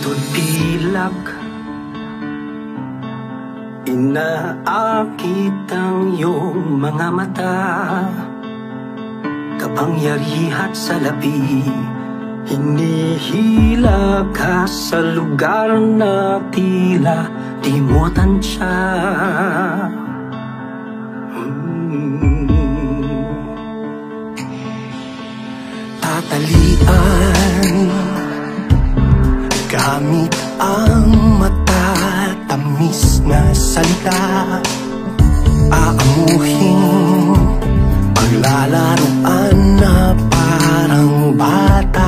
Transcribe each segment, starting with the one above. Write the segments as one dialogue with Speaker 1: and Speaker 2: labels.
Speaker 1: Ito't pilak Inaakit ang iyong mga mata Kapangyarihat sa labi Hinihila ka sa lugar na tila Di mo tansya hmm. Gamit ang matatamis na salita. Aamuhin paglalaroan na parang bata.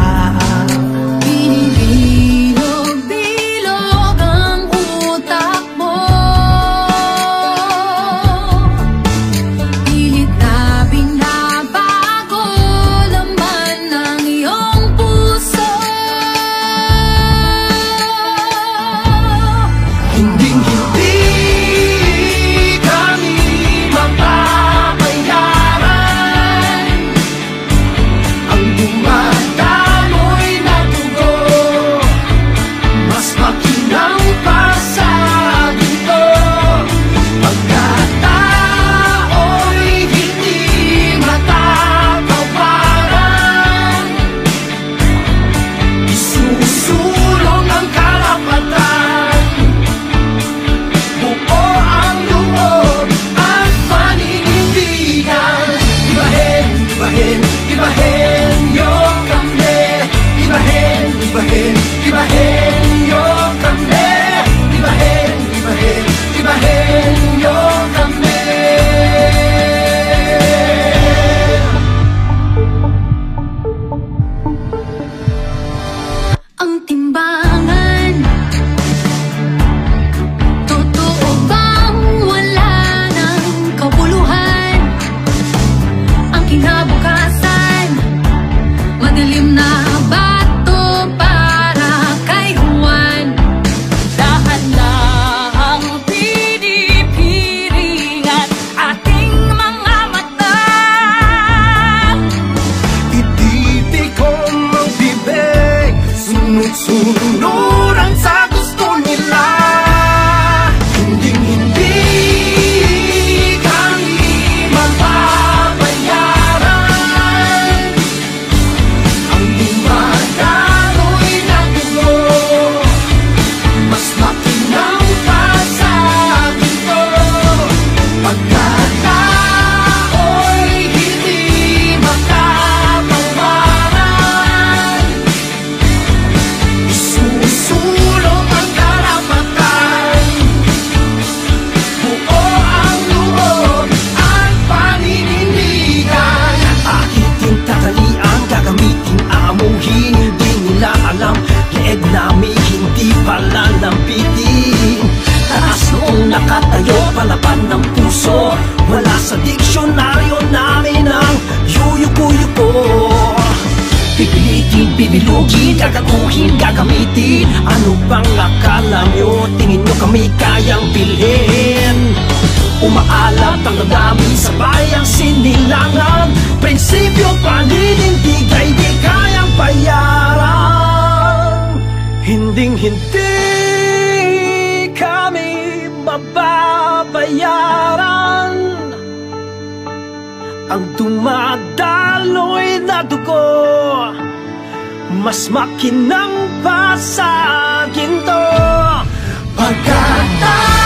Speaker 1: Ano bang akala nyo? Tingin nyo kami kayang bilhin? Umaalat ang damdamin sa bayang sinilangan. Prinsipyo paninindigay di kayang bayaran. Hinding hindi kami mababayaran. Ang dumadaloy na dugo mas makinang pa sa akin to. Pagkatapos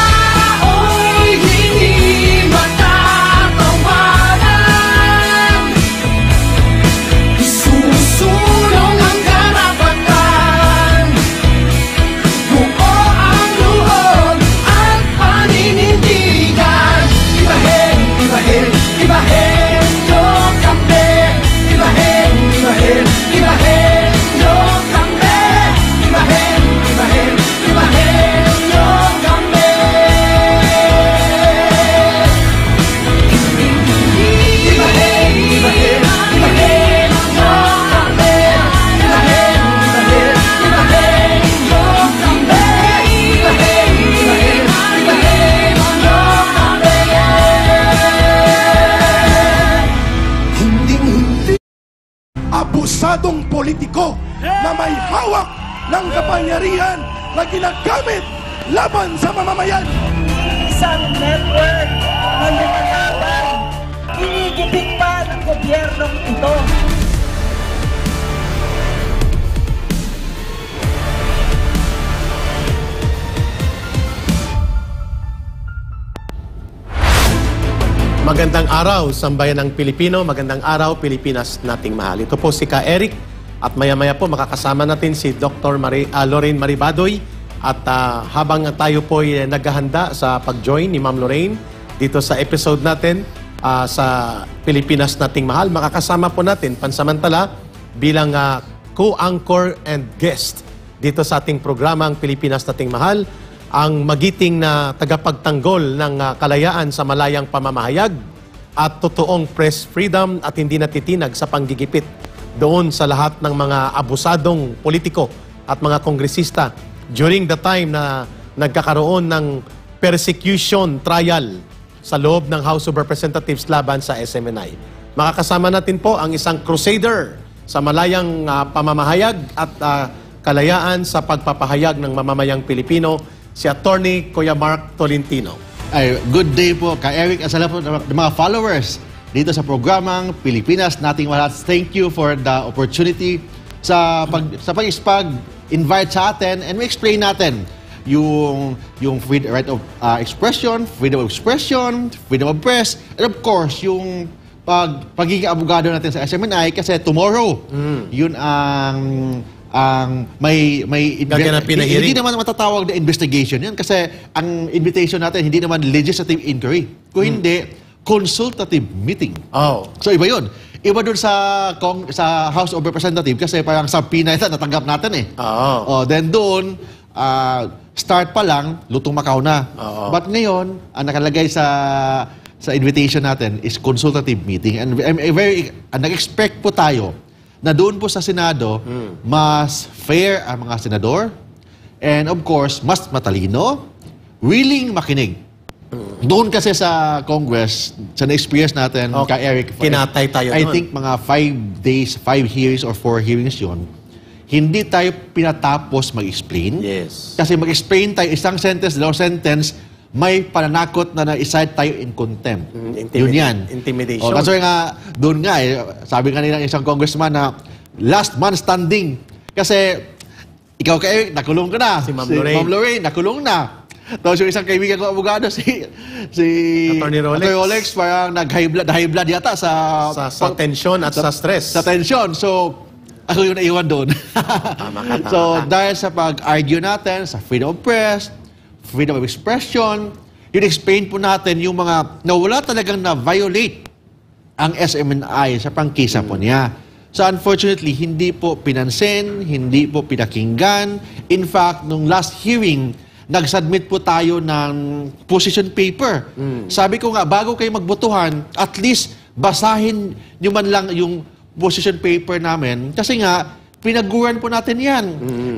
Speaker 2: pribadong politiko na may hawak ng kapangyarihan na ginagamit laban sa mamamayan.
Speaker 3: Isang network na lumalaban, inigipit pa ng gobyernong ito.
Speaker 4: Magandang araw, sambayan ng Pilipino. Magandang araw, Pilipinas nating mahal. Ito po si Ka Eric at maya-maya po makakasama natin si Dr. Mari, ah, Lorraine Maribadoy. At ah, habang tayo po ay naghahanda sa pag-join ni Ma'am Lorraine dito sa episode natin ah, sa Pilipinas nating mahal, makakasama po natin pansamantala bilang ah, co-anchor and guest dito sa ating programa ang Pilipinas nating mahal ang magiting na tagapagtanggol ng ah, kalayaan sa malayang pamamahayag at totoong press freedom at hindi natitinag sa panggigipit doon sa lahat ng mga abusadong politiko at mga kongresista during the time na nagkakaroon ng persecution trial sa loob ng House of Representatives laban sa SMNI. Makakasama natin po ang isang crusader sa malayang ah, pamamahayag at ah, kalayaan sa pagpapahayag ng mamamayang Pilipino, si Attorney Kuya Mark Tolentino.
Speaker 5: Ay, good day po kay Eric at sa lahat po ng mga followers dito sa programang Pilipinas Nating Malat. Thank you for the opportunity sa pag sa pag invite sa atin and explain natin yung yung freedom, right of uh, expression, freedom of expression, freedom of press, and of course yung pag pagiging abogado natin sa SMNI kasi tomorrow yun ang ang may may
Speaker 4: Gaganapin na hearing.
Speaker 5: hindi naman matatawag na investigation yan kasi ang invitation natin hindi naman legislative inquiry. Kung hindi, consultative meeting.
Speaker 4: Oh.
Speaker 5: So iba yun. Iba dun sa Cong- sa House of Representatives kasi parang sa PINA ito, natanggap natin eh.
Speaker 4: Oo.
Speaker 5: Oh, then doon, ah, start pa lang, lutong Macau na.
Speaker 4: Oo.
Speaker 5: But ngayon, ang nakalagay sa sa invitation natin is consultative meeting. And I'm very, ang nag-expect po tayo na doon po sa Senado, mas fair ang mga senador, and of course, mas matalino, willing makinig. Doon kasi sa Congress, sa na-experience natin,
Speaker 4: Oh,
Speaker 5: kay Eric,
Speaker 4: kinatay tayo
Speaker 5: I
Speaker 4: doon.
Speaker 5: think mga five days, five hearings or four hearings yon hindi tayo pinatapos mag-explain.
Speaker 4: Yes.
Speaker 5: Kasi mag-explain tayo isang sentence, dalawang sentence, may pananakot na na-decide tayo in contempt.
Speaker 4: Mm,
Speaker 5: Yun yan.
Speaker 4: intimidation.
Speaker 5: O, kasi nga, doon nga eh, sabi nga nila ng isang congressman na last man standing. Kasi ikaw kay nakulong ka na.
Speaker 4: Si Ma'am Lorraine.
Speaker 5: Ma'am Lorraine, nakulong na. Tapos yung isang kaibigan ko abogado, si, si
Speaker 4: Attorney Rolex.
Speaker 5: Attorney Rolex, parang nag-high blood, high blood yata sa,
Speaker 4: Sa, sa tension at sa, stress.
Speaker 5: sa tension. So, ako yung naiwan doon.
Speaker 4: Tama ka, tama
Speaker 5: so,
Speaker 4: ka.
Speaker 5: dahil sa pag-argue natin sa freedom of press, freedom of expression, yun explain po natin yung mga na wala talagang na-violate ang SMNI sa prangkisa po niya. So unfortunately, hindi po pinansin, hindi po pinakinggan. In fact, nung last hearing, nag-submit po tayo ng position paper. Sabi ko nga, bago kayo magbotohan, at least basahin nyo man lang yung position paper namin. Kasi nga, pinaguran po natin yan.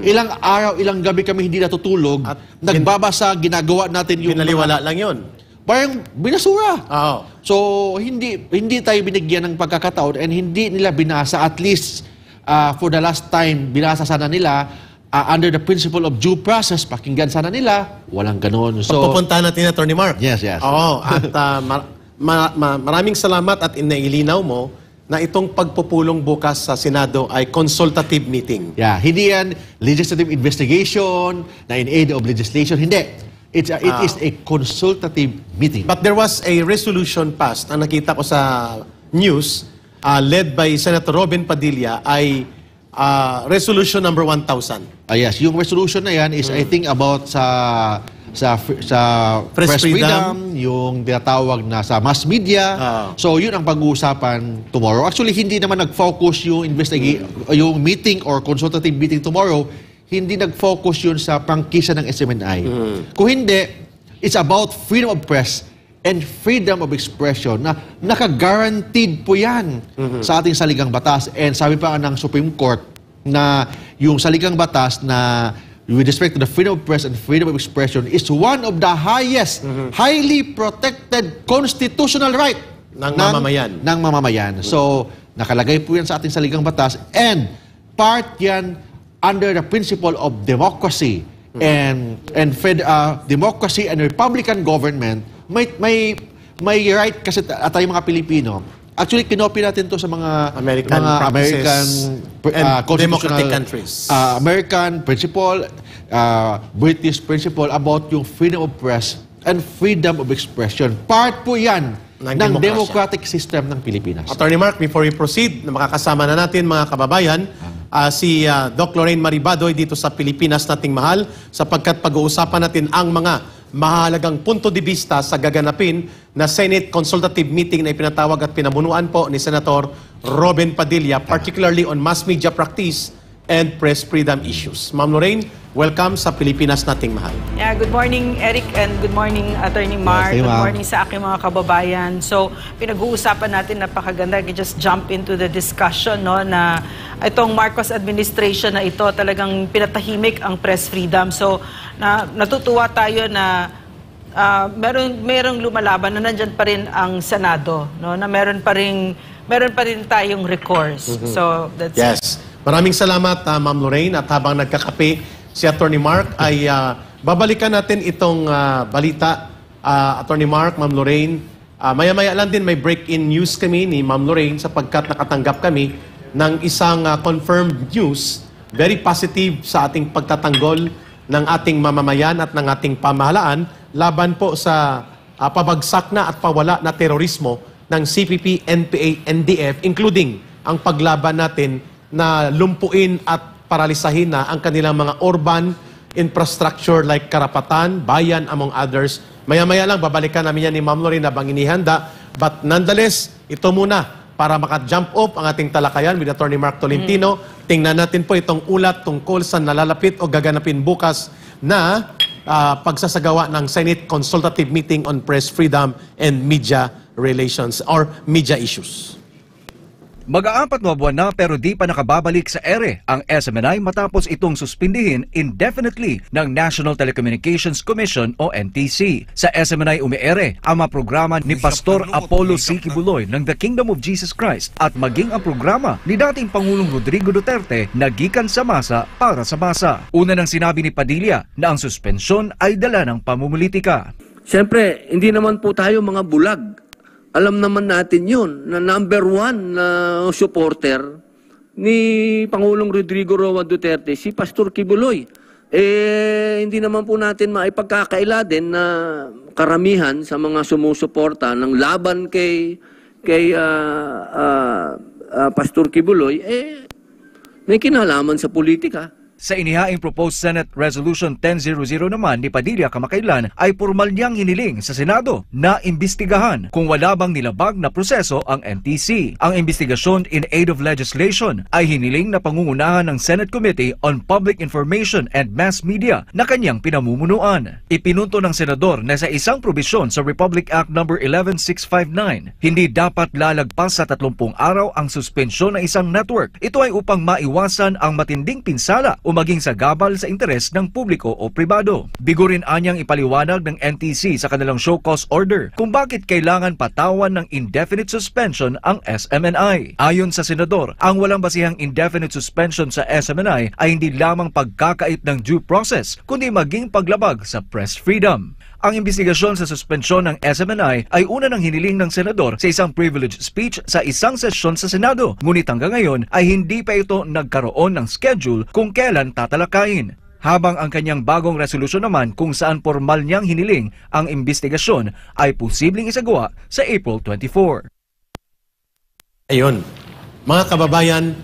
Speaker 5: Ilang araw, ilang gabi kami hindi natutulog.
Speaker 4: At
Speaker 5: nagbabasa, ginagawa natin yung...
Speaker 4: Pinaliwala
Speaker 5: mga-
Speaker 4: lang yun.
Speaker 5: Parang binasura.
Speaker 4: Oo.
Speaker 5: So, hindi hindi tayo binigyan ng pagkakataon and hindi nila binasa at least uh, for the last time binasa sana nila uh, under the principle of due process pakinggan sana nila walang ganon.
Speaker 4: So,
Speaker 5: So,
Speaker 4: Pupunta natin ni Attorney Mark.
Speaker 5: Yes, yes.
Speaker 4: Oo. At ah, ma- ma- ma- maraming salamat at inailinaw mo na itong pagpupulong bukas sa Senado ay consultative meeting.
Speaker 5: yeah, hindi yan legislative investigation na in aid of legislation. Hindi. It's a, it
Speaker 4: Ah.
Speaker 5: is a consultative meeting.
Speaker 4: But there was a resolution passed, ang nakita ko sa news, ah, led by Senator Robin Padilla, ay ah, resolution number 1,000.
Speaker 5: Ah, yes, yung resolution na yan is I think about sa sa sa
Speaker 4: Press
Speaker 5: press,
Speaker 4: freedom.
Speaker 5: freedom, yung tinatawag na sa mass media.
Speaker 4: Ah.
Speaker 5: So yun ang pag-uusapan tomorrow. Actually hindi naman nag-focus yung investiga- yung meeting or consultative meeting tomorrow, hindi nag-focus yun sa prangkisa ng SMNI. Kung hindi, it's about freedom of press and freedom of expression na naka-guaranteed po yan sa ating saligang batas. And sabi pa ng Supreme Court na yung saligang batas na with respect to the freedom of press and freedom of expression is one of the highest, highly protected constitutional right
Speaker 4: Ng mamamayan.
Speaker 5: ng mamamayan. So, nakalagay po yan sa ating saligang batas and part yan under the principle of democracy and and fed, uh, democracy and republican government may may may right kasi ta- tayong mga Pilipino Actually, kinopy natin to sa mga
Speaker 4: American
Speaker 5: mga American
Speaker 4: and
Speaker 5: uh,
Speaker 4: democratic countries.
Speaker 5: uh, American principle, uh, British principle about yung freedom of press and freedom of expression. Part po yan
Speaker 4: Ng
Speaker 5: ng, democratic system ng Pilipinas.
Speaker 4: Attorney Mark, before we proceed, makakasama na natin mga kababayan, ah, si ah, Doc Lorraine Maribadoy dito sa Pilipinas nating mahal sapagkat pag-uusapan natin ang mga mahalagang punto de vista sa gaganapin na Senate Consultative Meeting na ipinatawag at pinamunuan po ni Senator Robin Padilla, particularly on mass media practice and press freedom issues. Ma'am Lorraine, welcome sa Pilipinas nating mahal.
Speaker 6: Yeah, good morning Eric and good morning Attorney Mark.
Speaker 5: Yes,
Speaker 6: good morning sa aking mga kababayan. So, pinag-uusapan natin napakaganda. I can just jump into the discussion no na itong Marcos administration na ito talagang pinatahimik ang press freedom. So, na natutuwa tayo na ah, meron merong lumalaban na nandiyan pa rin ang Senado, no? Na meron pa rin meron pa rin tayong recourse. So, that's
Speaker 4: Yes. Maraming salamat, ah, Ma'am Lorraine. At habang nagkakape si Attorney Mark, ay ah, babalikan natin itong ah, balita. Ah, Attorney Mark, Ma'am Lorraine, ah, maya-maya lang din may break-in news kami ni Ma'am Lorraine sapagkat nakatanggap kami ng isang ah, confirmed news, very positive sa ating pagtatanggol ng ating mamamayan at ng ating pamahalaan laban po sa ah, pabagsak na at pawala na terorismo ng CPP, NPA, NDF, including ang paglaban natin na lumpuin at paralisahin na ang kanilang mga urban infrastructure like Karapatan, Bayan, among others. Maya-maya lang, babalikan namin yan ni Ma'am Lorraine na bang inihanda. But nonetheless, ito muna para maka-jump off ang ating talakayan with Attorney Mark Tolentino. Tingnan natin po itong ulat tungkol sa nalalapit o gaganapin bukas na ah, pagsasagawa ng Senate Consultative Meeting on Press Freedom and Media Relations or Media Issues.
Speaker 7: Mag-aapat na buwan na pero di pa nakababalik sa ere ang SMNI matapos itong suspindihin indefinitely ng National Telecommunications Commission o NTC. Sa SMNI umiere ang mga programa ni Pastor Apollo C. Kibuloy ng The Kingdom of Jesus Christ at maging ang programa ni dating Pangulong Rodrigo Duterte na gikan sa masa para sa masa. Una nang sinabi ni Padilla na ang suspensyon ay dala ng pamumulitika.
Speaker 8: Siyempre, hindi naman po tayo mga bulag. Alam naman natin yun, na number one na supporter ni Pangulong Rodrigo Roa Duterte, si Pastor Kibuloy. Eh, hindi naman po natin maipagkakaila din na karamihan sa mga sumusuporta ng laban kay kay ah, ah, ah, Pastor Kibuloy, eh, may kinalaman sa politika.
Speaker 7: Sa inihaing proposed Senate Resolution 1000 naman ni Padilla kamakailan ay formal niyang hiniling sa Senado na imbestigahan kung wala bang nilabag na proseso ang NTC. Ang investigasyon in aid of legislation ay hiniling na pangungunahan ng Senate Committee on Public Information and Mass Media na kanyang pinamumunuan. Ipinunto ng senador na sa isang probisyon sa Republic Act No. 11659, hindi dapat lalagpas sa 30 araw ang suspensyon ng isang network. Ito ay upang maiwasan ang matinding pinsala o maging sagabal sa interes ng publiko o pribado. Bigurin anyang ipaliwanag ng NTC sa kanilang show cause order kung bakit kailangan patawan ng indefinite suspension ang SMNI. Ayon sa senador, ang walang basihang indefinite suspension sa SMNI ay hindi lamang pagkakait ng due process kundi maging paglabag sa press freedom. Ang investigasyon sa suspensyon ng SMNI ay una ng hiniling ng senador sa isang privilege speech sa isang sesyon sa Senado. Ngunit hanggang ngayon ay hindi pa ito nagkaroon ng schedule kung kailan tatalakayin. Habang ang kanyang bagong resolusyon naman kung saan formal niyang hiniling ang investigasyon ay posibleng isagawa sa April 24.
Speaker 4: Ayun. Mga kababayan,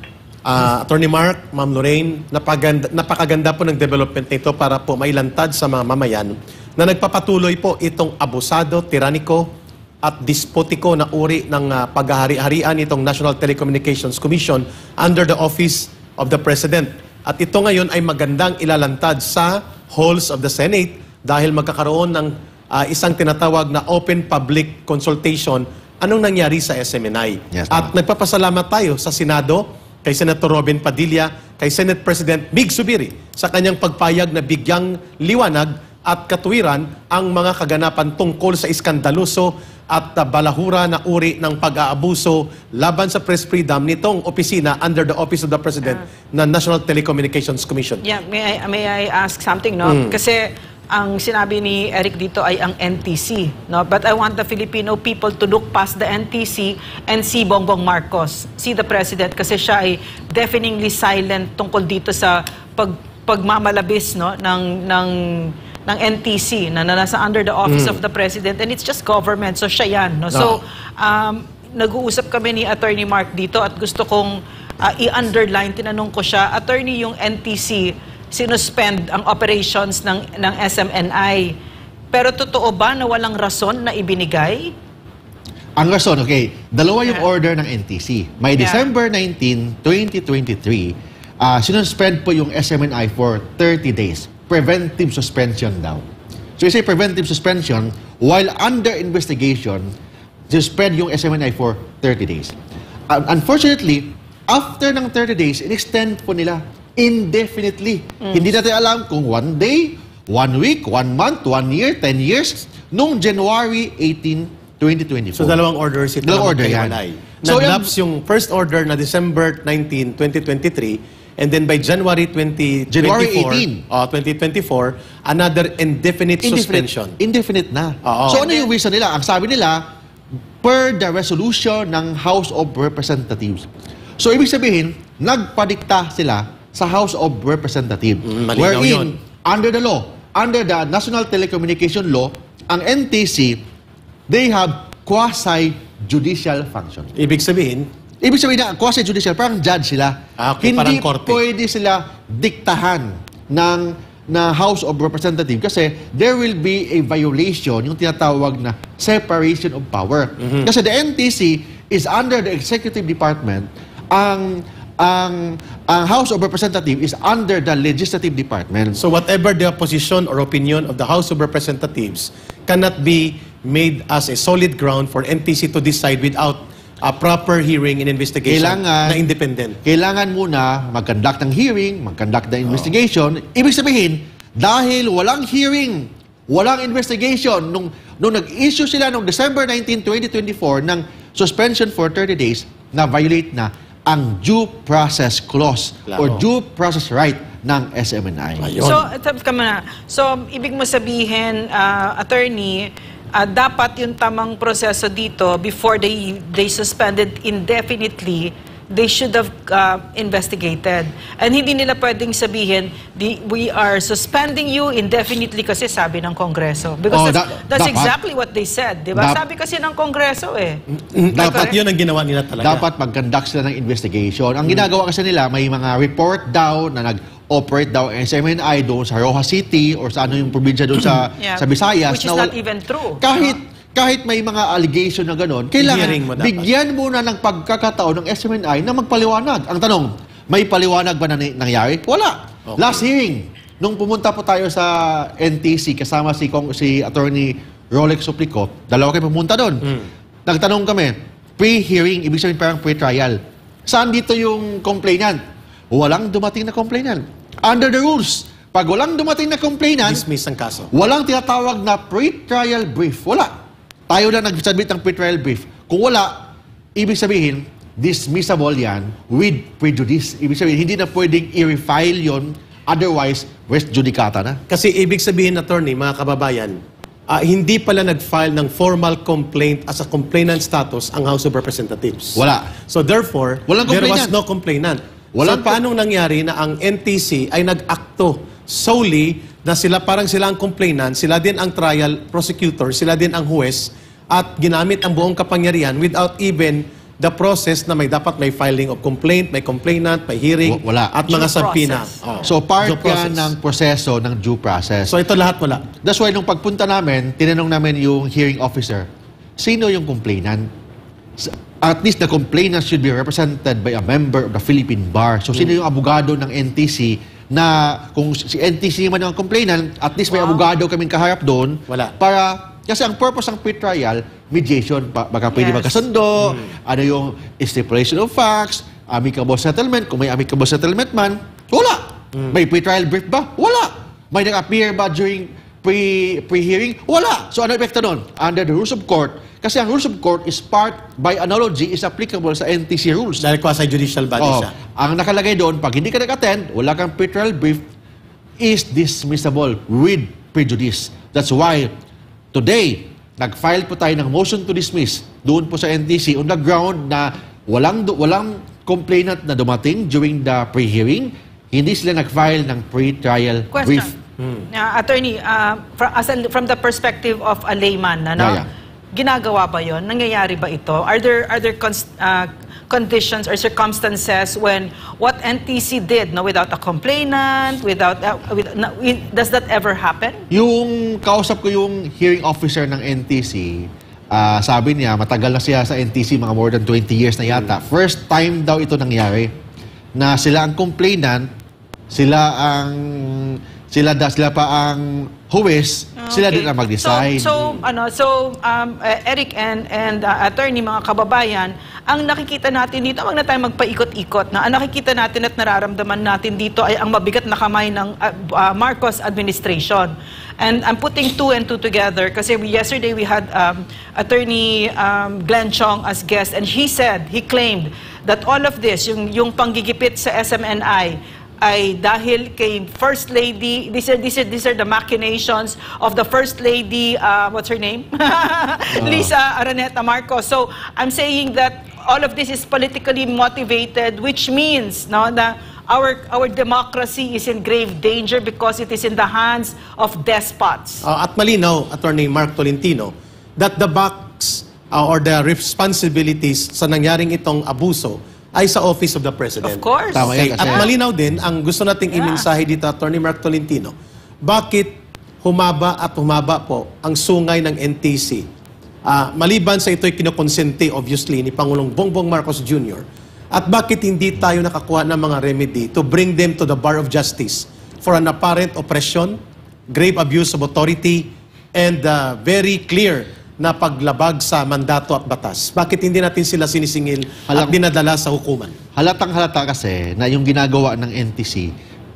Speaker 4: ah, Attorney Mark, Ma'am Lorraine, napaganda, napakaganda po ng development nito para po mailantad sa mga mamayan na nagpapatuloy po itong abusado, tiraniko, at dispotiko na uri ng ah, paghahari-harian itong National Telecommunications Commission under the office of the President. At ito ngayon ay magandang ilalantad sa halls of the Senate dahil magkakaroon ng ah, isang tinatawag na open public consultation anong nangyari sa SMNI.
Speaker 5: Yes,
Speaker 4: At nagpapasalamat tayo sa Senado, kay Senator Robin Padilla, kay Senate President Mig Subiri sa kanyang pagpayag na bigyang liwanag at katuwiran ang mga kaganapan tungkol sa iskandaluso at uh, balahura na uri ng pag-aabuso laban sa press freedom nitong opisina under the Office of the President na National Telecommunications Commission.
Speaker 6: Yeah, may I, may I ask something, no? Kasi ang sinabi ni Eric dito ay ang NTC, no? But I want the Filipino people to look past the NTC and see Bongbong Marcos, see the President kasi siya ay deafeningly silent tungkol dito sa pag pagmamalabis no ng ng ng NTC na, na nasa under the office of the president and it's just government so siya yan no so um, nag-uusap kami ni Attorney Mark dito at gusto kong uh, i-underline tinanong ko siya attorney yung NTC sinuspend ang operations ng ng SMNI pero totoo ba na walang rason na ibinigay
Speaker 5: Ang rason, okay, dalawa yung
Speaker 6: Yeah.
Speaker 5: order ng NTC. May
Speaker 6: Yeah.
Speaker 5: December 19, 2023, uh, sinuspend po yung SMNI for 30 days. Preventive suspension daw. So, you say preventive suspension, while under investigation, suspend yung SMNI for 30 days. Uh, unfortunately, after ng 30 days, in-extend po nila indefinitely. Hindi natin alam kung one day, one week, one month, one year, 10 years, nung January 18, 2024.
Speaker 4: So dalawang orders ito
Speaker 5: Dalawang order yan. So,
Speaker 4: Nag-lapse yung first order na December 19, 2023 and then by January 2024,
Speaker 5: January 18.
Speaker 4: oh, 2024, another indefinite, suspension.
Speaker 5: Indefinite na.
Speaker 4: Oo.
Speaker 5: So ano yung reason nila? Ang sabi nila, per the resolution ng House of Representatives. So ibig sabihin, nagpadikta sila sa House of Representatives.
Speaker 4: Mm, malinaw
Speaker 5: wherein,
Speaker 4: yun.
Speaker 5: under the law, under the National Telecommunication Law, ang NTC, they have quasi-judicial function.
Speaker 4: Ibig sabihin,
Speaker 5: Ibig sabihin na quasi-judicial, parang judge sila.
Speaker 4: Ah, okay,
Speaker 5: Hindi
Speaker 4: parang korte.
Speaker 5: pwede sila diktahan ng na House of Representatives kasi there will be a violation, yung tinatawag na separation of power.
Speaker 4: Mhm.
Speaker 5: Kasi the NTC is under the Executive Department, ang ang ang House of Representatives is under the Legislative Department.
Speaker 4: so whatever the position or opinion of the House of Representatives cannot be made as a solid ground for NTC to decide without a proper hearing and investigation
Speaker 5: Kailangan-
Speaker 4: na independent.
Speaker 5: kailangan muna mag-conduct ng hearing, mag-conduct ng investigation. Ibig sabihin, dahil walang hearing, walang investigation, nung, nung nag-issue sila noong December 19, 2024 ng suspension for 30 days, na violate na ang due process clause
Speaker 4: Klaro.
Speaker 5: or due process right ng SMNI.
Speaker 4: Ayun.
Speaker 6: So, ito ka muna. So, ibig mo sabihin, ah, attorney, ah, dapat yung tamang proseso dito before they they suspended indefinitely, they should have ah, investigated. And hindi nila pwedeng sabihin, di, we are suspending you indefinitely kasi sabi ng Kongreso. Because
Speaker 5: Oh,
Speaker 6: that's,
Speaker 5: da-
Speaker 6: that's
Speaker 5: dapat.
Speaker 6: exactly what they said, di ba?
Speaker 5: Dap-
Speaker 6: Sabi kasi ng Kongreso eh.
Speaker 4: Dapat yun ang ginawa nila talaga.
Speaker 5: Dapat mag-conduct sila ng investigation. Ang ginagawa kasi nila, may mga report daw na nag-operate daw ang SMNI doon sa Rojas City or sa ano yung probinsya doon sa,
Speaker 6: Yeah.
Speaker 5: sa Visayas.
Speaker 6: Which is
Speaker 5: na
Speaker 6: not even true.
Speaker 5: Kahit kahit may mga allegation na gano'n, kailangan
Speaker 4: Hearing mo
Speaker 5: bigyan muna ng pagkakataon ng SMNI na magpaliwanag. Ang tanong, may paliwanag ba na ni- nangyari? Wala.
Speaker 4: Okay.
Speaker 5: Last hearing, nung pumunta po tayo sa NTC kasama si, Kong, si Attorney Rolex Suplico, dalawa kayo pumunta doon.
Speaker 4: Hmm.
Speaker 5: Nagtanong kami, pre-hearing, ibig sabihin parang pre-trial. Saan dito yung complainant? Walang dumating na complainant. Under the rules, pag walang dumating na complainant,
Speaker 4: Dismiss ang kaso.
Speaker 5: Walang tinatawag na pre-trial brief. Wala. Tayo lang nag-submit ng pre-trial brief. Kung wala, ibig sabihin, dismissible yan with prejudice. Ibig sabihin, hindi na pwedeng i-refile yon otherwise, res judicata na.
Speaker 4: Kasi ibig sabihin, attorney, mga kababayan, ah, hindi pala nag-file ng formal complaint as a complainant status ang House of Representatives.
Speaker 5: Wala.
Speaker 4: So therefore,
Speaker 5: Walang
Speaker 4: there was no complainant.
Speaker 5: Walang
Speaker 4: so paano nangyari na ang NTC ay nag-akto solely na sila parang sila ang complainant, sila din ang trial prosecutor, sila din ang huwes at ginamit ang buong kapangyarihan without even the process na may dapat may filing of complaint, may complainant, may hearing,
Speaker 5: wala.
Speaker 4: at mga sabpina. Oh,
Speaker 5: So, part yan ng proseso ng due process.
Speaker 4: So ito lahat wala.
Speaker 5: That's why nung pagpunta namin, tinanong namin yung hearing officer, sino yung complainant? At least the complainant should be represented by a member of the Philippine Bar. So sino yung abogado ng NTC na kung si NTC naman yung complainant, at least may abogado kaming kaharap doon
Speaker 4: Wala.
Speaker 5: para kasi ang purpose ng pre-trial, mediation, pa, baka pwede
Speaker 6: Yes.
Speaker 5: magkasundo, ano yung stipulation of facts, amicable settlement, kung may amicable settlement man, wala. May pre-trial brief ba? Wala. May nag-appear ba during pre, pre-hearing? Wala. So ano epekto nun? Under the rules of court, kasi ang rules of court is part, by analogy, is applicable sa NTC rules.
Speaker 4: Dahil quasi-judicial body
Speaker 5: Oh,
Speaker 4: siya.
Speaker 5: ang nakalagay doon, pag hindi ka nag-attend, wala kang pretrial brief, is dismissible with prejudice. That's why today, nag-file po tayo ng motion to dismiss doon po sa NTC on the ground na walang walang complainant na dumating during the pre-hearing, hindi sila nag-file ng pre-trial
Speaker 6: Question.
Speaker 5: Brief.
Speaker 6: Uh, attorney, uh, from, as a- from the perspective of a layman, ano,
Speaker 5: Yeah, yeah.
Speaker 6: ginagawa ba yon? Nangyayari ba ito? Are there, are there cons- uh, conditions or circumstances when what NTC did no, without a complainant, without, uh, with, no, i- does that ever happen?
Speaker 5: Yung kausap ko yung hearing officer ng NTC, ah, sabi niya, matagal na siya sa NTC, mga more than 20 years na yata. First time daw ito nangyari na sila ang complainant, sila ang sila da, sila pa ang huwes, sila
Speaker 6: Okay.
Speaker 5: din ang mag-decide.
Speaker 6: So, so ano, so um, eh, Eric and and uh, attorney mga kababayan, ang nakikita natin dito, wag na tayo magpaikot-ikot na ang nakikita natin at nararamdaman natin dito ay ang mabigat na kamay ng uh, uh, Marcos administration. And I'm putting two and two together kasi we, yesterday we had um, attorney um, Glenn Chong as guest and he said, he claimed that all of this, yung, yung panggigipit sa SMNI, ay dahil kay First Lady, these are, these are, these are the machinations of the First Lady, uh, what's her name? Lisa Araneta Marcos. So, I'm saying that all of this is politically motivated, which means no, na our, our democracy is in grave danger because it is in the hands of despots.
Speaker 4: Uh, at malinaw, Attorney Mark Tolentino, that the box uh, or the responsibilities sa nangyaring itong abuso ay sa Office of the President.
Speaker 6: Of course.
Speaker 5: Tama yan
Speaker 4: Okay,
Speaker 5: kasi.
Speaker 4: At malinaw din, ang gusto nating
Speaker 6: Yeah.
Speaker 4: imensahe dito, Attorney Mark Tolentino, bakit humaba at humaba po ang sungay ng NTC? Ah, maliban sa ito'y kinokonsente, obviously, ni Pangulong Bongbong Marcos Jr., at bakit hindi tayo nakakuha ng mga remedy to bring them to the bar of justice for an apparent oppression, grave abuse of authority, and uh, very clear na paglabag sa mandato at batas. Bakit hindi natin sila sinisingil at
Speaker 5: Alam-
Speaker 4: dinadala sa hukuman?
Speaker 5: Halatang halata kasi na yung ginagawa ng NTC,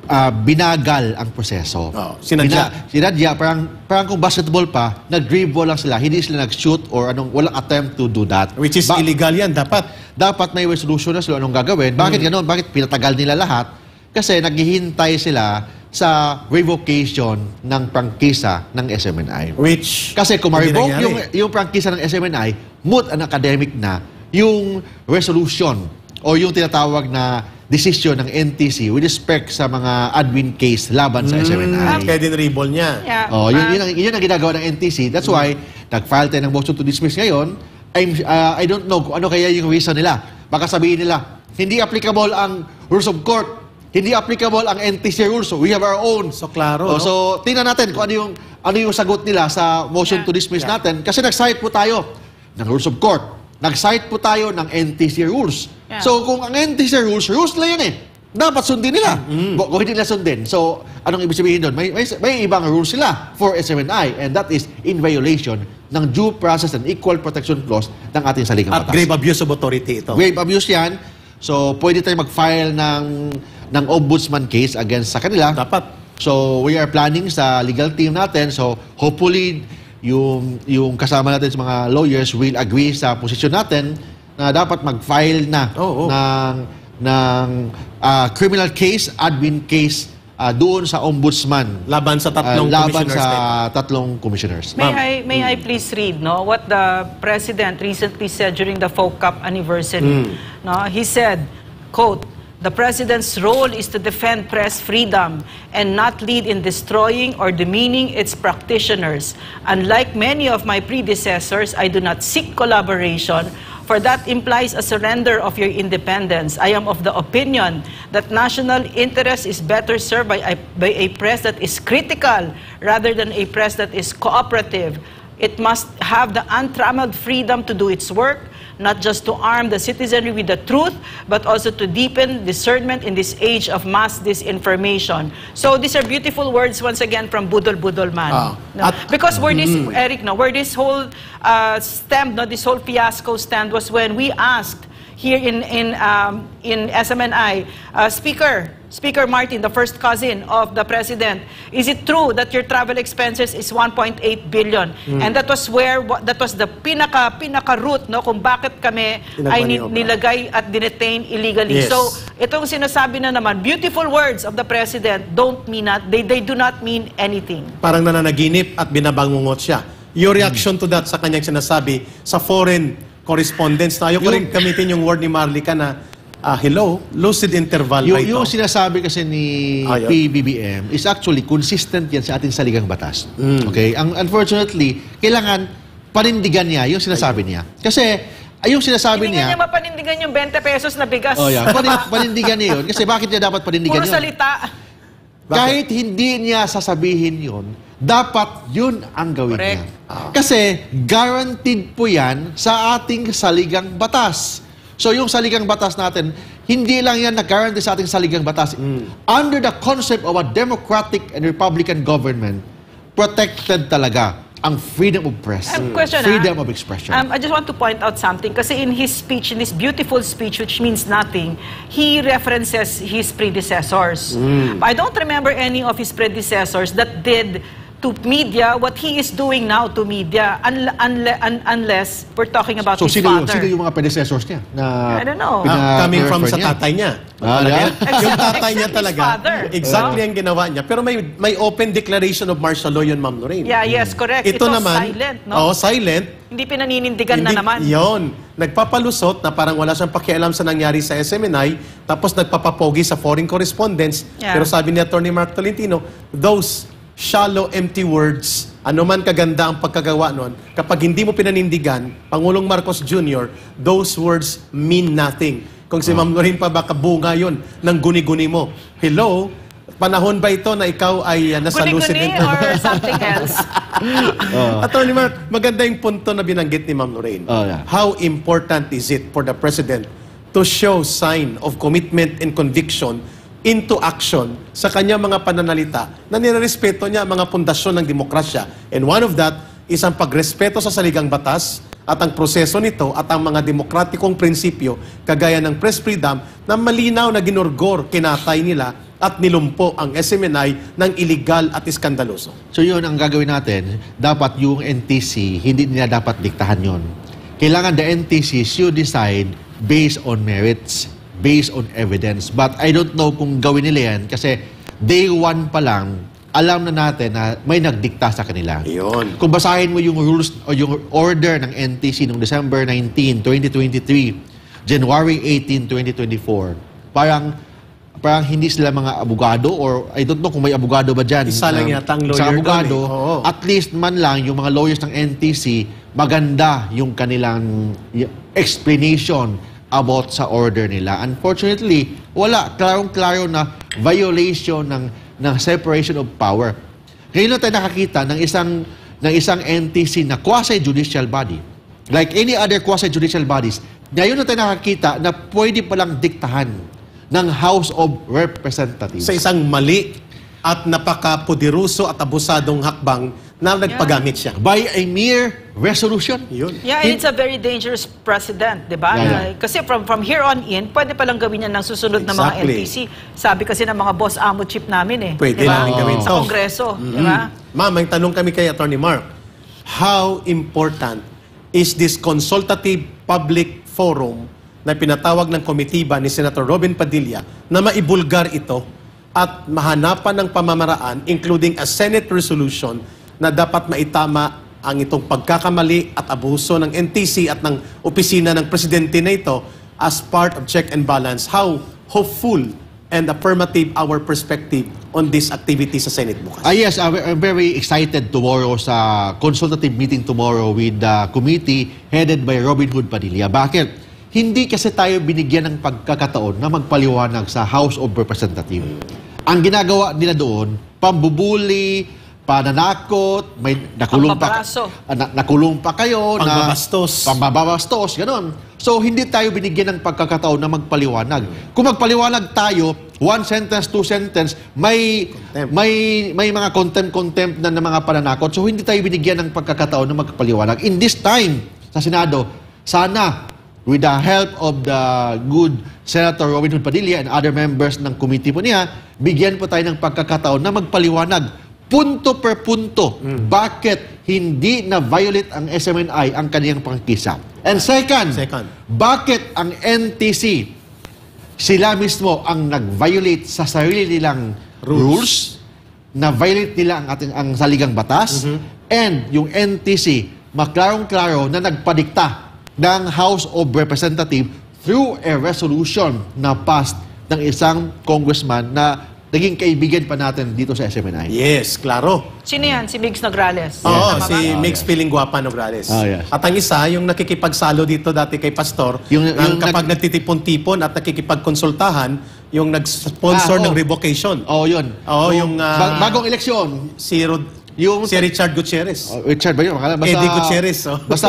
Speaker 5: ah, binagal ang proseso.
Speaker 4: Oo, sinadya.
Speaker 5: Bina- sinadya, parang, parang kung basketball pa, nag-dribble lang sila, hindi sila nag-shoot or anong, walang attempt to do that.
Speaker 4: Which is
Speaker 5: Ba-
Speaker 4: illegal yan, dapat.
Speaker 5: dapat may resolution na sila anong gagawin. Bakit
Speaker 4: Mm.
Speaker 5: ganoon? Bakit pinatagal nila lahat? Kasi naghihintay sila sa revocation ng prangkisa ng SMNI.
Speaker 4: Which,
Speaker 5: Kasi kung
Speaker 4: hindi
Speaker 5: ma-revoke
Speaker 4: nangyari.
Speaker 5: yung, yung prangkisa ng SMNI, moot an academic na yung resolution o yung tinatawag na decision ng NTC with respect sa mga admin case laban sa SMNI.
Speaker 4: Kaya din ribol niya.
Speaker 6: Yeah,
Speaker 5: Oh, yun, yun, ang, yun ang ginagawa ng NTC. That's why, nag-file tayo ng motion to dismiss ngayon. I'm, uh, I don't know kung ano kaya yung reason nila. Baka sabihin nila, hindi applicable ang rules of court. Hindi applicable ang NTC rules. So we have our own.
Speaker 4: So, klaro,
Speaker 5: Oh,
Speaker 4: no?
Speaker 5: So, tingnan natin kung ano yung, ano yung sagot nila sa motion
Speaker 6: Yeah.
Speaker 5: to dismiss
Speaker 4: Yeah.
Speaker 5: natin. Kasi nag-cite po tayo ng rules of court. Nag-cite po tayo ng NTC rules.
Speaker 6: Yeah.
Speaker 5: So, kung ang NTC rules, rules na yan eh. Dapat sundin nila. Bo- Kung hindi nila sundin. So, anong ibig sabihin doon? May, may, may ibang rules sila for SMNI and that is in violation ng due process and equal protection clause ng ating saligang
Speaker 4: At
Speaker 5: batas.
Speaker 4: grave abuse of authority ito.
Speaker 5: Grave abuse yan. So, pwede tayo mag-file ng, ng ombudsman case against sa kanila.
Speaker 4: Dapat.
Speaker 5: So, we are planning sa legal team natin. So, hopefully, yung, yung kasama natin sa mga lawyers will agree sa posisyon natin na dapat mag-file na
Speaker 4: Oo, oo.
Speaker 5: ng, ng ah, criminal case, admin case ah, doon sa ombudsman.
Speaker 4: Laban sa tatlong
Speaker 5: laban
Speaker 4: commissioners.
Speaker 5: sa
Speaker 4: din.
Speaker 5: tatlong commissioners.
Speaker 6: May I may I please read no what the president recently said during the FOCAP anniversary. No, he said, quote, "The president's role is to defend press freedom and not lead in destroying or demeaning its practitioners. Unlike many of my predecessors, I do not seek collaboration." For that implies a surrender of your independence. I am of the opinion that national interest is better served by a, by a press that is critical rather than a press that is cooperative. It must have the untrammeled freedom to do its work, not just to arm the citizenry with the truth, but also to deepen discernment in this age of mass disinformation. So these are beautiful words once again from Budol Budol Man.
Speaker 4: Ah.
Speaker 6: No?
Speaker 4: At-
Speaker 6: because where this, Eric, no, where this whole uh, stemmed, no, this whole fiasco stemmed was when we asked here in in um, in SMNI. Uh, Speaker, Speaker Martin, the first cousin of the president, is it true that your travel expenses is 1.8 billion?
Speaker 4: Hmm.
Speaker 6: And that was where that was the pinaka pinaka root no kung bakit kami ay ni- nilagay at detain illegally.
Speaker 4: Yes.
Speaker 6: So itong sinasabi na naman, beautiful words of the president don't mean not they they do not mean anything.
Speaker 4: Parang nananaginip at binabangungot siya. Your reaction to that sa kanyang sinasabi sa foreign correspondence na ayoko rin gamitin yung word ni Marlica na ah, hello, lucid interval ba
Speaker 5: Yung,
Speaker 4: ito?
Speaker 5: yung sinasabi kasi ni
Speaker 4: Ah, yun.
Speaker 5: PBBM is actually consistent yan sa ating saligang batas.
Speaker 4: Mm.
Speaker 5: Okay? Ang unfortunately, kailangan panindigan niya yung sinasabi niya. Kasi ay, yung sinasabi
Speaker 6: Hindi nga
Speaker 5: niya,
Speaker 6: niya mapanindigan yung 20 pesos na bigas.
Speaker 5: oh yeah, panin- panindigan niya yun. Kasi bakit niya dapat panindigan
Speaker 6: Puro
Speaker 5: yun?
Speaker 6: salita.
Speaker 5: Kahit hindi niya sasabihin yun, dapat yun ang gawin
Speaker 6: Correct.
Speaker 5: niya. Kasi guaranteed po yan sa ating saligang batas. So yung saligang batas natin, hindi lang yan na-guarantee sa ating saligang batas. Under the concept of a democratic and republican government, protected talaga ang freedom of press,
Speaker 6: Um, question,
Speaker 5: freedom
Speaker 6: ah.
Speaker 5: of expression.
Speaker 6: Um, I just want to point out something. Kasi in his speech, in this beautiful speech, which means nothing, he references his predecessors.
Speaker 5: Mm.
Speaker 6: I don't remember any of his predecessors that did to media what he is doing now to media unle- unle- un- unless we're talking about
Speaker 5: so
Speaker 6: his
Speaker 5: sino yung,
Speaker 6: father.
Speaker 5: sino yung mga predecessors niya? Na
Speaker 6: I don't know.
Speaker 4: Ah, coming from sa
Speaker 5: niya?
Speaker 4: tatay niya.
Speaker 5: Ah, yeah?
Speaker 4: yung tatay niya
Speaker 6: Except his
Speaker 4: talaga,
Speaker 6: father.
Speaker 4: exactly ang ginawa niya. Pero may may open declaration of martial law yun, Ma'am Lorraine.
Speaker 6: Yeah, yes, correct.
Speaker 4: Ito,
Speaker 6: Ito
Speaker 4: naman,
Speaker 6: silent, no?
Speaker 4: Oo, silent.
Speaker 6: Hindi pinaninindigan na
Speaker 4: Hindi-
Speaker 6: naman.
Speaker 4: Yon. Nagpapalusot na parang wala siyang pakialam sa nangyari sa SMNI, tapos nagpapapogi sa foreign correspondence.
Speaker 6: Yeah.
Speaker 4: Pero sabi ni Attorney Mark Tolentino, those shallow, empty words, ano man kaganda ang pagkagawa nun, kapag hindi mo pinanindigan, Pangulong Marcos Jr., those words mean nothing. Kung si Ma'am Lorraine pa baka bunga yun ng guni-guni mo. Hello? Panahon ba ito na ikaw ay uh, nasa lucid
Speaker 6: Guni-guni or something else?
Speaker 4: Attorney Mark, maganda yung punto na binanggit ni Ma'am Lorraine.
Speaker 5: Oh, yeah.
Speaker 4: How important is it for the President to show sign of commitment and conviction into action sa kanyang mga pananalita na nirerespeto niya ang mga pundasyon ng demokrasya. And one of that is ang pagrespeto sa saligang batas at ang proseso nito at ang mga demokratikong prinsipyo kagaya ng press freedom na malinaw na ginorgor, kinatay nila at nilumpo ang SMNI ng illegal at iskandaloso.
Speaker 5: So yun ang gagawin natin, dapat yung NTC, hindi nila dapat diktahan yun. Kailangan the NTC should decide based on merits, based on evidence. But I don't know kung gawin nila yan kasi day one pa lang, alam na natin na may nagdikta sa kanila.
Speaker 4: Yun.
Speaker 5: Kung basahin mo yung rules o yung order ng NTC noong December 19, 2023, January 18, 2024, parang parang hindi sila mga abogado or I don't know kung may abogado ba dyan.
Speaker 4: Isa lang
Speaker 5: na-
Speaker 4: yata ang lawyer
Speaker 5: abogado.
Speaker 4: doon eh. Oo.
Speaker 5: At least man lang yung mga lawyers ng NTC, maganda yung kanilang explanation about sa order nila. Unfortunately, wala. Klarong-klaro na violation ng, ng separation of power. Ngayon lang tayo nakakita ng isang, ng isang NTC na quasi-judicial body. Like any other quasi-judicial bodies, ngayon na tayo nakakita na pwede palang diktahan ng House of Representatives.
Speaker 4: sa isang mali at napakapoderoso at abusadong hakbang na nagpagamit siya.
Speaker 5: by a mere resolution.
Speaker 4: Yun.
Speaker 6: Yeah, and it's a very dangerous precedent, di ba?
Speaker 5: Yeah, yeah.
Speaker 6: Kasi from from here on in, pwede palang gawin yan ng susunod na mga
Speaker 4: Exactly.
Speaker 6: NTC. Sabi kasi ng mga boss amo chip namin eh.
Speaker 4: Pwede
Speaker 6: di ba?
Speaker 4: namin gawin
Speaker 6: Sa. Kongreso, di ba?
Speaker 4: Ma'am, may tanong kami kay Attorney Mark. How important is this consultative public forum na pinatawag ng komitiba ni Senator Robin Padilla na maibulgar ito at mahanapan ng pamamaraan including a Senate resolution na dapat maitama ang itong pagkakamali at abuso ng NTC at ng opisina ng presidente na ito as part of check and balance. How hopeful and affirmative our perspective on this activity sa Senate bukas?
Speaker 5: Ah yes, I'm I'm very excited tomorrow sa consultative meeting tomorrow with the committee headed by Robin Hood Padilla. Bakit? Hindi kasi tayo binigyan ng pagkakataon na magpaliwanag sa House of Representatives. Ang ginagawa nila doon, pambubuli, pananakot, may nakulong pa,
Speaker 6: Pambabraso.
Speaker 5: ah, na, nakulong pa kayo,
Speaker 4: Pangbabastos.
Speaker 5: na, pambabastos, ganon. So, hindi tayo binigyan ng pagkakataon na magpaliwanag. Kung magpaliwanag tayo, one sentence, two sentence, may
Speaker 4: Contempt.
Speaker 5: may may mga contempt-contempt na, na mga pananakot. So, hindi tayo binigyan ng pagkakataon na magpaliwanag. In this time, sa Senado, sana with the help of the good Senator Robin Hood Padilla and other members ng committee po niya, bigyan po tayo ng pagkakataon na magpaliwanag punto per punto bakit hindi na-violate ang SMNI ang kaniyang pangkisa. And second,
Speaker 4: Second.
Speaker 5: bakit ang NTC sila mismo ang nag-violate sa sarili nilang rules, na-violate nila ang ating ang saligang batas, and yung NTC, maklarong-klaro na nagpadikta ng House of Representative through a resolution na passed ng isang congressman na naging kaibigan pa natin dito sa SMNI.
Speaker 4: Yes, klaro.
Speaker 6: Sino yan? Si Migs Nograles.
Speaker 4: Oo,
Speaker 6: Tama ba?
Speaker 4: si Mix Feeling Guapa Nograles.
Speaker 5: Ah, yes.
Speaker 4: At ang isa, yung nakikipagsalo dito dati kay Pastor,
Speaker 5: Yung-
Speaker 4: nang
Speaker 5: yung
Speaker 4: kapag
Speaker 5: nag-
Speaker 4: nagtitipon-tipon at nakikipagkonsultahan, yung nag-sponsor
Speaker 5: Ah,
Speaker 4: ng
Speaker 5: oo.
Speaker 4: revocation.
Speaker 5: Oo, yun.
Speaker 4: Oo, yung, ah,
Speaker 5: Ba- bagong eleksyon,
Speaker 4: Si, Rod,
Speaker 5: Yung-
Speaker 4: si Richard Gutierrez.
Speaker 5: Oh, Richard ba yun? Basta,
Speaker 4: Eddie Gutierrez, oh.
Speaker 5: Basta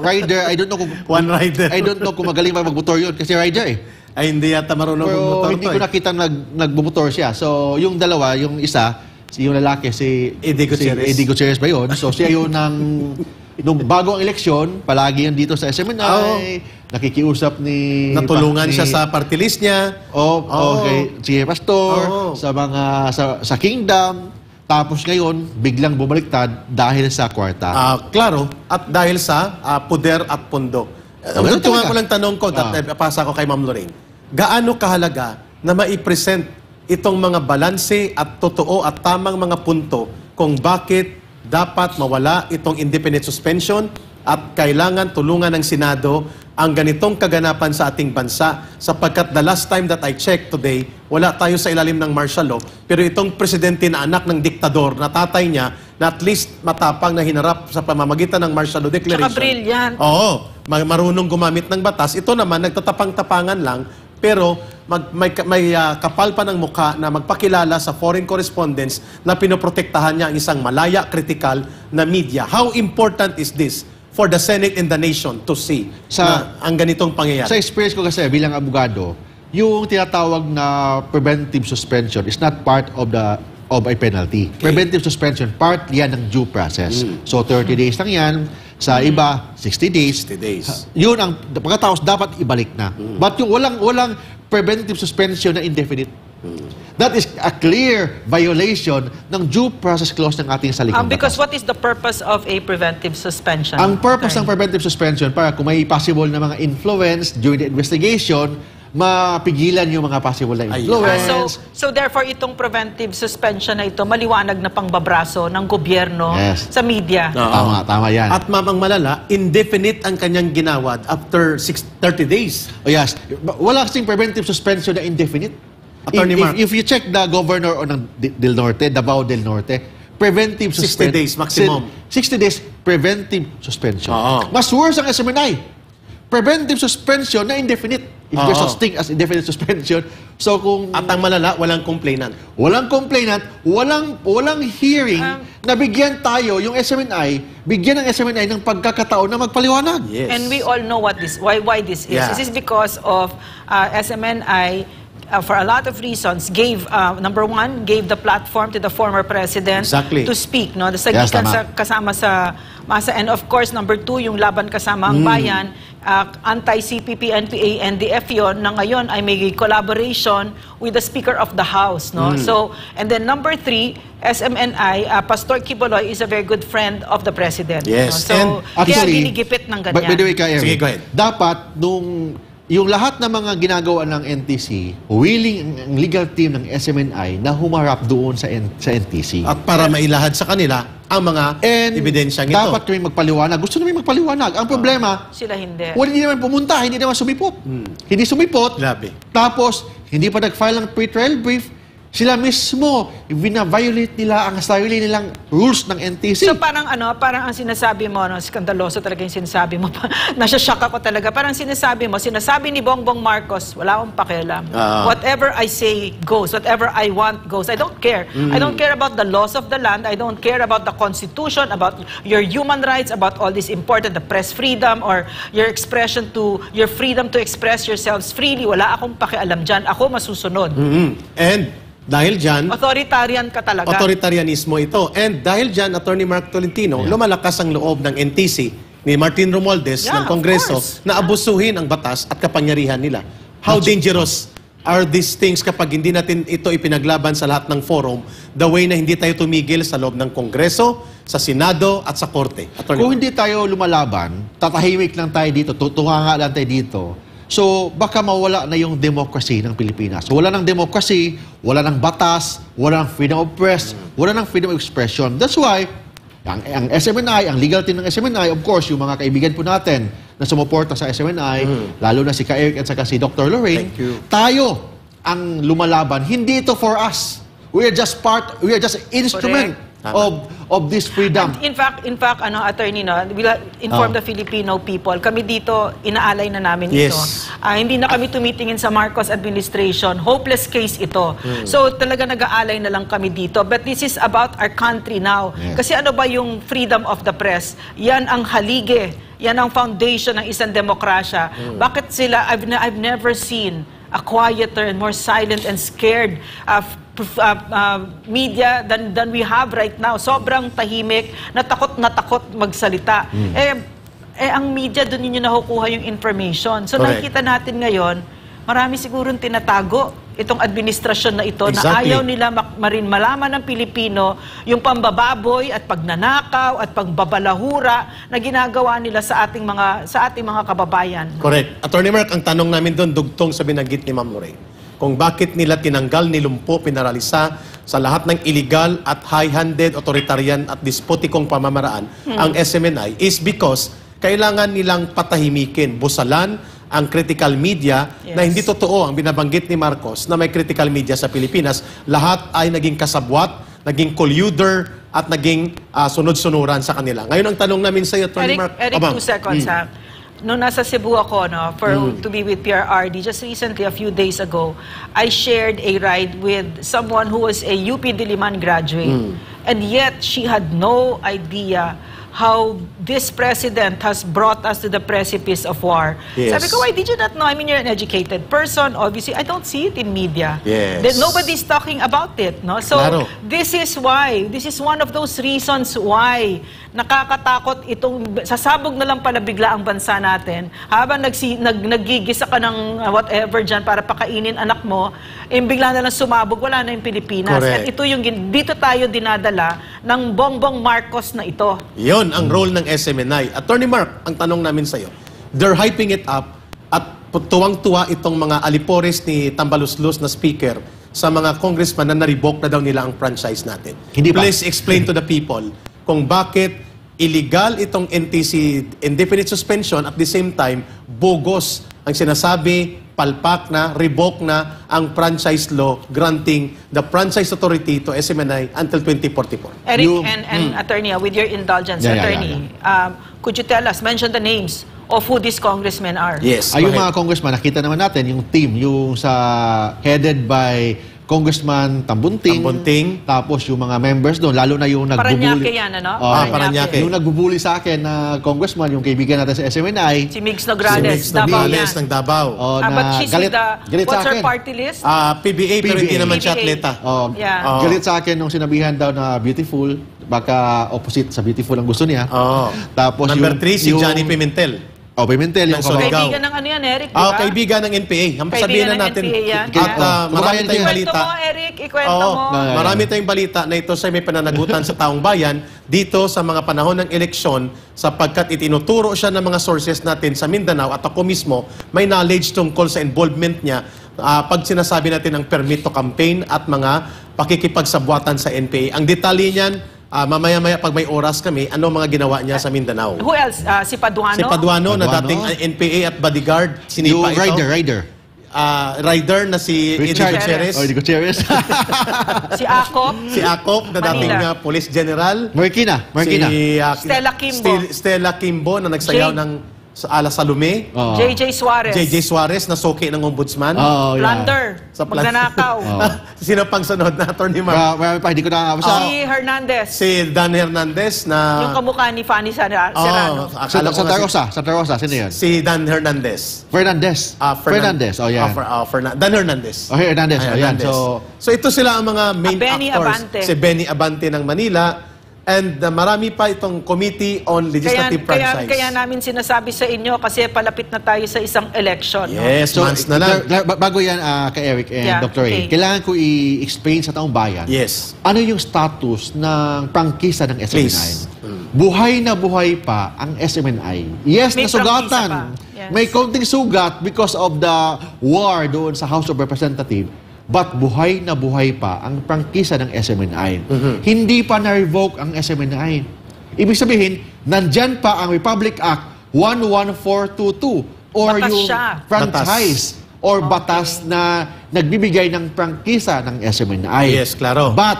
Speaker 5: rider, I don't know kung...
Speaker 4: One rider.
Speaker 5: I don't know kung magaling ba magmotor yun kasi rider eh.
Speaker 4: Ay, hindi yata marunong
Speaker 5: Pero
Speaker 4: bumotor
Speaker 5: hindi
Speaker 4: to
Speaker 5: ko
Speaker 4: eh.
Speaker 5: nakita nag, nagbumotor siya. So, yung dalawa, yung isa, si yung lalaki, si...
Speaker 4: Eddie Gutierrez.
Speaker 5: Si Eddie Gutierrez ba yun? So, siya yun ng... Nung bago ang eleksyon, palagi yan dito sa SMNI,
Speaker 4: Oo.
Speaker 5: nakikiusap ni...
Speaker 4: Natulungan
Speaker 5: ni-
Speaker 4: siya sa party list niya.
Speaker 5: Oh,
Speaker 4: Oo.
Speaker 5: okay. Si Pastor,
Speaker 4: Oo.
Speaker 5: sa mga sa, sa kingdom. Tapos ngayon, biglang bumaliktad dahil sa kwarta.
Speaker 4: Ah, klaro, at dahil sa ah, puder at pundo. Uh,
Speaker 5: talaga.
Speaker 4: ko lang tanong ko,
Speaker 5: Ah.
Speaker 4: at eh, pasa ko kay Ma'am Lorraine. Gaano kahalaga na maipresent itong mga balanse at totoo at tamang mga punto kung bakit dapat mawala itong independent suspension at kailangan tulungan ng Senado ang ganitong kaganapan sa ating bansa sapagkat the last time that I checked today, wala tayo sa ilalim ng martial law, pero itong presidente na anak ng diktador, na tatay niya, na at least matapang na hinarap sa pamamagitan ng martial law declaration.
Speaker 6: Tsaka brilliant.
Speaker 4: Oo, ma- marunong gumamit ng batas. Ito naman, nagtatapang-tapangan lang, pero mag, may, may ah, kapal pa ng mukha na magpakilala sa foreign correspondents na pinoprotektahan niya ang isang malaya, critical na media. How important is this for the Senate and the nation to see
Speaker 5: Sa-
Speaker 4: na ang ganitong pangyayari?
Speaker 5: Sa experience ko kasi bilang abogado, yung tinatawag na preventive suspension is not part of the of a penalty. Preventive suspension, part yan ng due process. So 30 days lang yan. Sa iba, 60 days.
Speaker 4: 60 days.
Speaker 5: Yun ang pagkatapos dapat ibalik na. But yung walang walang preventive suspension na indefinite. That is a clear violation ng due process clause ng ating saligang
Speaker 6: Um, because
Speaker 5: batas.
Speaker 6: what is the purpose of a preventive suspension?
Speaker 5: Ang purpose ng
Speaker 6: Attorney?
Speaker 5: preventive suspension para kung may possible na mga influence during the investigation, mapigilan yung mga possible na
Speaker 4: Ayun.
Speaker 6: Ah,
Speaker 5: influence.
Speaker 6: so, so therefore, itong preventive suspension na ito, maliwanag na pangbabraso ng gobyerno
Speaker 5: Yes.
Speaker 6: sa media.
Speaker 4: Oo.
Speaker 5: Tama, tama yan.
Speaker 4: At mamang malala, indefinite ang kanyang ginawad after six, 30 days.
Speaker 5: oh, yes. Wala kasing preventive suspension na indefinite.
Speaker 4: Attorney
Speaker 5: if,
Speaker 4: Mark.
Speaker 5: if, if you check the governor o ng Del Norte, Davao del Norte, preventive
Speaker 4: 60
Speaker 5: suspension.
Speaker 4: days maximum.
Speaker 5: 60 days preventive suspension.
Speaker 4: Oo.
Speaker 5: Mas worse ang SMNI. Preventive suspension na indefinite. If there's
Speaker 4: Oo.
Speaker 5: such thing as indefinite suspension. So kung
Speaker 4: At ang malala, walang complainant.
Speaker 5: Walang complainant, walang walang hearing,
Speaker 6: Um,
Speaker 5: nabigyan tayo yung SMNI, bigyan ng SMNI ng pagkakataon na magpaliwanag.
Speaker 4: Yes.
Speaker 6: And we all know what this, why, why this is.
Speaker 4: Yeah.
Speaker 6: This is because of uh, SMNI, uh, for a lot of reasons, gave, uh, number one, gave the platform to the former president
Speaker 4: Exactly.
Speaker 6: to speak. No?
Speaker 5: Yes,
Speaker 6: Sagitan
Speaker 5: tama.
Speaker 6: sa, kasama sa masa. And of course, number two, yung laban kasama ang bayan, uh, anti-CPP, NPA, NDF yun, na ngayon ay may collaboration with the Speaker of the House. No? So, and then number three, SMNI, uh, Pastor Kiboloy is a very good friend of the President.
Speaker 4: Yes,
Speaker 6: No? So,
Speaker 4: and
Speaker 6: kaya ginigipit ng ganyan.
Speaker 5: By, by the way, Kaya,
Speaker 4: Sige, go ahead.
Speaker 5: dapat nung yung lahat ng mga ginagawa ng NTC, willing ang, legal team ng SMNI na humarap doon sa, N- sa NTC.
Speaker 4: At para mailahad sa kanila ang mga
Speaker 5: And
Speaker 4: ebidensyang ito.
Speaker 5: dapat kami magpaliwanag. Gusto namin magpaliwanag. Ang problema,
Speaker 6: Sila hindi.
Speaker 5: wala hindi naman pumunta, hindi naman sumipot. Hindi sumipot.
Speaker 4: Grabe.
Speaker 5: Tapos, hindi pa nag-file ng pre-trial brief. Sila mismo, vina-violate nila ang sarili nilang rules ng NTC.
Speaker 6: So parang ano, parang ang sinasabi mo, no, skandaloso talaga yung sinasabi mo. Nasya-shock ako talaga. Parang sinasabi mo, sinasabi ni Bongbong Marcos, wala akong pakialam.
Speaker 4: Ah.
Speaker 6: Whatever I say goes. Whatever I want goes. I don't care. I don't care about the laws of the land. I don't care about the constitution, about your human rights, about all this important, the press freedom or your expression to, your freedom to express yourselves freely. Wala akong pakialam dyan. Ako masusunod.
Speaker 4: Mhm. And dahil dyan,
Speaker 6: Authoritarian ka talaga.
Speaker 4: authoritarianismo ito. And dahil dyan, Attorney Mark Tolentino, lumalakas ang loob ng NTC ni Martin Romualdez
Speaker 6: Yeah,
Speaker 4: ng Kongreso na abusuhin ang batas at kapangyarihan nila. How dangerous are these things kapag hindi natin ito ipinaglaban sa lahat ng forum the way na hindi tayo tumigil sa loob ng Kongreso, sa Senado at sa Korte. Attorney
Speaker 5: Kung
Speaker 4: Mark.
Speaker 5: hindi tayo lumalaban, tatahimik lang tayo dito, tutunga lang tayo dito, so baka mawala na yung democracy ng Pilipinas. So, wala ng democracy, wala ng batas, wala ng freedom of press, wala ng freedom of expression. That's why, ang, ang SMNI, ang legal team ng SMNI, of course, yung mga kaibigan po natin na sumuporta sa SMNI, lalo na si Ka Eric at saka si Dr. Lorraine,
Speaker 4: Thank you.
Speaker 5: tayo ang lumalaban. Hindi ito for us. We are just part, we are just instrument
Speaker 4: Tama.
Speaker 5: of of this freedom.
Speaker 6: In fact, in fact, ano, attorney, no, we'll inform
Speaker 5: Oh.
Speaker 6: the Filipino people. Kami dito, inaalay na namin
Speaker 4: Yes.
Speaker 6: ito. Ah, hindi na kami tumitingin sa Marcos administration. Hopeless case ito. So, talaga nag-aalay na lang kami dito. But this is about our country now.
Speaker 5: Yes.
Speaker 6: Kasi ano ba yung freedom of the press? Yan ang halige. Yan ang foundation ng isang demokrasya. Bakit sila, I've, I've never seen a quieter and more silent and scared uh, uh, uh, media than, than we have right now. Sobrang tahimik, natakot na takot magsalita. Eh, eh, ang media, doon yun nakukuha yung information. So
Speaker 4: Correct.
Speaker 6: nakikita natin ngayon, marami sigurong tinatago itong administrasyon na ito na
Speaker 4: Exactly.
Speaker 6: ayaw nila marin malaman ng Pilipino yung pambababoy at pagnanakaw at pagbabalahura na ginagawa nila sa ating mga sa ating mga kababayan.
Speaker 4: Correct. Attorney Mark, ang tanong namin doon, dugtong sa binanggit ni Ma'am Lorraine. Kung bakit nila tinanggal, nilumpo, pinaralisa sa lahat ng illegal at high-handed, authoritarian at despotikong pamamaraan ang SMNI is because kailangan nilang patahimikin, busalan ang critical media na
Speaker 6: Yes.
Speaker 4: hindi totoo ang binabanggit ni Marcos na may critical media sa Pilipinas. Lahat ay naging kasabwat, naging colluder at naging ah, sunod-sunuran sa kanila. Ngayon ang tanong namin sa iyo, Attorney
Speaker 6: Eric,
Speaker 4: Mark.
Speaker 6: Eric two seconds ha. Nung nasa Cebu ako, no, for, to be with PRRD, just recently, a few days ago, I shared a ride with someone who was a UP Diliman graduate. And yet, she had no idea how this president has brought us to the precipice of war.
Speaker 4: Yes.
Speaker 6: Sabi ko, why did you not know? I mean, you're an educated person. Obviously, I don't see it in media.
Speaker 4: Yes.
Speaker 6: That nobody's talking about it. No? So,
Speaker 4: Claro.
Speaker 6: this is why, this is one of those reasons why nakakatakot itong, sasabog na lang pala bigla ang bansa natin. Habang nagsi, nag, naggigisa ka ng uh, whatever dyan para pakainin anak mo, eh, bigla na lang sumabog, wala na yung Pilipinas.
Speaker 4: Correct.
Speaker 6: At ito yung, gin- dito tayo dinadala ng Bongbong Marcos na ito.
Speaker 4: Yon ang role ng SMNI. Attorney Mark, ang tanong namin sa iyo. They're hyping it up at tuwang-tuwa itong mga alipores ni Tambaluslos na speaker sa mga congressman na na-revoke na daw nila ang franchise natin.
Speaker 5: Hindi pa.
Speaker 4: Please explain to the people kung bakit illegal itong NTC indefinite suspension at the same time bogus ang sinasabi palpak na, revoke na ang franchise law granting the franchise authority to SMNI until 2044.
Speaker 6: Eric
Speaker 5: Yung-
Speaker 6: and, and Attorney, uh, with your indulgence,
Speaker 5: Yeah, yeah,
Speaker 6: Attorney, Um, could you tell us, mention the names of who these congressmen are?
Speaker 4: Yes.
Speaker 5: Ay, yung mga congressman, nakita naman natin, yung team, yung sa headed by Congressman Tambunting.
Speaker 4: Tambunting.
Speaker 5: Tapos yung mga members doon, lalo na yung nagbubuli.
Speaker 6: Paranaque yan, ano?
Speaker 5: Oo.
Speaker 4: Ah, Paranaque.
Speaker 5: Yung nagbubuli sa akin na congressman, yung kaibigan natin sa SMNI.
Speaker 6: Si Migs
Speaker 4: Si
Speaker 6: Nograles,
Speaker 4: Mix
Speaker 6: Davao
Speaker 4: Nogales
Speaker 6: yan.
Speaker 4: ng Davao.
Speaker 5: oh,
Speaker 6: Ah,
Speaker 5: na
Speaker 6: but she's
Speaker 5: galit,
Speaker 6: the,
Speaker 5: galit sa
Speaker 6: what's her party list?
Speaker 4: Ah, PBA, pero hindi
Speaker 5: PBA.
Speaker 4: naman siya
Speaker 6: PBA.
Speaker 4: atleta.
Speaker 5: Oh,
Speaker 6: Yeah.
Speaker 4: Oo.
Speaker 5: Galit sa akin nung sinabihan daw na beautiful, baka opposite sa beautiful ang gusto niya.
Speaker 4: Oo.
Speaker 5: Tapos
Speaker 4: Number
Speaker 5: yung-
Speaker 4: three, si
Speaker 5: yung-
Speaker 4: Johnny Pimentel.
Speaker 5: Oh, Pimentel, yung
Speaker 4: Ng Surigao.
Speaker 5: kababayan.
Speaker 6: Kaibigan ng ano yan, Eric, di
Speaker 4: Ah,
Speaker 6: ba?
Speaker 4: kaibigan ng NPA. Ang
Speaker 6: Kaibigan
Speaker 4: sabihin na
Speaker 6: ng
Speaker 4: natin.
Speaker 6: NPA yan.
Speaker 4: At ah, marami
Speaker 5: kababayan
Speaker 4: tayong
Speaker 5: yan.
Speaker 4: balita.
Speaker 6: Ikwento mo, Eric, ikwento
Speaker 4: Oo,
Speaker 6: mo.
Speaker 5: Na-
Speaker 4: marami tayong balita na ito sa may pananagutan sa taong bayan dito sa mga panahon ng eleksyon sapagkat itinuturo siya ng mga sources natin sa Mindanao at ako mismo may knowledge tungkol sa involvement niya ah, pag sinasabi natin ang permit to campaign at mga pakikipagsabwatan sa NPA. Ang detalye niyan, ah, mamaya-maya pag may oras kami, ano mga ginawa niya sa Mindanao.
Speaker 6: Who else? Ah, si Paduano?
Speaker 4: Si Paduano, na
Speaker 5: Paduano.
Speaker 4: dating ah, NPA at bodyguard, sinipa
Speaker 5: Yung
Speaker 4: ito.
Speaker 5: rider, rider.
Speaker 4: Ah, rider na si Eddie
Speaker 5: Richard.
Speaker 4: Gutierrez.
Speaker 5: Oh, Gutierrez.
Speaker 6: Si Akop?
Speaker 4: Si Akop, na dating
Speaker 6: Manila.
Speaker 4: ah, police general.
Speaker 5: Marikina, Marikina.
Speaker 4: Si ah,
Speaker 6: Stella Kimbo.
Speaker 4: Stel- Stella Kimbo na nagsayaw
Speaker 6: J-
Speaker 4: ng sa Ala Salome.
Speaker 5: Oo.
Speaker 6: JJ Suarez.
Speaker 4: JJ Suarez na soki ng ombudsman.
Speaker 5: Oo, yeah.
Speaker 6: Plunder.
Speaker 4: Sa plan-
Speaker 6: Magnanakaw.
Speaker 4: Sino pang sunod na attorney?
Speaker 5: Mara- Marami pa, hindi ko na
Speaker 6: Si Hernandez.
Speaker 4: Si Dan Hernandez na...
Speaker 6: yung kamukha ni Fanny Sara-
Speaker 4: Oo,
Speaker 6: Serrano.
Speaker 4: akala ko
Speaker 5: Santa
Speaker 4: nga si-
Speaker 5: Rosa, Santa Rosa, sino yun?
Speaker 4: Si Dan Hernandez.
Speaker 5: Fernandez.
Speaker 4: Ah, Fernan-
Speaker 5: Fernandez, oh.
Speaker 4: Ah, Fer- ah, Fernan- Dan Hernandez.
Speaker 5: Oh, Hernandez,
Speaker 4: Ay,
Speaker 5: oh, yan.
Speaker 4: Hernandez.
Speaker 5: So,
Speaker 4: So ito sila ang mga main
Speaker 6: Ah, Benny
Speaker 4: actors.
Speaker 6: Abante.
Speaker 4: Si Benny Abante ng Manila, And uh, marami pa itong Committee on
Speaker 6: Kaya,
Speaker 4: Legislative
Speaker 6: kaya,
Speaker 4: Franchise.
Speaker 6: kaya namin sinasabi sa inyo kasi palapit na tayo sa isang election. no?
Speaker 4: Yes, months na lang.
Speaker 5: la- ba- bago yan, ah, kay Eric and
Speaker 6: Yeah,
Speaker 5: Dr. A,
Speaker 6: okay.
Speaker 5: kailangan ko i-explain sa taong bayan
Speaker 4: Yes.
Speaker 5: ano yung status ng prangkisa ng SMNI.
Speaker 4: Please.
Speaker 5: Buhay na buhay pa ang SMNI. Yes,
Speaker 6: May
Speaker 5: nasugatan.
Speaker 6: Yes.
Speaker 5: May kaunting sugat because of the war doon sa House of Representatives. But buhay na buhay pa ang prangkisa ng SMNI. Hindi pa na-revoke ang SMNI. Ibig sabihin, nandyan pa ang Republic Act 11422 or
Speaker 6: Batas
Speaker 5: yung
Speaker 6: siya.
Speaker 5: franchise or batas na nagbibigay ng prangkisa ng SMNI.
Speaker 4: Yes, klaro.
Speaker 5: But,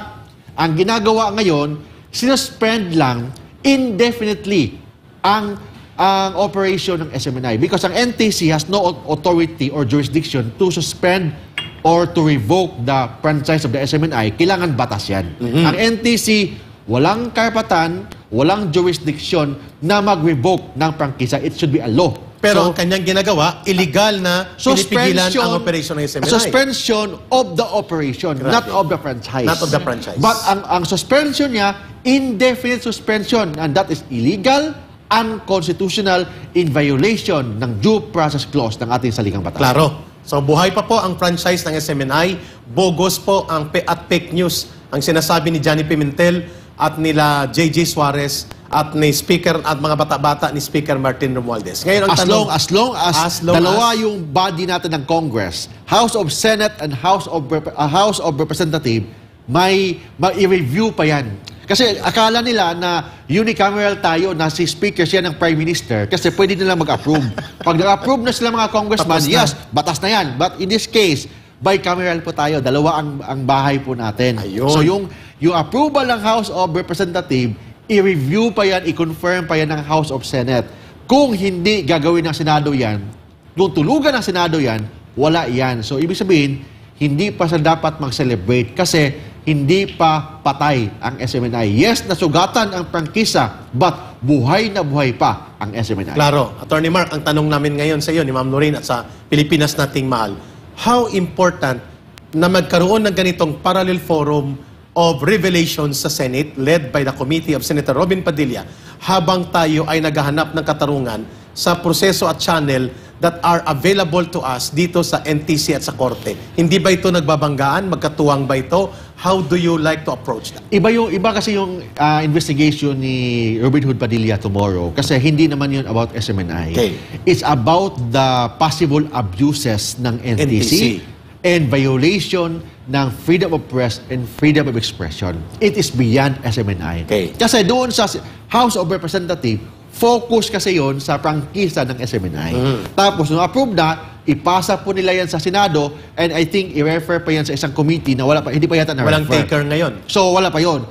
Speaker 5: ang ginagawa ngayon, sinuspend lang indefinitely ang ang operation ng SMNI because ang NTC has no au- authority or jurisdiction to suspend or to revoke the franchise of the SMNI. Kailangan batas yan. Ang NTC, walang karapatan, walang jurisdiction na mag-revoke ng prangkisa. It should be a law.
Speaker 4: Pero
Speaker 5: So,
Speaker 4: ang kanyang ginagawa, illegal na pinipigilan ang operation ng SMNI.
Speaker 5: Suspension of the operation,
Speaker 4: Grabe.
Speaker 5: not of the franchise.
Speaker 4: Not of the franchise.
Speaker 5: But ang, ang suspension niya, indefinite suspension. And that is illegal, unconstitutional, in violation ng due process clause ng ating saligang batas.
Speaker 4: Klaro. So buhay pa po ang franchise ng SMNI, bogus po ang pe- at fake news ang sinasabi ni Johnny Pimentel at nila JJ Suarez at ni Speaker at mga bata-bata ni Speaker Martin Romualdez. Ngayon ang
Speaker 5: As
Speaker 4: tanong,
Speaker 5: long as long as,
Speaker 4: As long
Speaker 5: dalawa
Speaker 4: as-
Speaker 5: yung body natin ng Congress, House of Senate and House of uh, House of Representative, may ma-review pa yan. Kasi akala nila na unicameral tayo na si Speaker siya ng Prime Minister kasi pwede nila mag-approve. Pag nag-approve na sila mga congressman,
Speaker 4: na.
Speaker 5: yes, batas na yan. But in this case, bicameral po tayo. Dalawa ang, ang bahay po natin.
Speaker 4: Ayun.
Speaker 5: So yung, yung approval ng House of Representative, i-review pa yan, i-confirm pa yan ng House of Senate. Kung hindi gagawin ng Senado yan, kung tulugan ng Senado yan, wala yan. So ibig sabihin, hindi pa sa dapat mag-celebrate kasi hindi pa patay ang SMNI. Yes, nasugatan ang prangkisa, but buhay na buhay pa ang SMNI.
Speaker 4: Klaro. Attorney Mark, ang tanong namin ngayon sa iyo ni Ma'am Lorraine at sa Pilipinas nating mahal, how important na magkaroon ng ganitong parallel forum of revelations sa Senate led by the Committee of Senator Robin Padilla habang tayo ay naghahanap ng katarungan sa proseso at channel that are available to us dito sa NTC at sa Korte. Hindi ba ito nagbabanggaan? Magkatuwang ba ito? How do you like to approach that?
Speaker 5: Iba yung iba kasi yung ah, investigation ni Robin Hood Padilla tomorrow kasi hindi naman yun about SMNI.
Speaker 4: Okay.
Speaker 5: It's about the possible abuses ng NTC,
Speaker 4: NTC.
Speaker 5: and violation ng freedom of press and freedom of expression. It is beyond SMNI.
Speaker 4: Okay.
Speaker 5: Kasi doon sa House of Representatives, focus kasi yon sa prangkisa ng SMNI.
Speaker 4: Mm.
Speaker 5: Tapos, nung approve na, ipasa po nila yan sa Senado and I think i-refer pa yan sa isang committee na wala pa, hindi pa yata na
Speaker 4: Walang taker ngayon.
Speaker 5: So wala pa yon.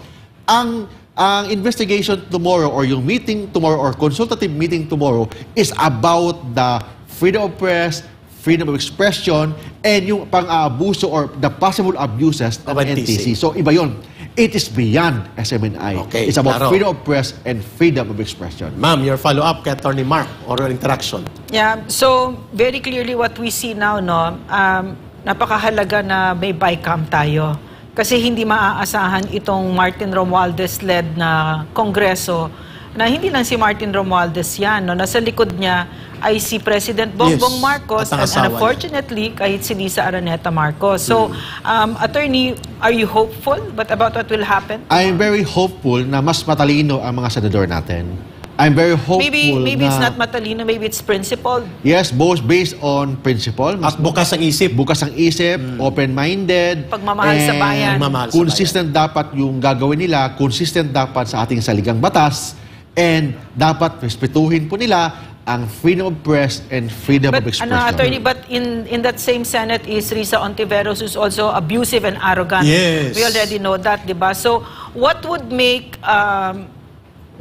Speaker 5: Ang ang investigation tomorrow or yung meeting tomorrow or consultative meeting tomorrow is about the freedom of press, freedom of expression, and yung pang-aabuso or the possible abuses ng.
Speaker 4: NTC.
Speaker 5: So iba yon. It is beyond SMNI.
Speaker 4: Okay,
Speaker 5: It's about
Speaker 4: klaro.
Speaker 5: freedom of press and freedom of expression.
Speaker 4: Ma'am, your follow-up kay Attorney Mark or your interaction.
Speaker 6: Yeah, so very clearly what we see now, no, um, napakahalaga na may BICAM tayo. Kasi hindi maaasahan itong Martin Romualdez-led na kongreso na hindi lang si Martin Romualdez yan. No? Nasa likod niya ay si President Bongbong
Speaker 4: Yes,
Speaker 6: Marcos
Speaker 4: at
Speaker 6: and, unfortunately kahit si Lisa Araneta Marcos. So, um, attorney, are you hopeful but about what will happen?
Speaker 5: I'm very hopeful na mas matalino ang mga senador natin. I'm very hopeful
Speaker 6: Maybe maybe it's
Speaker 5: na
Speaker 6: not matalino, maybe it's principled.
Speaker 5: Yes, both based on principle, mas
Speaker 4: At bukas ang isip.
Speaker 5: bukas ang isip, open-minded,
Speaker 6: Pagmamahal sa
Speaker 5: and
Speaker 6: bayan.
Speaker 4: Pagmamahal sa
Speaker 5: consistent dapat yung gagawin nila, consistent dapat sa ating saligang batas, and dapat respetuhin po nila ang freedom of press and freedom
Speaker 6: But
Speaker 5: of expression.
Speaker 6: ano, attorney, but in in that same Senate is Risa Ontiveros who's also abusive and arrogant.
Speaker 4: Yes.
Speaker 6: We already know that, 'di ba? So, what would make um,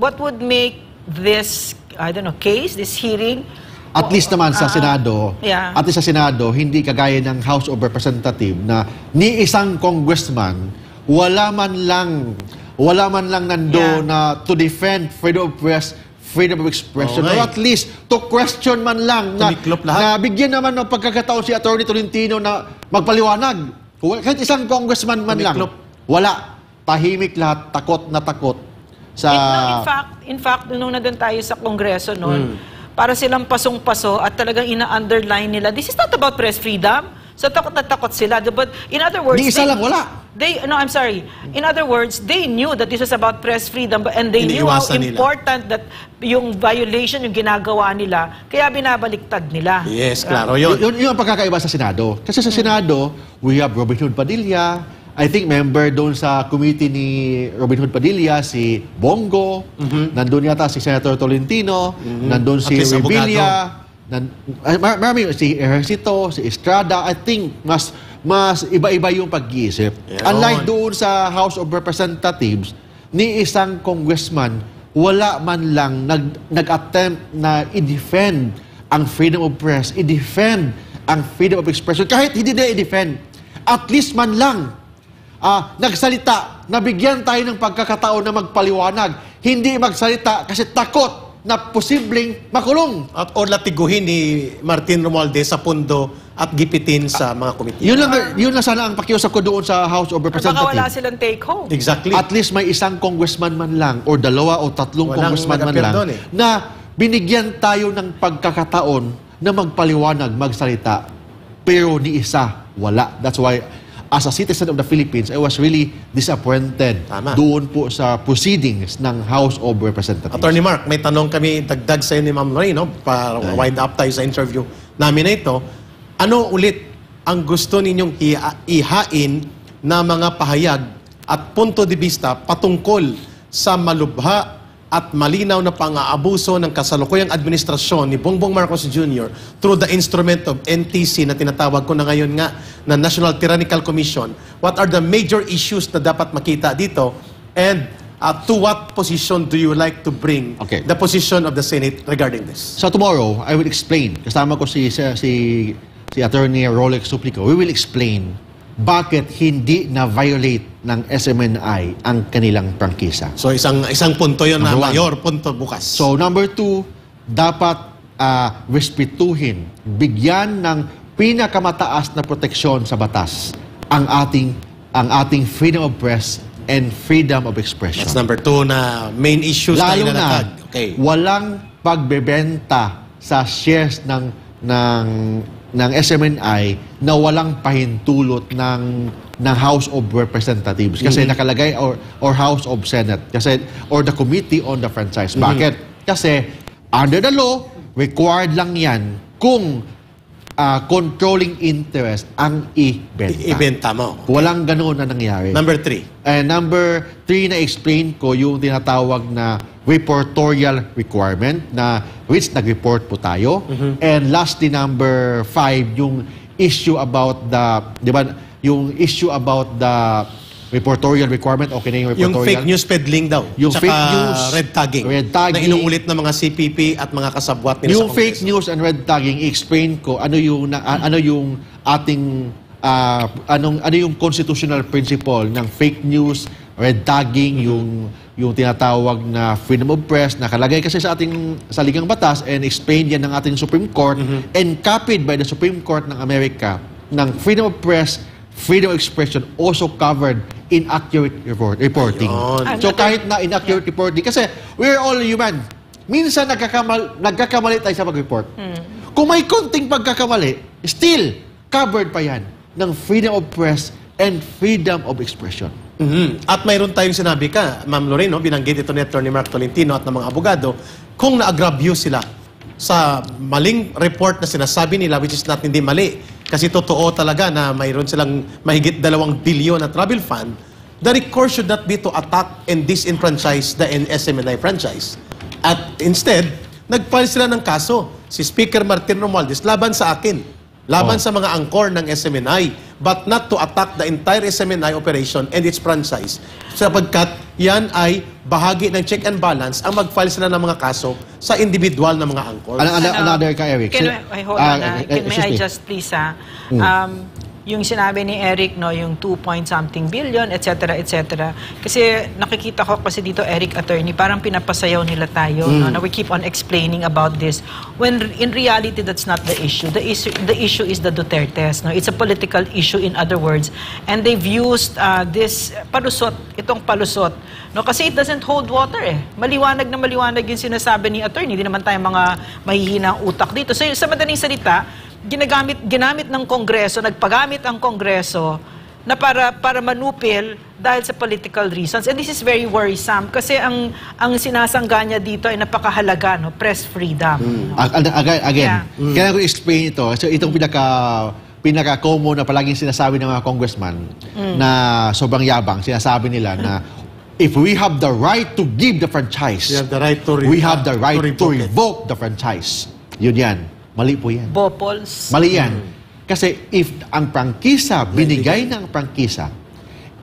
Speaker 6: what would make this I don't know, case, this hearing
Speaker 5: At least naman sa
Speaker 6: Ah,
Speaker 5: Senado,
Speaker 6: yeah.
Speaker 5: at least sa Senado, hindi kagaya ng House of Representative na ni isang congressman, wala man lang, wala man lang nando
Speaker 6: Yeah.
Speaker 5: na to defend freedom of press, freedom of expression,
Speaker 4: Oo
Speaker 5: or at least to question man lang na, na bigyan naman ng pagkakataon si Attorney Tolentino na magpaliwanag. Kahit isang congressman man lang,
Speaker 4: Tumiklop.
Speaker 5: wala. Tahimik lahat, takot na takot. sa
Speaker 6: In, no, in fact, in fact, nung nandun tayo sa Kongreso noon, para silang pasong-paso at talagang ina-underline nila, this is not about press freedom. So takot na takot sila. But in other words,
Speaker 5: Di isa lang, wala.
Speaker 6: They, no, I'm sorry. In other words, they knew that this was about press freedom but- and they knew how
Speaker 4: Iniiwasan nila.
Speaker 6: important that yung violation, yung ginagawa nila, kaya binabaliktad nila.
Speaker 4: Yes,
Speaker 6: Ah.
Speaker 4: klaro
Speaker 5: yun,
Speaker 4: yun.
Speaker 5: yun, ang pagkakaiba sa Senado. Kasi sa Senado, we have Robin Hood Padilla, I think member doon sa committee ni Robin Hood Padilla, si Bongo, nandun yata si Senator Tolentino, nandun
Speaker 4: At
Speaker 5: si
Speaker 4: least abogado.
Speaker 5: Revilla, nan, marami, si Ejercito, si Estrada, I think mas mas iba-iba yung pag-iisip.
Speaker 4: Yun.
Speaker 5: Unlike doon sa House of Representatives, ni isang congressman, wala man lang nag, nag-attempt na i-defend ang freedom of press, i-defend ang freedom of expression. Kahit hindi na i-defend, at least man lang, ah, nagsalita, nabigyan tayo ng pagkakataon na magpaliwanag. Hindi magsalita kasi takot na posibleng makulong.
Speaker 4: At o latiguhin ni Martin Romualdez sa pundo at gipitin sa mga komite.
Speaker 5: Yun lang, yun lang sana ang pakiusap ko doon sa House of
Speaker 6: Or baka wala
Speaker 5: Representatives.
Speaker 6: silang take home.
Speaker 4: Exactly.
Speaker 5: At least may isang congressman man lang or dalawa o tatlong
Speaker 4: Walang
Speaker 5: congressman man lang
Speaker 4: doon eh.
Speaker 5: na binigyan tayo ng pagkakataon na magpaliwanag, magsalita. Pero ni isa, wala. That's why as a citizen of the Philippines, I was really disappointed
Speaker 4: Tama.
Speaker 5: doon po sa proceedings ng House of Representatives.
Speaker 4: Attorney Mark, may tanong kami dagdag sa ni Ma'am Lorraine, no? para wind up tayo sa interview namin na ito. Ano ulit ang gusto ninyong iha- ihain na mga pahayag at punto de vista patungkol sa malubha at malinaw na pang-aabuso ng kasalukuyang administrasyon ni Bongbong Marcos Jr. through the instrument of NTC na tinatawag ko na ngayon nga na National Tyrannical Commission. What are the major issues na dapat makita dito? And uh, to what position do you like to bring
Speaker 5: Okay.
Speaker 4: the position of the Senate regarding this?
Speaker 5: So tomorrow, I will explain. Kasama ko si si si, si Attorney Rolex Suplico. We will explain bakit hindi na violate ng SMNI ang kanilang prangkisa.
Speaker 4: So isang isang punto 'yon na
Speaker 5: one.
Speaker 4: mayor punto bukas.
Speaker 5: So number two, dapat ah, respetuhin, bigyan ng pinakamataas na proteksyon sa batas ang ating ang ating freedom of press and freedom of expression.
Speaker 4: That's number two na main issues
Speaker 5: Lalo
Speaker 4: na
Speaker 5: na,
Speaker 4: ilalagag. Okay.
Speaker 5: walang pagbebenta sa shares ng ng ng SMNI na walang pahintulot ng ng House of Representatives kasi
Speaker 4: Mm-hmm.
Speaker 5: nakalagay or or House of Senate kasi or the Committee on the Franchise.
Speaker 4: Mm-hmm.
Speaker 5: Bakit? Kasi under the law required lang 'yan kung ah, controlling interest ang ibenta.
Speaker 4: Ibenta mo.
Speaker 5: Walang ganoon na nangyari.
Speaker 4: Number three.
Speaker 5: And number three na explain ko yung tinatawag na reportorial requirement na which nag-report po tayo. And lastly, number five, yung issue about the, di ba, yung issue about the reportorial requirement, okay na yung
Speaker 4: Yung
Speaker 5: reportorial?
Speaker 4: fake news peddling daw.
Speaker 5: Yung
Speaker 4: Tsaka
Speaker 5: fake news,
Speaker 4: red tagging.
Speaker 5: red tagging.
Speaker 4: Na inuulit ng mga CPP at mga kasabwat nila
Speaker 5: Yung
Speaker 4: sa
Speaker 5: fake
Speaker 4: Kongreso.
Speaker 5: news and red tagging, explain ko ano yung na, ano yung ating ah, anong ano yung constitutional principle ng fake news, red tagging, yung yung tinatawag na freedom of press nakalagay kasi sa ating saligang batas and explained yan ng ating Supreme Court and copied by the Supreme Court ng Amerika ng freedom of press, freedom of expression also covered inaccurate report, reporting.
Speaker 4: Yun.
Speaker 5: So kahit na inaccurate reporting kasi we're all human. Minsan nagkakamal, nagkakamali tayo sa pag-report. Kung may konting pagkakamali, still covered pa yan ng freedom of press and freedom of expression.
Speaker 4: Mhm. At mayroon tayong sinabi ka, Ma'am Lorraine, no, binanggit ito ni Attorney Mark Tolentino at ng mga abogado, kung na-agravio sila sa maling report na sinasabi nila, which is not hindi mali, kasi totoo talaga na mayroon silang mahigit dalawang bilyon na travel fund, the recourse should not be to attack and disenfranchise the SMNI franchise. At instead, nag-file sila ng kaso, si Speaker Martin Romualdez, laban sa akin. Laban
Speaker 5: Oh.
Speaker 4: sa mga angkor ng SMNI, but not to attack the entire SMNI operation and its franchise. Sapagkat yan ay bahagi ng check and balance ang mag-file sila ng mga kaso sa individual na mga angkor.
Speaker 5: Ano, ano,
Speaker 6: Ano,
Speaker 5: another ka, Eric?
Speaker 6: Can I, hold on, ah.
Speaker 5: eh,
Speaker 6: Can, may I just please, ah? Um, yung sinabi ni Eric, no, yung 2 point something billion, etc., etc. Kasi nakikita ko kasi dito, Eric Attorney, parang pinapasayaw nila tayo, no, na we keep on explaining about this. When in reality, that's not the issue. The issue, the issue is the Dutertes. No? It's a political issue, in other words. And they've used uh, this palusot, itong palusot. No? Kasi it doesn't hold water eh. Maliwanag na maliwanag yung sinasabi ni attorney. Hindi naman tayo mga mahihinang utak dito. So sa madaling salita, ginagamit ginamit ng Kongreso, nagpagamit ang Kongreso na para para manupil dahil sa political reasons. And this is very worrisome kasi ang ang sinasangga niya dito ay napakahalaga, no, press freedom. no?
Speaker 5: Ag- ag- Again, again
Speaker 6: Yeah.
Speaker 5: kaya ko explain ito. So itong pinaka pinaka-common na palaging sinasabi ng mga congressman na sobrang yabang, sinasabi nila na if we have the right to give the franchise,
Speaker 4: We have the right to re-
Speaker 5: we have the
Speaker 4: to
Speaker 5: right to
Speaker 4: revoke it.
Speaker 5: revoke the franchise. Yun yan. Mali po yan.
Speaker 6: Bopols.
Speaker 5: Mali yan. Kasi if ang prangkisa, binigay ng prangkisa,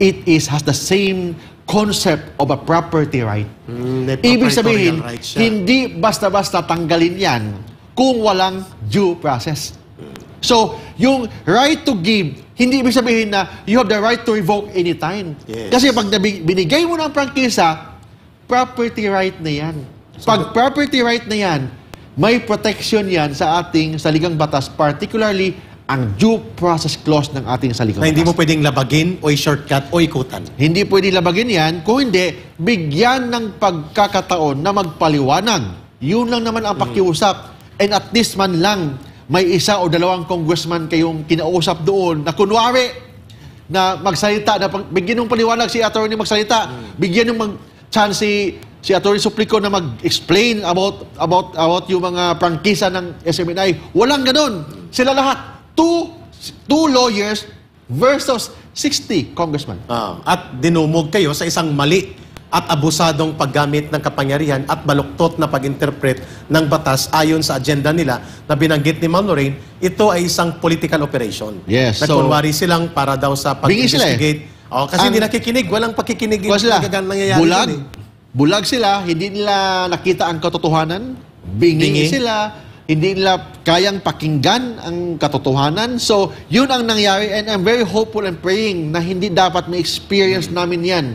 Speaker 5: it is has the same concept of a property right.
Speaker 4: Mm,
Speaker 5: Ibig sabihin,
Speaker 4: siya.
Speaker 5: hindi basta-basta tanggalin yan kung walang due process. So, yung right to give, hindi ibig sabihin na you have the right to revoke anytime.
Speaker 4: Yes.
Speaker 5: Kasi pag binigay mo ng prangkisa, property right na yan. Pag property right na yan, may protection yan sa ating saligang batas, particularly ang due process clause ng ating saligang
Speaker 4: Na hindi mo
Speaker 5: batas.
Speaker 4: pwedeng labagin o i-shortcut o ikutan.
Speaker 5: Hindi pwede labagin yan, kung hindi, bigyan ng pagkakataon na magpaliwanag. Yun lang naman ang pakiusap. And at least man lang, may isa o dalawang congressman kayong kinausap doon na kunwari na magsalita, na bigyan ng paliwanag si attorney magsalita, bigyan ng mag chance si, si attorney Suplico na mag-explain about about about yung mga prangkisa ng SMNI. Walang ganun. Sila lahat. Two, two lawyers versus 60 congressman.
Speaker 4: Ah, at dinumog kayo sa isang mali at abusadong paggamit ng kapangyarihan at baluktot na pag-interpret ng batas ayon sa agenda nila na binanggit ni Ma'am Lorraine, ito ay isang political operation.
Speaker 5: Yes, so-
Speaker 4: Nagkunwari silang para daw sa
Speaker 5: eh.
Speaker 4: pag-investigate. Oh, kasi hindi nakikinig, walang pakikinig
Speaker 5: Kuha sila,
Speaker 4: nangyayari
Speaker 5: bulag,
Speaker 4: eh.
Speaker 5: Bulag sila, hindi nila nakita ang katotohanan, bingi,
Speaker 4: Bingi.
Speaker 5: sila, hindi nila kayang pakinggan ang katotohanan. So, yun ang nangyari and I'm very hopeful and praying na hindi dapat ma-experience namin yan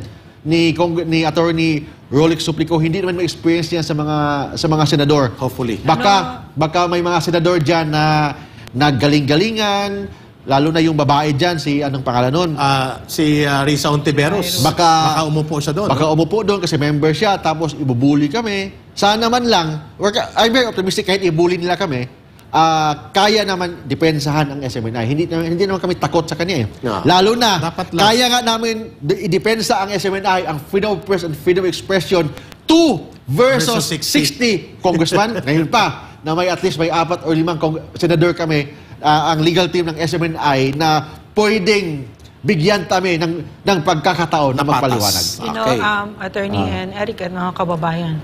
Speaker 5: ni, Cong- ni Attorney Rolex Suplico. Hindi naman ma-experience yan sa mga, sa mga senador.
Speaker 4: Hopefully.
Speaker 5: Baka, baka may mga senador dyan na naggaling-galingan, lalo na yung babae dyan, si anong pangalan nun?
Speaker 4: Ah, si ah, Risa Ontiveros,
Speaker 5: Baka-
Speaker 4: baka umupo siya doon.
Speaker 5: Baka umupo doon kasi member siya, tapos ibubuli kami. Sana man lang, or ka- I'm very optimistic kahit ibuli nila kami, ah, kaya naman depensahan ang SMNI. Hindi, naman- hindi naman kami takot sa kanya eh.
Speaker 4: Yeah.
Speaker 5: Lalo na,
Speaker 4: Dapat lang.
Speaker 5: kaya nga namin de- idepensa ang SMNI, ang freedom of press and freedom of expression, 2 versus,
Speaker 4: Versus
Speaker 5: 60. congressman. Ngayon pa, na may at least may apat o limang kong- senador kami, ah, ang legal team ng SMNI na pwedeng bigyan kami ng, ng pagkakataon na
Speaker 4: Na
Speaker 5: magpaliwanag.
Speaker 6: You know,
Speaker 4: Okay.
Speaker 6: um, Attorney and Eric at mga kababayan,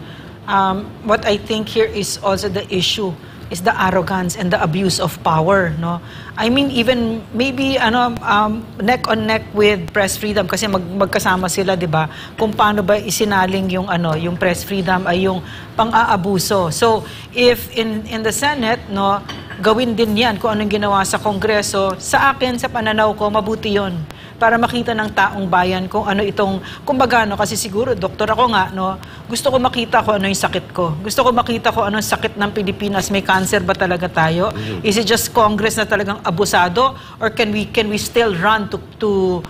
Speaker 6: um, what I think here is also the issue is the arrogance and the abuse of power, no? I mean, even maybe ano um, neck on neck with press freedom kasi mag, magkasama sila, 'di ba? Kung paano ba isinaling yung ano, yung press freedom ay yung pang-aabuso. So, if in in the Senate, no, gawin din 'yan kung anong ginawa sa Kongreso, sa akin sa pananaw ko mabuti 'yon para makita ng taong bayan kung ano itong, kumbaga, no, kasi siguro, doktor ako nga, no, gusto ko makita ko ano yung sakit ko. Gusto ko makita ko ano yung sakit ng Pilipinas. May cancer ba talaga tayo? Is it just Congress na talagang abusado? Or can we can we still run to to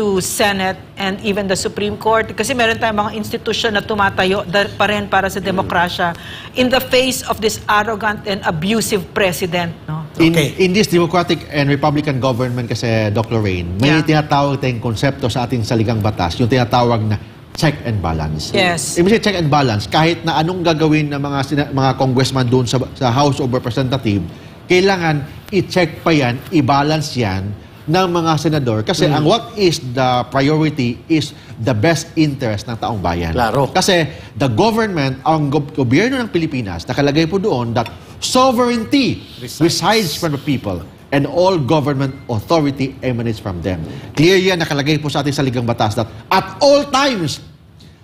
Speaker 6: to Senate and even the Supreme Court kasi meron tayong mga institusyon na tumatayo pa rin para sa demokrasya in the face of this arrogant and abusive president no
Speaker 5: In,
Speaker 4: Okay.
Speaker 5: in this Democratic and Republican government kasi, Dr. Rain, may
Speaker 6: Yeah.
Speaker 5: tinatawag tayong konsepto sa ating saligang batas, yung tinatawag na check and balance.
Speaker 6: Yes.
Speaker 5: Ibig sabihin, check and balance, kahit na anong gagawin ng mga sina- mga congressman doon sa, sa House of Representatives, kailangan i-check pa yan, i-balance yan ng mga senador. Kasi ang what is the priority is the best interest ng taong bayan.
Speaker 4: Klaro.
Speaker 5: Kasi the government, ang gob- gobyerno ng Pilipinas, nakalagay po doon that sovereignty
Speaker 4: Resides.
Speaker 5: resides from the people and all government authority emanates from them. Clear yan, nakalagay po sa ating saligang batas that at all times,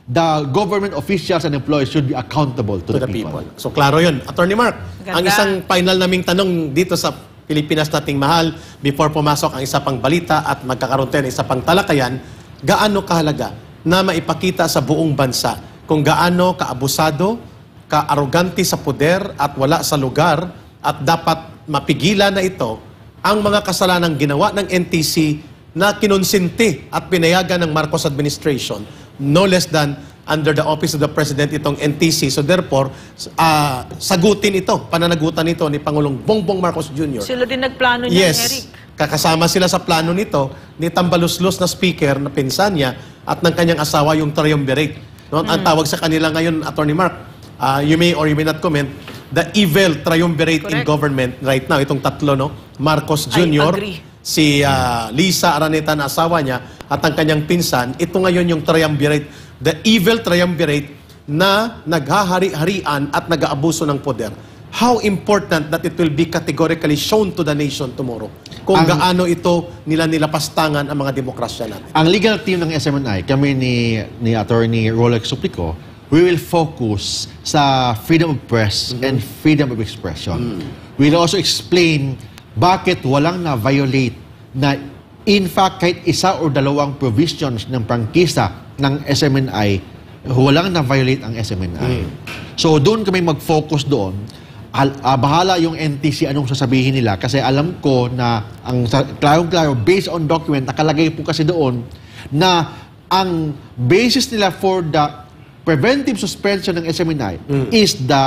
Speaker 5: the government officials and employees should be accountable to,
Speaker 4: to the people. So klaro 'yun. Attorney Mark,
Speaker 6: Ganda.
Speaker 4: ang isang final naming tanong dito sa Pilipinas nating mahal, before pumasok ang isa pang balita at magkakaroon tayo ng isa pang talakayan, gaano kahalaga na maipakita sa buong bansa kung gaano kaabusado, kaarogante sa poder at wala sa lugar at dapat mapigilan na ito ang mga kasalanang ginawa ng NTC na kinonsinti at pinayagan ng Marcos administration no less than under the office of the President itong NTC. So therefore, ah, sagutin ito, pananagutan ito ni Pangulong Bongbong Marcos Jr.
Speaker 6: Sila din nagplano niyan,
Speaker 4: Yes.
Speaker 6: Eric.
Speaker 4: Kakasama sila sa plano nito ni Tambaluslos na speaker na pinsan niya at ng kanyang asawa yung triumvirate. No? Ang
Speaker 6: Mm.
Speaker 4: tawag sa kanila ngayon, Attorney Mark, ah, you may or you may not comment, the evil triumvirate in
Speaker 6: Correct.
Speaker 4: government right now, itong tatlo, no? Marcos Jr., si ah, Lisa Araneta na asawa niya at ang kanyang pinsan, ito ngayon yung triumvirate, the evil triumvirate na naghahari-harian at nag-aabuso ng poder. How important that it will be categorically shown to the nation tomorrow kung
Speaker 5: Ang-
Speaker 4: gaano ito nila nilapastangan ang mga demokrasya natin.
Speaker 5: Ang legal team ng SMNI, kami ni, ni Attorney Rolex Suplico, we will focus sa freedom of press and freedom of expression. We'll also explain bakit walang na-violate na in fact kahit isa o dalawang provisions ng prangkisa ng SMNI, walang na-violate ang SMNI. So doon kami mag-focus doon. Al- ah, bahala yung NTC anong sasabihin nila kasi alam ko na ang klarong-klaro based on document nakalagay po kasi doon na ang basis nila for the preventive suspension ng SMNI is the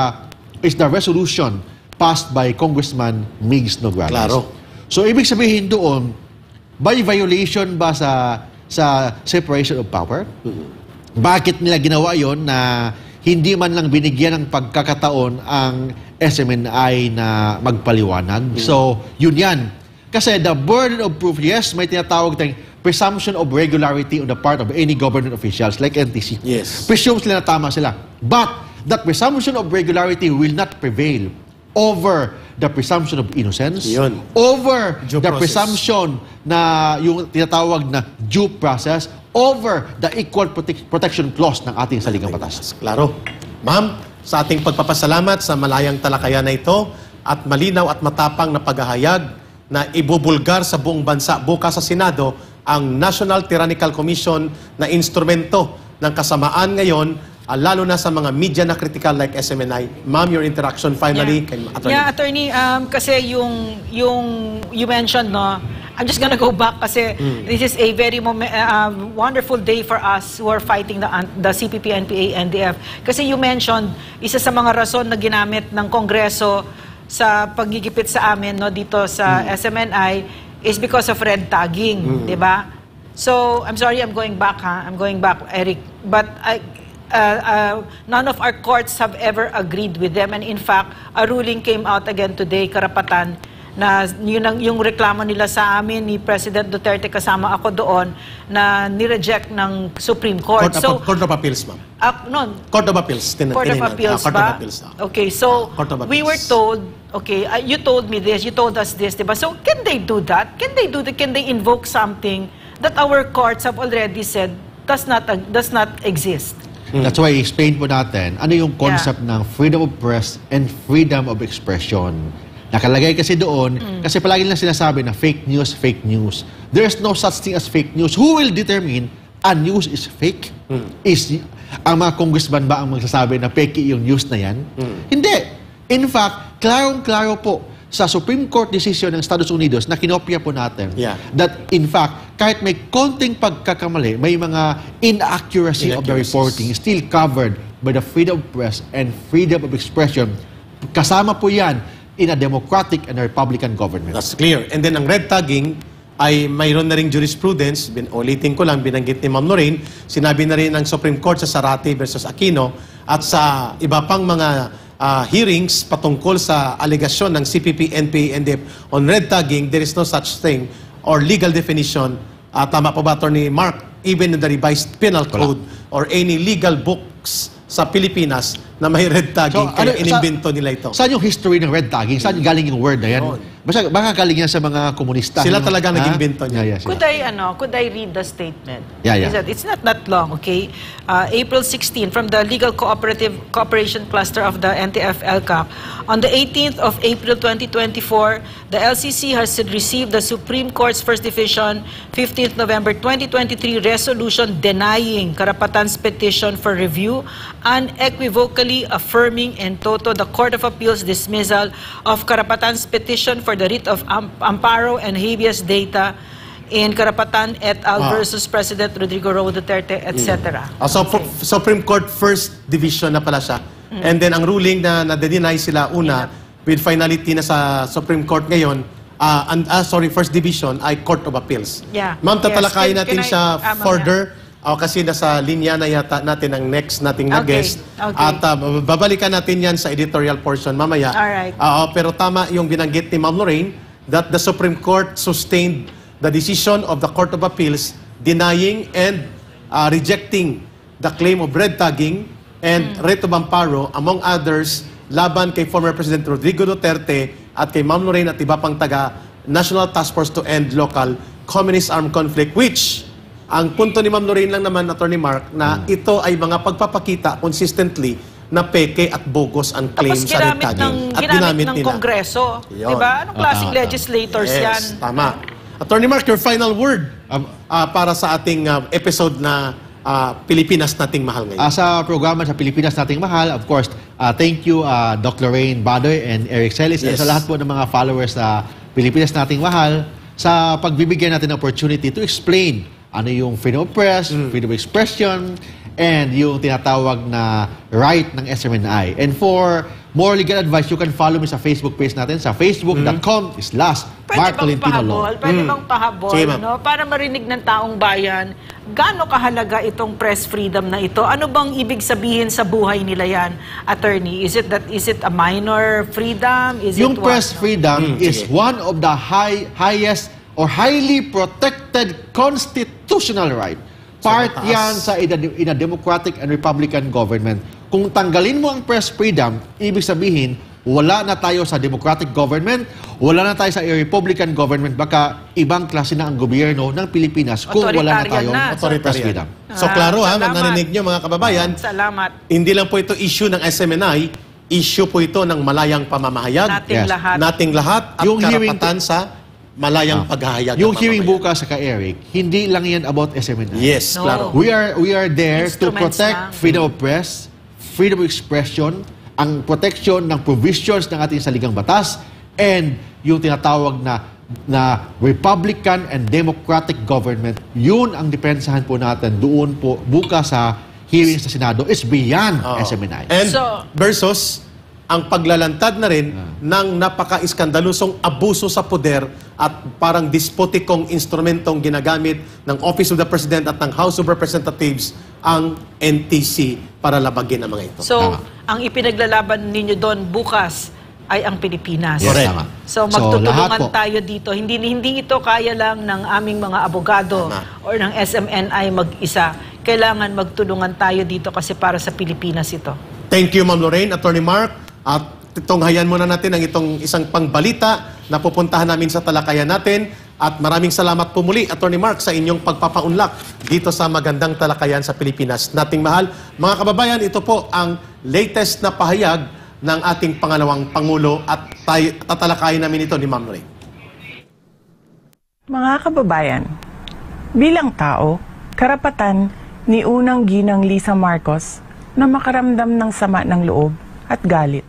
Speaker 5: is the resolution passed by Congressman Migs Nograles.
Speaker 4: Klaro.
Speaker 5: So ibig sabihin doon by violation ba sa sa separation of power? Bakit nila ginawa yon na hindi man lang binigyan ng pagkakataon ang SMNI na magpaliwanag? So, yun yan. Kasi the burden of proof, yes, may tinatawag tayong presumption of regularity on the part of any government officials like NTC.
Speaker 4: Yes.
Speaker 5: Presume sila na tama sila. But that presumption of regularity will not prevail over the presumption of innocence,
Speaker 4: Yun.
Speaker 5: over
Speaker 4: Due
Speaker 5: the
Speaker 4: process.
Speaker 5: presumption na yung tinatawag na due process, over the equal prote- protection clause ng ating saligang batas.
Speaker 4: Klaro. Ma'am, sa ating pagpapasalamat sa malayang talakayan na ito at malinaw at matapang na paghahayag na ibubulgar sa buong bansa bukas sa Senado ang National Tyrannical Commission na instrumento ng kasamaan ngayon ah, lalo na sa mga media na critical like SMNI. Ma'am, your interaction finally. kay Attorney.
Speaker 6: Yeah, attorney, um, kasi yung, yung you mentioned, no, I'm just gonna go back kasi this is a very momen- uh, um, wonderful day for us who are fighting the, an- the CPP, NPA, NDF. Kasi you mentioned, isa sa mga rason na ginamit ng Kongreso sa pagigipit sa amin no, dito sa SMNI is because of red tagging, di ba? So, I'm sorry, I'm going back, ha? I'm going back, Eric. But I, uh, uh, none of our courts have ever agreed with them. And in fact, a ruling came out again today, karapatan, na yun ang, yung reklamo nila sa amin ni President Duterte kasama ako doon na nireject ng Supreme Court.
Speaker 4: Court,
Speaker 6: so,
Speaker 4: Court of Appeals, ma'am.
Speaker 6: ah, no,
Speaker 4: Court of Appeals. Tin-
Speaker 6: Court of
Speaker 4: tininan.
Speaker 6: Appeals
Speaker 4: Ah, Court
Speaker 6: ba?
Speaker 4: of Appeals. ah.
Speaker 6: Okay, so
Speaker 4: Court of
Speaker 6: we were told, okay, uh, you told me this, you told us this, diba? So can they do that? Can they do that? Can they invoke something that our courts have already said does not uh, does not exist?
Speaker 5: That's why explain po natin ano yung concept ng freedom of press and freedom of expression. Nakalagay kasi doon, kasi palagi lang sinasabi na fake news, fake news. There's no such thing as fake news. Who will determine a news is fake? Is y- ang mga congressman ba ang magsasabi na fake yung news na yan? Hindi. In fact, klarong-klaro po sa Supreme Court decision ng Estados Unidos na kinopya po natin
Speaker 4: Yeah.
Speaker 5: that in fact, kahit may konting pagkakamali, may mga inaccuracy of the reporting still covered by the freedom of press and freedom of expression. Kasama po yan in a democratic and a Republican government.
Speaker 4: That's clear. And then ang red tagging ay mayroon na ring jurisprudence, bin, ulitin ko lang, binanggit ni Ma'am Lorraine, sinabi na rin ng Supreme Court sa Sarate versus Aquino at sa iba pang mga ah, hearings patungkol sa alegasyon ng CPP, NPA, NDF on red tagging, there is no such thing or legal definition. Ah, tama po ba, Attorney Mark? Even in the revised penal code or any legal books sa Pilipinas na may red tagging, kaya
Speaker 5: ano, sa-
Speaker 4: inimbento nila ito.
Speaker 5: Saan yung history ng red tagging? Saan galing yung word na yan?
Speaker 4: Yun.
Speaker 5: Basta baka galing yan sa mga komunista.
Speaker 4: Sila talaga
Speaker 5: Ha?
Speaker 4: nag-imbento niya.
Speaker 5: Yeah, yeah, sila.
Speaker 6: Could I, ano, could I read the statement?
Speaker 5: Yeah, yeah.
Speaker 6: Is that- It's not that long, okay? Uh, April 16, from the Legal Cooperative Cooperation Cluster of the NTF-ELCAC. On the 18th of April 2024, the LCC has received the Supreme Court's First Division 15th November 2023 resolution denying Karapatan's petition for review, unequivocally affirming in toto the Court of Appeals dismissal of Karapatan's petition for the writ of am- amparo and habeas data in Karapatan et al.
Speaker 4: Ah.
Speaker 6: versus President Rodrigo Roa Duterte, etc.
Speaker 4: Ah, so, po- Supreme Court First Division na pala siya.
Speaker 6: Mm.
Speaker 4: And then ang ruling na na-deny sila una with finality na sa Supreme Court ngayon, ah, and, ah, sorry, First Division ay Court of Appeals.
Speaker 6: Yeah.
Speaker 4: Ma'am,
Speaker 6: Yes.
Speaker 4: tatalakayin
Speaker 6: Can-
Speaker 4: natin
Speaker 6: can I-
Speaker 4: siya
Speaker 6: mamaya.
Speaker 4: further ah, kasi nasa linya na yata natin ang next nating na
Speaker 6: Okay.
Speaker 4: guest.
Speaker 6: Okay.
Speaker 4: At ah, babalikan natin yan sa editorial portion mamaya.
Speaker 6: Alright.
Speaker 4: Ah, pero tama yung binanggit ni Ma'am Lorraine that the Supreme Court sustained the decision of the Court of Appeals denying and uh, rejecting the claim of red tagging and writ of amparo, among others, laban kay former President Rodrigo Duterte at kay Ma'am Lorraine at iba pang taga National Task Force to End Local Communist Armed Conflict, which ang punto ni Ma'am Lorraine lang naman, Attorney Mark, na ito ay mga pagpapakita consistently na peke at bogus ang claim
Speaker 6: Tapos
Speaker 4: sa red
Speaker 6: ginamit
Speaker 4: tagging.
Speaker 6: ng,
Speaker 4: at
Speaker 6: ginamit ng
Speaker 4: nila.
Speaker 6: Kongreso.
Speaker 4: Yun.
Speaker 6: Di ba? Anong klaseng
Speaker 5: Ah, ah, ah.
Speaker 6: legislators
Speaker 4: yes,
Speaker 6: yan?
Speaker 4: tama. Attorney Mark, your final word
Speaker 5: Um,
Speaker 4: ah, para sa ating ah, episode na ah, Pilipinas nating mahal ngayon.
Speaker 5: Ah, sa programa sa Pilipinas nating mahal, of course, ah, thank you ah, Dr. Lorraine Badoy and Eric Celis and
Speaker 4: Yes.
Speaker 5: sa lahat po ng mga followers sa Pilipinas nating mahal sa pagbibigyan natin ng opportunity to explain ano yung freedom of press,
Speaker 4: Mm.
Speaker 5: freedom of expression, and yung tinatawag na right ng SMNI. And for more legal advice, you can follow me sa Facebook page natin sa facebook.com slash
Speaker 6: Pwede
Speaker 5: Mark
Speaker 6: bang
Speaker 5: Tolentino Law.
Speaker 6: pahabol? Pwede bang pahabol?
Speaker 4: Mm. Sige, ma'am.
Speaker 6: no? Para marinig ng taong bayan, gaano kahalaga itong press freedom na ito? Ano bang ibig sabihin sa buhay nila yan, attorney? Is it that is it a minor freedom? Is
Speaker 5: Yung
Speaker 6: it
Speaker 5: press
Speaker 6: what?
Speaker 5: freedom
Speaker 4: Mm,
Speaker 5: is
Speaker 4: sige.
Speaker 5: one of the high, highest or highly protected constitutional right. Part
Speaker 4: mataas.
Speaker 5: yan sa in a, in a democratic and republican government. Kung tanggalin mo ang press freedom, ibig sabihin, wala na tayo sa democratic government, wala na tayo sa republican government, baka ibang klase na ang gobyerno ng Pilipinas kung wala na tayong
Speaker 6: na.
Speaker 5: press freedom.
Speaker 4: So klaro ha, narinig nyo mga kababayan,
Speaker 6: Salamat.
Speaker 4: hindi lang po ito issue ng SMNI, issue po ito ng malayang pamamahayag.
Speaker 6: Nating
Speaker 5: Yes.
Speaker 6: lahat.
Speaker 4: Nating lahat at
Speaker 5: Yung hearing
Speaker 4: karapatan sa malayang paghahayag. ng
Speaker 5: Yung hearing bukas sa Eric, hindi lang yan about SMNI.
Speaker 4: Yes,
Speaker 6: No.
Speaker 4: klaro.
Speaker 5: We are we are there to protect
Speaker 6: lang.
Speaker 5: freedom of press, freedom of expression, ang protection ng provisions ng ating saligang batas, and yung tinatawag na na Republican and Democratic government, yun ang depensahan po natin doon po bukas sa hearing sa Senado is beyond
Speaker 4: Oo.
Speaker 5: SMNI.
Speaker 4: And
Speaker 6: So-
Speaker 4: versus ang paglalantad na rin ng napaka-iskandalusong abuso sa poder at parang despotikong instrumentong ginagamit ng Office of the President at ng House of Representatives ang NTC para labagin ang mga ito.
Speaker 6: So,
Speaker 5: Tama.
Speaker 6: ang ipinaglalaban ninyo doon bukas ay ang Pilipinas.
Speaker 5: Yes,
Speaker 4: Correct.
Speaker 5: tama.
Speaker 6: So magtutulungan
Speaker 5: po.
Speaker 6: tayo dito. Hindi hindi ito kaya lang ng aming mga abogado
Speaker 4: Tama.
Speaker 6: or ng SMNI mag-isa. Kailangan magtulungan tayo dito kasi para sa Pilipinas ito.
Speaker 4: Thank you, Ma'am Lorraine, Attorney Mark. At tunghayan muna natin ang itong isang pangbalita na pupuntahan namin sa talakayan natin. At maraming salamat po muli, Attorney Mark, sa inyong pagpapaunlak dito sa magandang talakayan sa Pilipinas. Nating mahal. Mga kababayan, ito po ang latest na pahayag ng ating pangalawang Pangulo at tayo, tatalakayin namin ito ni Ma'am Lorraine.
Speaker 9: Mga kababayan, bilang tao, karapatan ni unang ginang Lisa Marcos na makaramdam ng sama ng loob at galit.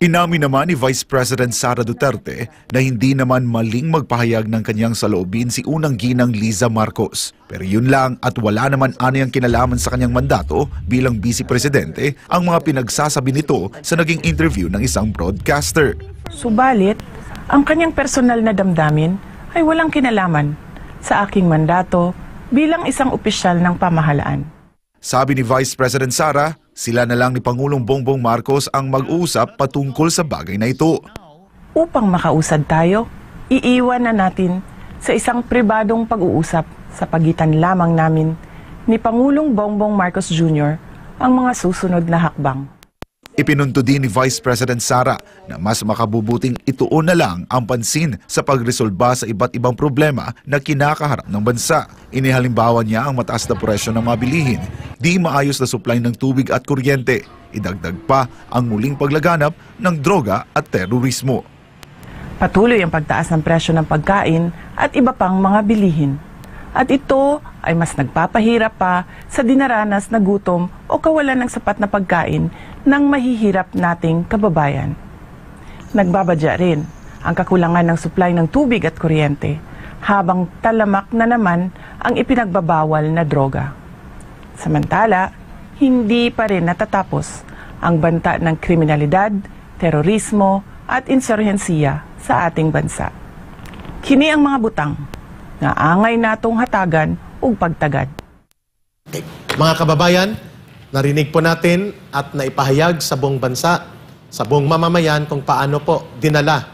Speaker 10: Inamin naman ni Vice President Sara Duterte na hindi naman maling magpahayag ng kanyang saloobin si unang ginang Liza Marcos. Pero yun lang at wala naman anayang kinalaman sa kanyang mandato bilang Vice Presidente ang mga pinagsasabi nito sa naging interview ng isang broadcaster.
Speaker 9: Subalit, ang kanyang personal na damdamin ay walang kinalaman sa aking mandato bilang isang opisyal ng pamahalaan.
Speaker 10: Sabi ni Vice President Sara, sila na lang ni Pangulong Bongbong Marcos ang mag-uusap patungkol sa bagay na ito.
Speaker 9: Upang makausad tayo, iiwan na natin sa isang pribadong pag-uusap sa pagitan lamang namin ni Pangulong Bongbong Marcos Jr. ang mga susunod na hakbang.
Speaker 10: Ipinunto din ni Vice President Sara na mas makabubuting ituon na lang ang pansin sa pagresolba sa iba't ibang problema na kinakaharap ng bansa. Inihalimbawa niya ang mataas na presyo ng mabilihin, di maayos na supply ng tubig at kuryente, idagdag pa ang muling paglaganap ng droga at terorismo.
Speaker 9: Patuloy ang pagtaas ng presyo ng pagkain at iba pang mga bilihin. At ito ay mas nagpapahirap pa sa dinaranas na gutom o kawalan ng sapat na pagkain ng mahihirap nating kababayan. Nagbabadya rin ang kakulangan ng supply ng tubig at kuryente habang talamak na naman ang ipinagbabawal na droga. Samantala, hindi pa rin natatapos ang banta ng kriminalidad, terorismo at insurhensiya sa ating bansa. Kini ang mga butang nga angay natong hatagan ug pagtagad.
Speaker 4: Mga kababayan, narinig po natin at naipahayag sa buong bansa, sa buong mamamayan kung paano po dinala,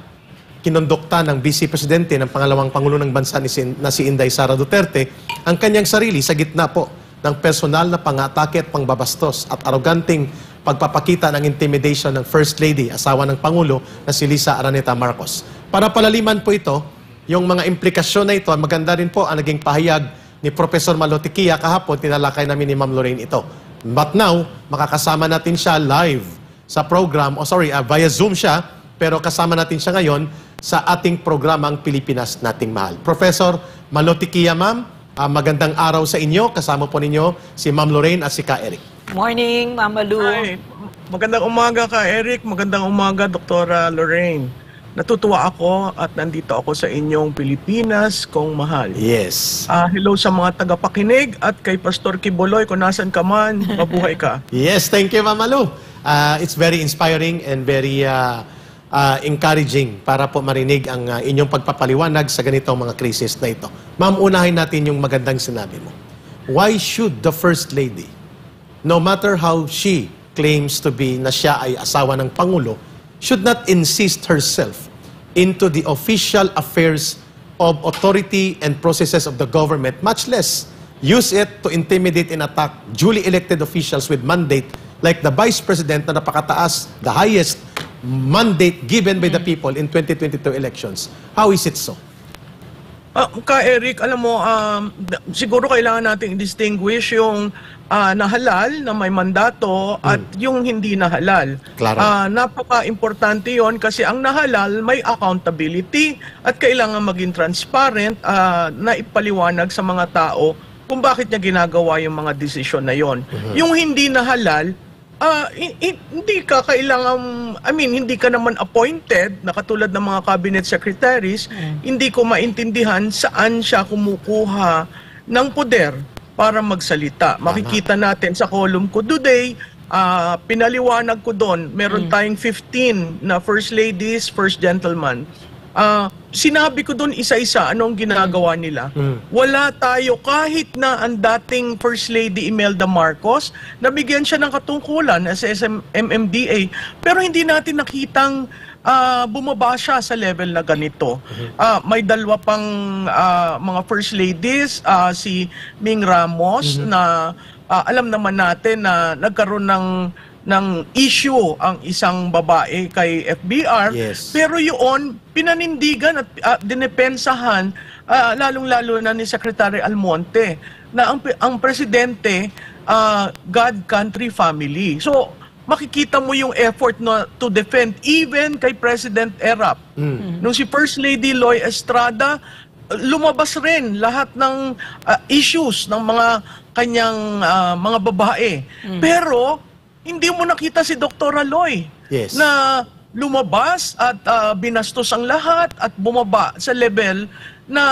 Speaker 4: kinondukta ng Vice Presidente ng pangalawang Pangulo ng Bansa ni na si Inday Sara Duterte ang kanyang sarili sa gitna po ng personal na pangatake at pangbabastos at aroganting pagpapakita ng intimidation ng First Lady, asawa ng Pangulo na si Lisa Araneta Marcos. Para palaliman po ito, yung mga implikasyon na ito, maganda rin po ang naging pahayag ni Professor Malotikia kahapon, tinalakay namin ni Ma'am Lorraine ito. But now, makakasama natin siya live sa program, o sorry, ah, via Zoom siya, pero kasama natin siya ngayon sa ating programang Pilipinas Nating Mahal. Professor Malotikia, ma'am, ah, magandang araw sa inyo. Kasama po ninyo si Ma'am Lorraine at si Ka Eric.
Speaker 6: Morning, Mama Lu.
Speaker 11: Hi. Magandang umaga ka, Eric. Magandang umaga, Doktora Lorraine. Natutuwa ako at nandito ako sa inyong Pilipinas kong mahal.
Speaker 4: Yes.
Speaker 11: Ah, hello sa mga tagapakinig at kay Pastor Kiboloy kung nasan ka man, mabuhay ka.
Speaker 4: Yes, thank you, Mama Lu. Uh, it's very inspiring and very uh, uh, encouraging para po marinig ang uh, inyong pagpapaliwanag sa ganitong mga krisis na ito. Ma'am, unahin natin yung magandang sinabi mo. Why should the First Lady, no matter how she claims to be na siya ay asawa ng Pangulo, should not insist herself into the official affairs of authority and processes of the government, much less use it to intimidate and attack duly elected officials with mandate like the Vice President na napakataas, the highest mandate given by the people in 2022 elections. How is it so?
Speaker 11: Ah, ka Eric, alam mo, um, siguro kailangan nating i-distinguish yung ah, nahalal na may mandato at yung hindi nahalal.
Speaker 4: Klaro.
Speaker 11: Ah, napaka-importante yon kasi ang nahalal may accountability at kailangan maging transparent ah, na ipaliwanag sa mga tao kung bakit niya ginagawa yung mga desisyon na yon. Yung hindi nahalal, Ah, i- hindi ka kailangan, I mean, hindi ka naman appointed na katulad ng mga cabinet secretaries, hindi ko maintindihan saan siya kumukuha ng poder para magsalita. Makikita natin sa column ko today, ah, pinaliwanag ko doon, meron tayong 15 na first ladies, first gentleman. Ah, sinabi ko doon isa-isa anong ginagawa nila. Wala tayo kahit na ang dating First Lady Imelda Marcos, nabigyan siya ng katungkulan sa SM, MMDA, pero hindi natin nakitang ah, bumaba siya sa level na ganito. Ah, may dalawa pang ah, mga First Ladies, ah, si Ming Ramos na ah, alam naman natin na nagkaroon ng ng issue ang isang babae kay FBR
Speaker 4: Yes.
Speaker 11: pero yun, pinanindigan at uh, dinepensahan, ah, lalong-lalo na ni Secretary Almonte, na ang, ang presidente, ah, God, country, family. So, makikita mo yung effort na to defend even kay President Erap. Nung si First Lady Loy Estrada, lumabas rin lahat ng ah, issues ng mga kanyang ah, mga babae. Pero, hindi mo nakita si Dr. Aloy
Speaker 4: Yes.
Speaker 11: na lumabas at ah, binastos ang lahat at bumaba sa level na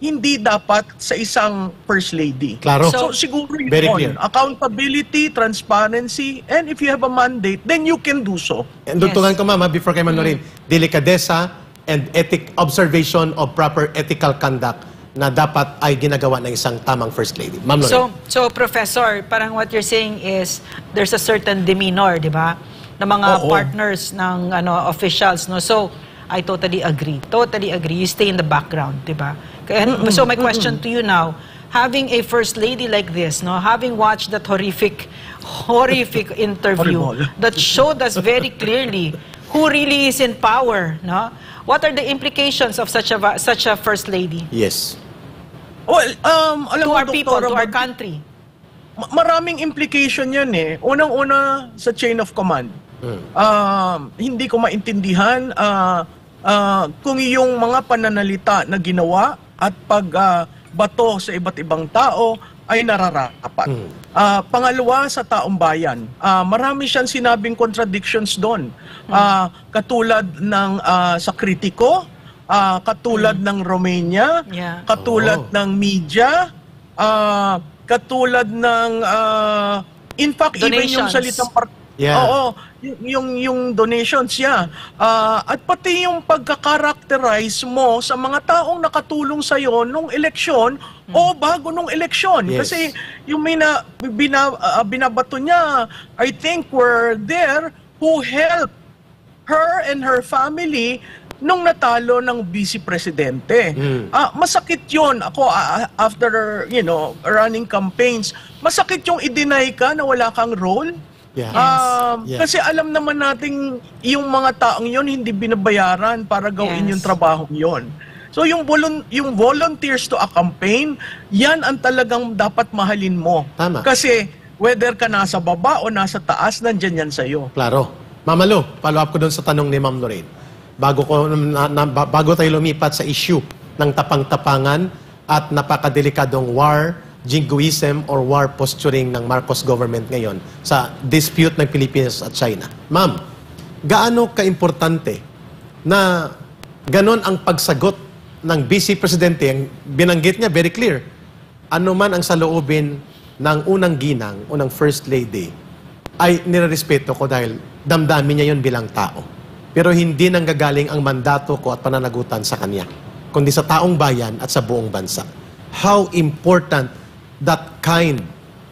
Speaker 11: hindi dapat sa isang first lady.
Speaker 4: Klaro.
Speaker 11: So, siguro yun,
Speaker 4: Very clear.
Speaker 11: accountability, transparency, and if you have a mandate, then you can do so.
Speaker 4: And dugtungan ko, mama, before kay Ma'am Lorraine, delikadesa and ethic observation of proper ethical conduct na dapat ay ginagawa ng isang tamang First Lady. Ma'am Lorraine.
Speaker 6: So, so Professor, parang what you're saying is there's a certain demeanor, di ba? ng mga
Speaker 11: Oo.
Speaker 6: partners ng ano officials, no? So, I totally agree. Totally agree. You stay in the background, di ba? Kaya, so my question to you now, having a first lady like this, no, having watched that horrific horrific interview
Speaker 11: Horrible.
Speaker 6: that showed us very clearly who really is in power, no? What are the implications of such a such a first lady
Speaker 4: Yes.
Speaker 11: Well, um, alam
Speaker 6: to
Speaker 11: mo,
Speaker 6: our people,
Speaker 11: Doktora,
Speaker 6: to our country?
Speaker 11: ma- maraming implication yan eh. Unang-una sa chain of command. Um, hindi ko maintindihan ah, ah, kung yung mga pananalita na ginawa at pag ah, bato sa iba't ibang tao ay nararapat. Ah, pangalawa sa taong bayan, ah, marami siyang sinabing contradictions doon. Ah, katulad ng ah, sa kritiko, ah, katulad ng Romania,
Speaker 6: Yeah.
Speaker 11: katulad
Speaker 4: Oo.
Speaker 11: ng media, ah, katulad ng ah, in fact even yung
Speaker 6: Donations.
Speaker 11: salitang par-
Speaker 4: Yeah.
Speaker 11: Oo, yung yung, yung donations yeah. Ah, at pati yung pagka-characterize mo sa mga taong nakatulong sa nung eleksyon o bago nung eleksyon
Speaker 4: Yes.
Speaker 11: kasi yung mina, bina, ah, binabato niya I think were there who helped her and her family nung natalo ng vice presidente. Ah, masakit 'yon. Ako ah, after you know, running campaigns, masakit yung i-deny ka na wala kang role.
Speaker 4: Yeah.
Speaker 11: Um,
Speaker 4: Yes.
Speaker 11: Kasi alam naman nating yung mga taong yon hindi binabayaran para gawin
Speaker 6: Yes.
Speaker 11: yung trabaho yon. So yung volun- yung volunteers to a campaign, yan ang talagang dapat mahalin mo.
Speaker 4: Tama.
Speaker 11: Kasi whether ka nasa baba o nasa taas, nandyan yan sa'yo.
Speaker 4: Klaro. Mama Lu, follow up ko doon sa tanong ni Ma'am Lorraine. Bago, ko, na, na- ba- bago tayo lumipat sa issue ng tapang-tapangan at napakadelikadong war, jingoism or war posturing ng Marcos government ngayon sa dispute ng Pilipinas at China. Ma'am, gaano kaimportante na ganon ang pagsagot ng Vice Presidente, ang binanggit niya very clear, ano man ang saloobin ng unang ginang, unang First Lady, ay nirerespeto ko dahil damdamin niya yon bilang tao. Pero hindi nanggagaling ang mandato ko at pananagutan sa kanya, kundi sa taong bayan at sa buong bansa. How important that kind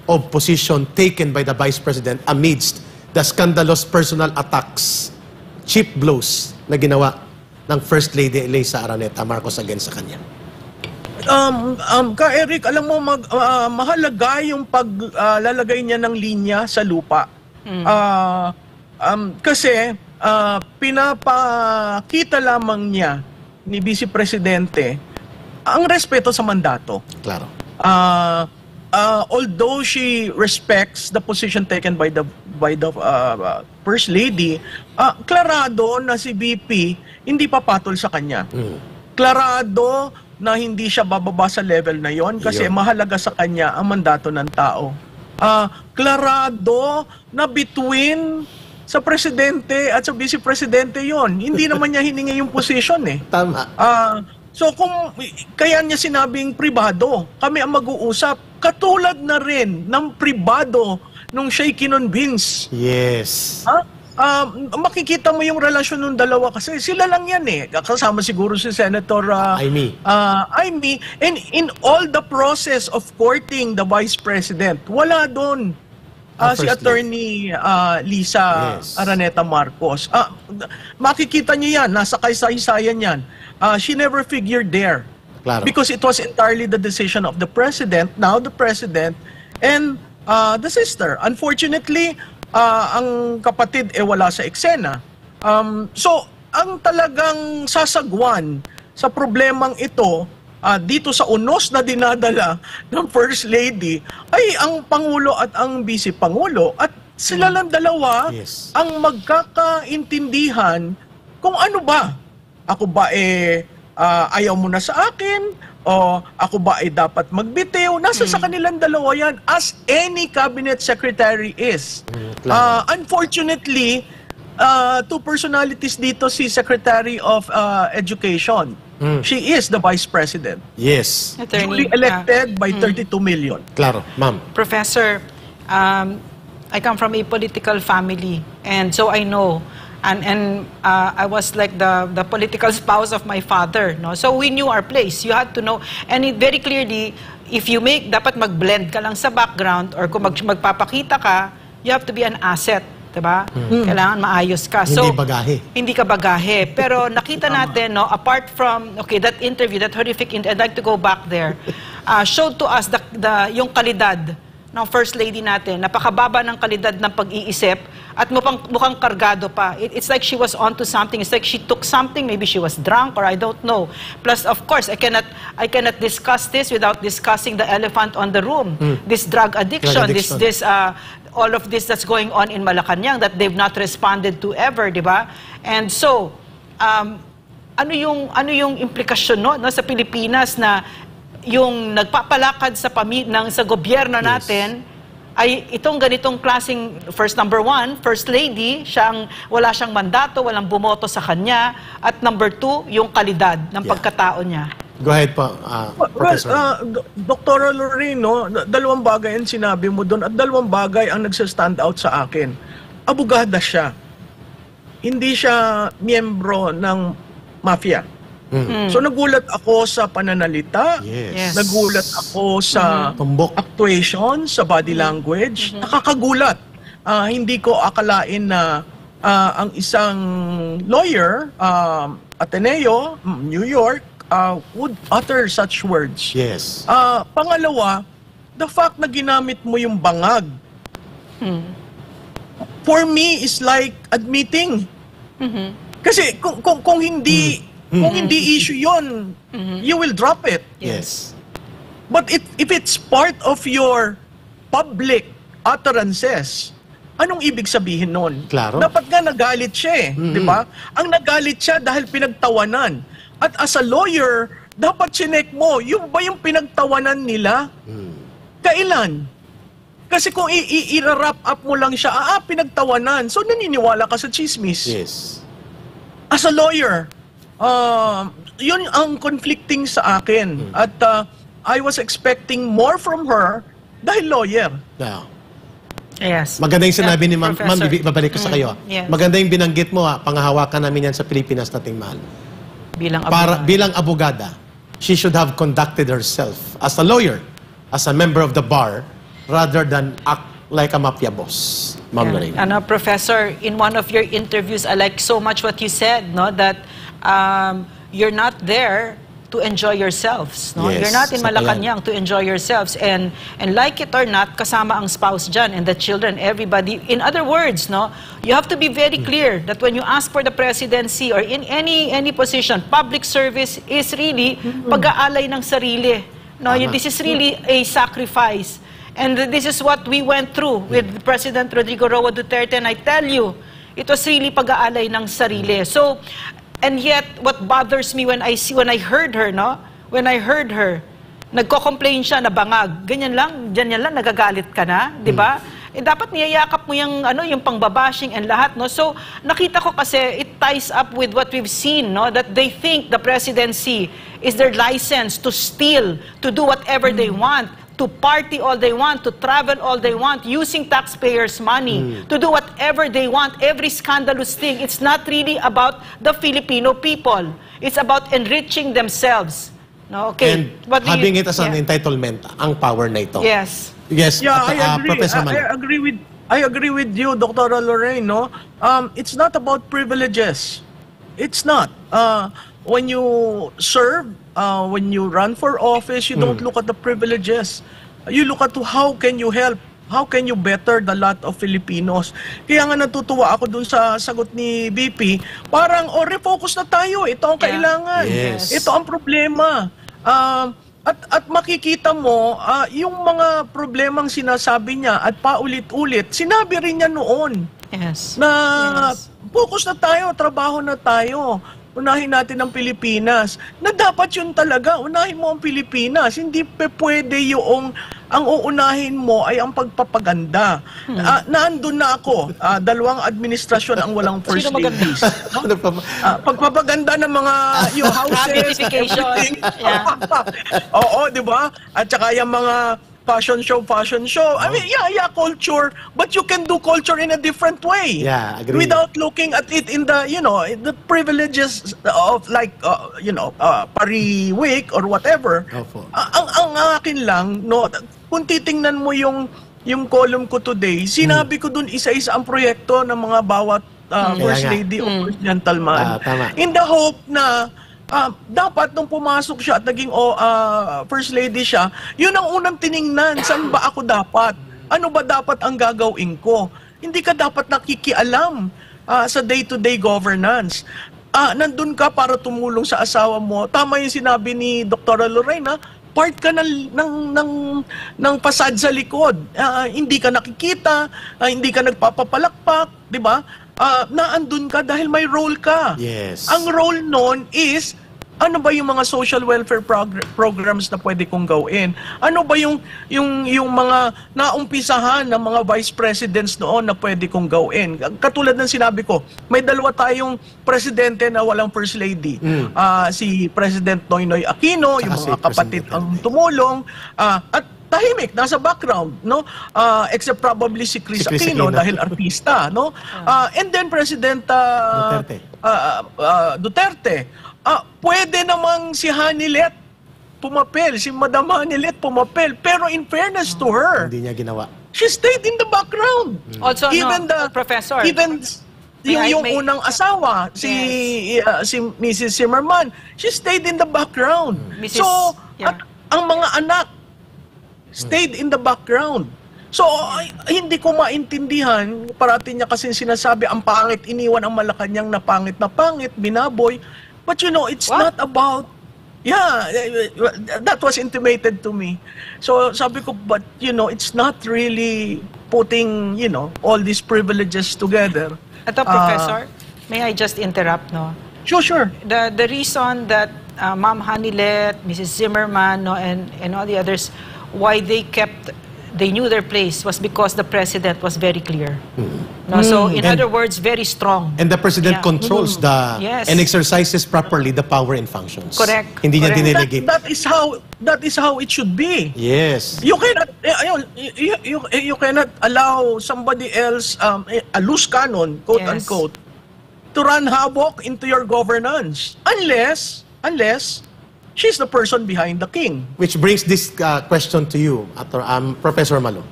Speaker 4: of position taken by the Vice President amidst the scandalous personal attacks, cheap blows na ginawa ng First Lady Elisa Araneta Marcos against sa kanya.
Speaker 11: Um, um, ka Eric, alam mo mag, ah, mahalaga yung paglalagay niya ng linya sa lupa. Ah, um, kasi ah, pinapakita lamang niya ni Vice Presidente ang respeto sa mandato.
Speaker 4: Klaro.
Speaker 11: uh, uh, although she respects the position taken by the by the uh, uh, first lady, uh, klarado na si BP hindi papatol sa kanya. Klarado na hindi siya bababa sa level na yon kasi
Speaker 4: Yun.
Speaker 11: mahalaga sa kanya ang mandato ng tao. Ah, klarado na between sa presidente at sa vice presidente yon. Hindi naman niya hiningi yung position eh.
Speaker 4: Tama.
Speaker 11: Ah, so kung kaya niya sinabing pribado, kami ang mag-uusap. Katulad na rin ng pribado nung siya'y kinonvince.
Speaker 4: Yes.
Speaker 11: Ha? Ah, makikita mo yung relasyon ng dalawa kasi sila lang yan eh. Kasama siguro si Senator ah,
Speaker 4: Amy.
Speaker 11: ah, Amy. And in all the process of courting the Vice President, wala doon
Speaker 4: Ang
Speaker 11: si Attorney ah, Lisa
Speaker 4: Yes.
Speaker 11: Araneta Marcos. Ah, makikita niyo yan, nasa kaysaysayan yan. Ah, she never figured there.
Speaker 4: Klaro.
Speaker 11: Because it was entirely the decision of the President, now the President, and uh, the sister. Unfortunately, uh, ang kapatid eh wala sa eksena. Um, so, ang talagang sasagwan sa problemang ito ah, dito sa unos na dinadala ng First Lady ay ang Pangulo at ang Vice Pangulo at sila lang dalawa
Speaker 4: Yes.
Speaker 11: ang magkakaintindihan kung ano ba. Ako ba eh ah, ayaw mo na sa akin o ako ba ay dapat magbitiw? Nasa sa kanilang dalawa yan as any cabinet secretary is.
Speaker 4: klaro.
Speaker 11: Ah, unfortunately, ah, two personalities dito si Secretary of ah, Education. She is the Vice President.
Speaker 4: Yes.
Speaker 11: Duly
Speaker 6: Attorney, ah,
Speaker 11: elected by 32 million.
Speaker 4: Klaro. Ma'am.
Speaker 6: Professor, um, I come from a political family, and so I know. And, and uh, I was like the, the political spouse of my father. No? So we knew our place. You had to know. And it very clearly, if you make, dapat mag-blend ka lang sa background or kung mag, magpapakita ka, you have to be an asset. Diba? Kailangan maayos ka.
Speaker 4: Hindi bagahe.
Speaker 6: Hindi ka bagahe. Pero nakita natin, no, apart from, okay, that interview, that horrific interview, I'd like to go back there, uh, showed to us the, the, yung kalidad ng First Lady natin. Napakababa ng kalidad ng pag-iisip at mukhang, mukhang kargado pa. It- it's like she was onto something. It's like she took something. Maybe she was drunk or I don't know. Plus, of course, I cannot, I cannot discuss this without discussing the elephant on the room. This drug addiction,
Speaker 4: Drug
Speaker 6: this,
Speaker 4: addiction.
Speaker 6: this, uh, all of this that's going on in Malacanang that they've not responded to ever, di ba? And so, um, ano yung ano yung implikasyon no, no sa Pilipinas na yung nagpapalakad sa pami ng sa gobyerno natin ay itong ganitong klasing first number one, first lady, siyang wala siyang mandato, walang bumoto sa kanya at number two, yung kalidad ng
Speaker 4: Yeah.
Speaker 6: pagkatao niya.
Speaker 4: Go ahead po,
Speaker 11: Well,
Speaker 4: Professor.
Speaker 11: uh, D- Dr. Lorraine, no, da- dalawang bagay ang sinabi mo doon at dalawang bagay ang nagsa-stand out sa akin. Abogada siya. Hindi siya miyembro ng mafia. So nagulat ako sa pananalita,
Speaker 4: Yes.
Speaker 11: nagulat ako sa
Speaker 4: Tumbok.
Speaker 11: actuation, sa body language. Nakakagulat. Ah, hindi ko akalain na ah, ang isang lawyer, um, Ateneo, mm, New York, ah, would utter such words.
Speaker 4: Yes.
Speaker 11: Ah, pangalawa, the fact na ginamit mo yung bangag, for me is like admitting. Kasi kung, kung, kung hindi kung hindi issue yon, you will drop it.
Speaker 4: Yes.
Speaker 11: But it, if it's part of your public utterances, anong ibig sabihin nun?
Speaker 4: Klaro.
Speaker 11: Dapat nga nagalit siya eh, di ba? Ang nagalit siya dahil pinagtawanan. At as a lawyer, dapat chinek mo, yung ba yung pinagtawanan nila? Kailan? Kasi kung i-wrap up mo lang siya, ah, ah, pinagtawanan. So naniniwala ka sa chismis
Speaker 4: Yes.
Speaker 11: as a lawyer, um, yun ang conflicting sa akin. At uh, I was expecting more from her dahil lawyer.
Speaker 4: Now,
Speaker 6: Yes.
Speaker 4: maganda yung sinabi
Speaker 6: Yeah,
Speaker 4: ni Ma'am. Ma'am, babalik ko sa
Speaker 6: Mm,
Speaker 4: kayo.
Speaker 6: yes.
Speaker 4: Maganda yung binanggit mo, ha, pangahawakan namin yan sa Pilipinas nating mahal.
Speaker 6: Bilang
Speaker 4: Para,
Speaker 6: abogado.
Speaker 4: bilang abogada, she should have conducted herself as a lawyer, as a member of the bar, rather than act like a mafia boss. Ma'am Lorraine.
Speaker 6: Ano, Professor, in one of your interviews, I like so much what you said, no, that um, you're not there to enjoy yourselves. No?
Speaker 4: Yes,
Speaker 6: you're not in. Malacanang to enjoy yourselves. And, and like it or not, kasama ang spouse dyan and the children, everybody. In other words, no, you have to be very
Speaker 4: Hmm.
Speaker 6: clear that when you ask for the presidency or in any any position, public service is really pag-aalay ng sarili. No,
Speaker 4: Tama.
Speaker 6: this is really a sacrifice. And this is what we went through with President Rodrigo Roa Duterte. And I tell you, it was really pag-aalay ng sarili. So, and yet, what bothers me when I see, when I heard her, no? When I heard her, nagko-complain siya na bangag. Ganyan lang, ganyan lang, nagagalit ka na, di ba? Eh, dapat niyayakap mo yung, ano, yung pangbabashing and lahat, no? So, nakita ko kasi, it ties up with what we've seen, no? That they think the presidency is their license to steal, to do whatever they want, to party all they want, to travel all they want, using taxpayers' money, to do whatever they want, every scandalous thing. It's not really about the Filipino people. It's about enriching themselves. No, okay.
Speaker 4: And
Speaker 6: What do you-
Speaker 4: having it as an
Speaker 6: yeah.
Speaker 4: entitlement, ang power na ito.
Speaker 6: Yes.
Speaker 4: Yes,
Speaker 11: Yeah,
Speaker 4: at-
Speaker 11: I
Speaker 4: ah,
Speaker 11: agree.
Speaker 4: Professor
Speaker 11: I,
Speaker 4: Mano.
Speaker 11: I agree with I agree with you, Dr. Lorraine. No, um, it's not about privileges. It's not. Uh, when you serve, uh, when you run for office, you don't look at the privileges. You look at how can you help. How can you better the lot of Filipinos? Kaya nga natutuwa ako dun sa sagot ni BP. Parang, oh, refocus na tayo. Ito ang
Speaker 6: Yeah.
Speaker 11: kailangan.
Speaker 4: Yes.
Speaker 11: Ito ang problema. Um, at at makikita mo ah, yung mga problemang sinasabi niya at paulit-ulit, sinabi rin niya noon
Speaker 6: Yes.
Speaker 11: na
Speaker 6: Yes.
Speaker 11: focus na tayo, trabaho na tayo. Unahin natin ang Pilipinas. Na dapat yun talaga, unahin mo ang Pilipinas. Hindi pe pwede yung ang uunahin mo ay ang pagpapaganda.
Speaker 6: Hmm.
Speaker 11: Ah, naandun na ako. Ah, dalawang administrasyon ang walang first
Speaker 6: Sino
Speaker 11: ladies. Ah, pagpapaganda ng mga yung houses, everything.
Speaker 6: Yeah.
Speaker 11: Oo, di ba? At saka yung mga fashion show, fashion show. I mean, yeah, yeah, culture. But you can do culture in a different way.
Speaker 4: Yeah, agree.
Speaker 11: Without looking at it in the, you know, the privileges of like, uh, you know, uh, pari week or whatever.
Speaker 4: Opo.
Speaker 11: Ang, ang akin lang, no, kung titingnan mo yung yung column ko today, sinabi ko dun isa-isa ang proyekto ng mga bawat uh,
Speaker 4: Kaya
Speaker 11: first lady o first gentleman.
Speaker 4: Ah, tama.
Speaker 11: In the hope na ah, dapat nung pumasok siya at naging ah, first lady siya, yun ang unang tiningnan. Saan ba ako dapat? Ano ba dapat ang gagawin ko? Hindi ka dapat nakikialam ah, sa day-to-day governance. Ah, nandun ka para tumulong sa asawa mo. Tama yung sinabi ni Dr. Lorena, part ka ng, ng, ng, ng pasad sa likod. Ah, hindi ka nakikita, ah, hindi ka nagpapapalakpak, di ba? Ah, naandun ka dahil may role ka.
Speaker 4: Yes.
Speaker 11: Ang role nun is, ano ba yung mga social welfare progr- programs na pwede kong gawin? Ano ba yung, yung, yung mga naumpisahan ng mga vice presidents noon na pwede kong gawin? Katulad ng sinabi ko, may dalawa tayong presidente na walang first lady.
Speaker 4: Mm.
Speaker 11: Ah, si President Noynoy Aquino,
Speaker 4: Saka
Speaker 11: yung
Speaker 4: si
Speaker 11: mga kapatid
Speaker 4: President
Speaker 11: ang tumulong, ah, at tahimik, nasa background, no? Ah, except probably si Chris,
Speaker 4: Si Chris
Speaker 11: Aquino,
Speaker 4: Aquino.
Speaker 11: dahil artista, no? Ah, and then President ah,
Speaker 4: Duterte.
Speaker 11: ah, ah, Duterte. Ah, pwede namang si Hanilet pumapel, si Madam Hanilet pumapel, pero in fairness to her,
Speaker 4: Hindi niya ginawa.
Speaker 11: she stayed in the background.
Speaker 6: Also,
Speaker 11: even
Speaker 6: no,
Speaker 11: the
Speaker 6: uh, Professor,
Speaker 11: even
Speaker 6: May
Speaker 11: yung,
Speaker 6: I-
Speaker 11: yung
Speaker 6: may-
Speaker 11: unang asawa, si uh, si Mrs. Zimmerman, she stayed in the background.
Speaker 6: Mrs.
Speaker 11: So,
Speaker 6: yeah.
Speaker 11: at ang mga anak stayed in the background. So, ay, hindi ko maintindihan, parati niya kasi sinasabi, ang pangit, iniwan ang Malacanang na pangit na pangit, binaboy. But you know, it's
Speaker 6: What?
Speaker 11: not about, yeah, that was intimated to me. So, sabi ko, but you know, it's not really putting, you know, all these privileges together.
Speaker 6: Ito,
Speaker 11: Ah,
Speaker 6: Professor, may I just interrupt, no?
Speaker 11: Sure, sure.
Speaker 6: The, the reason that uh, Ma'am Hanilet, Mrs. Zimmerman, no, and, and all the others, why they kept, they knew their place was because the President was very clear. No? So, in
Speaker 4: And-
Speaker 6: other words, very strong.
Speaker 4: And the President
Speaker 6: Yeah.
Speaker 4: controls the
Speaker 6: Yes.
Speaker 4: and exercises properly the power and functions.
Speaker 6: Correct.
Speaker 4: Hindi niya
Speaker 6: Correct.
Speaker 4: dinilegate.
Speaker 11: That, that is how that is how it should be.
Speaker 4: Yes.
Speaker 11: You cannot eh, you, you, you cannot allow somebody else um, eh, a loose cannon, quote
Speaker 6: Yes.
Speaker 11: unquote, to run havoc into your governance unless unless she's the person behind the king.
Speaker 4: Which brings this uh, question to you, Ator, um, Professor Malo.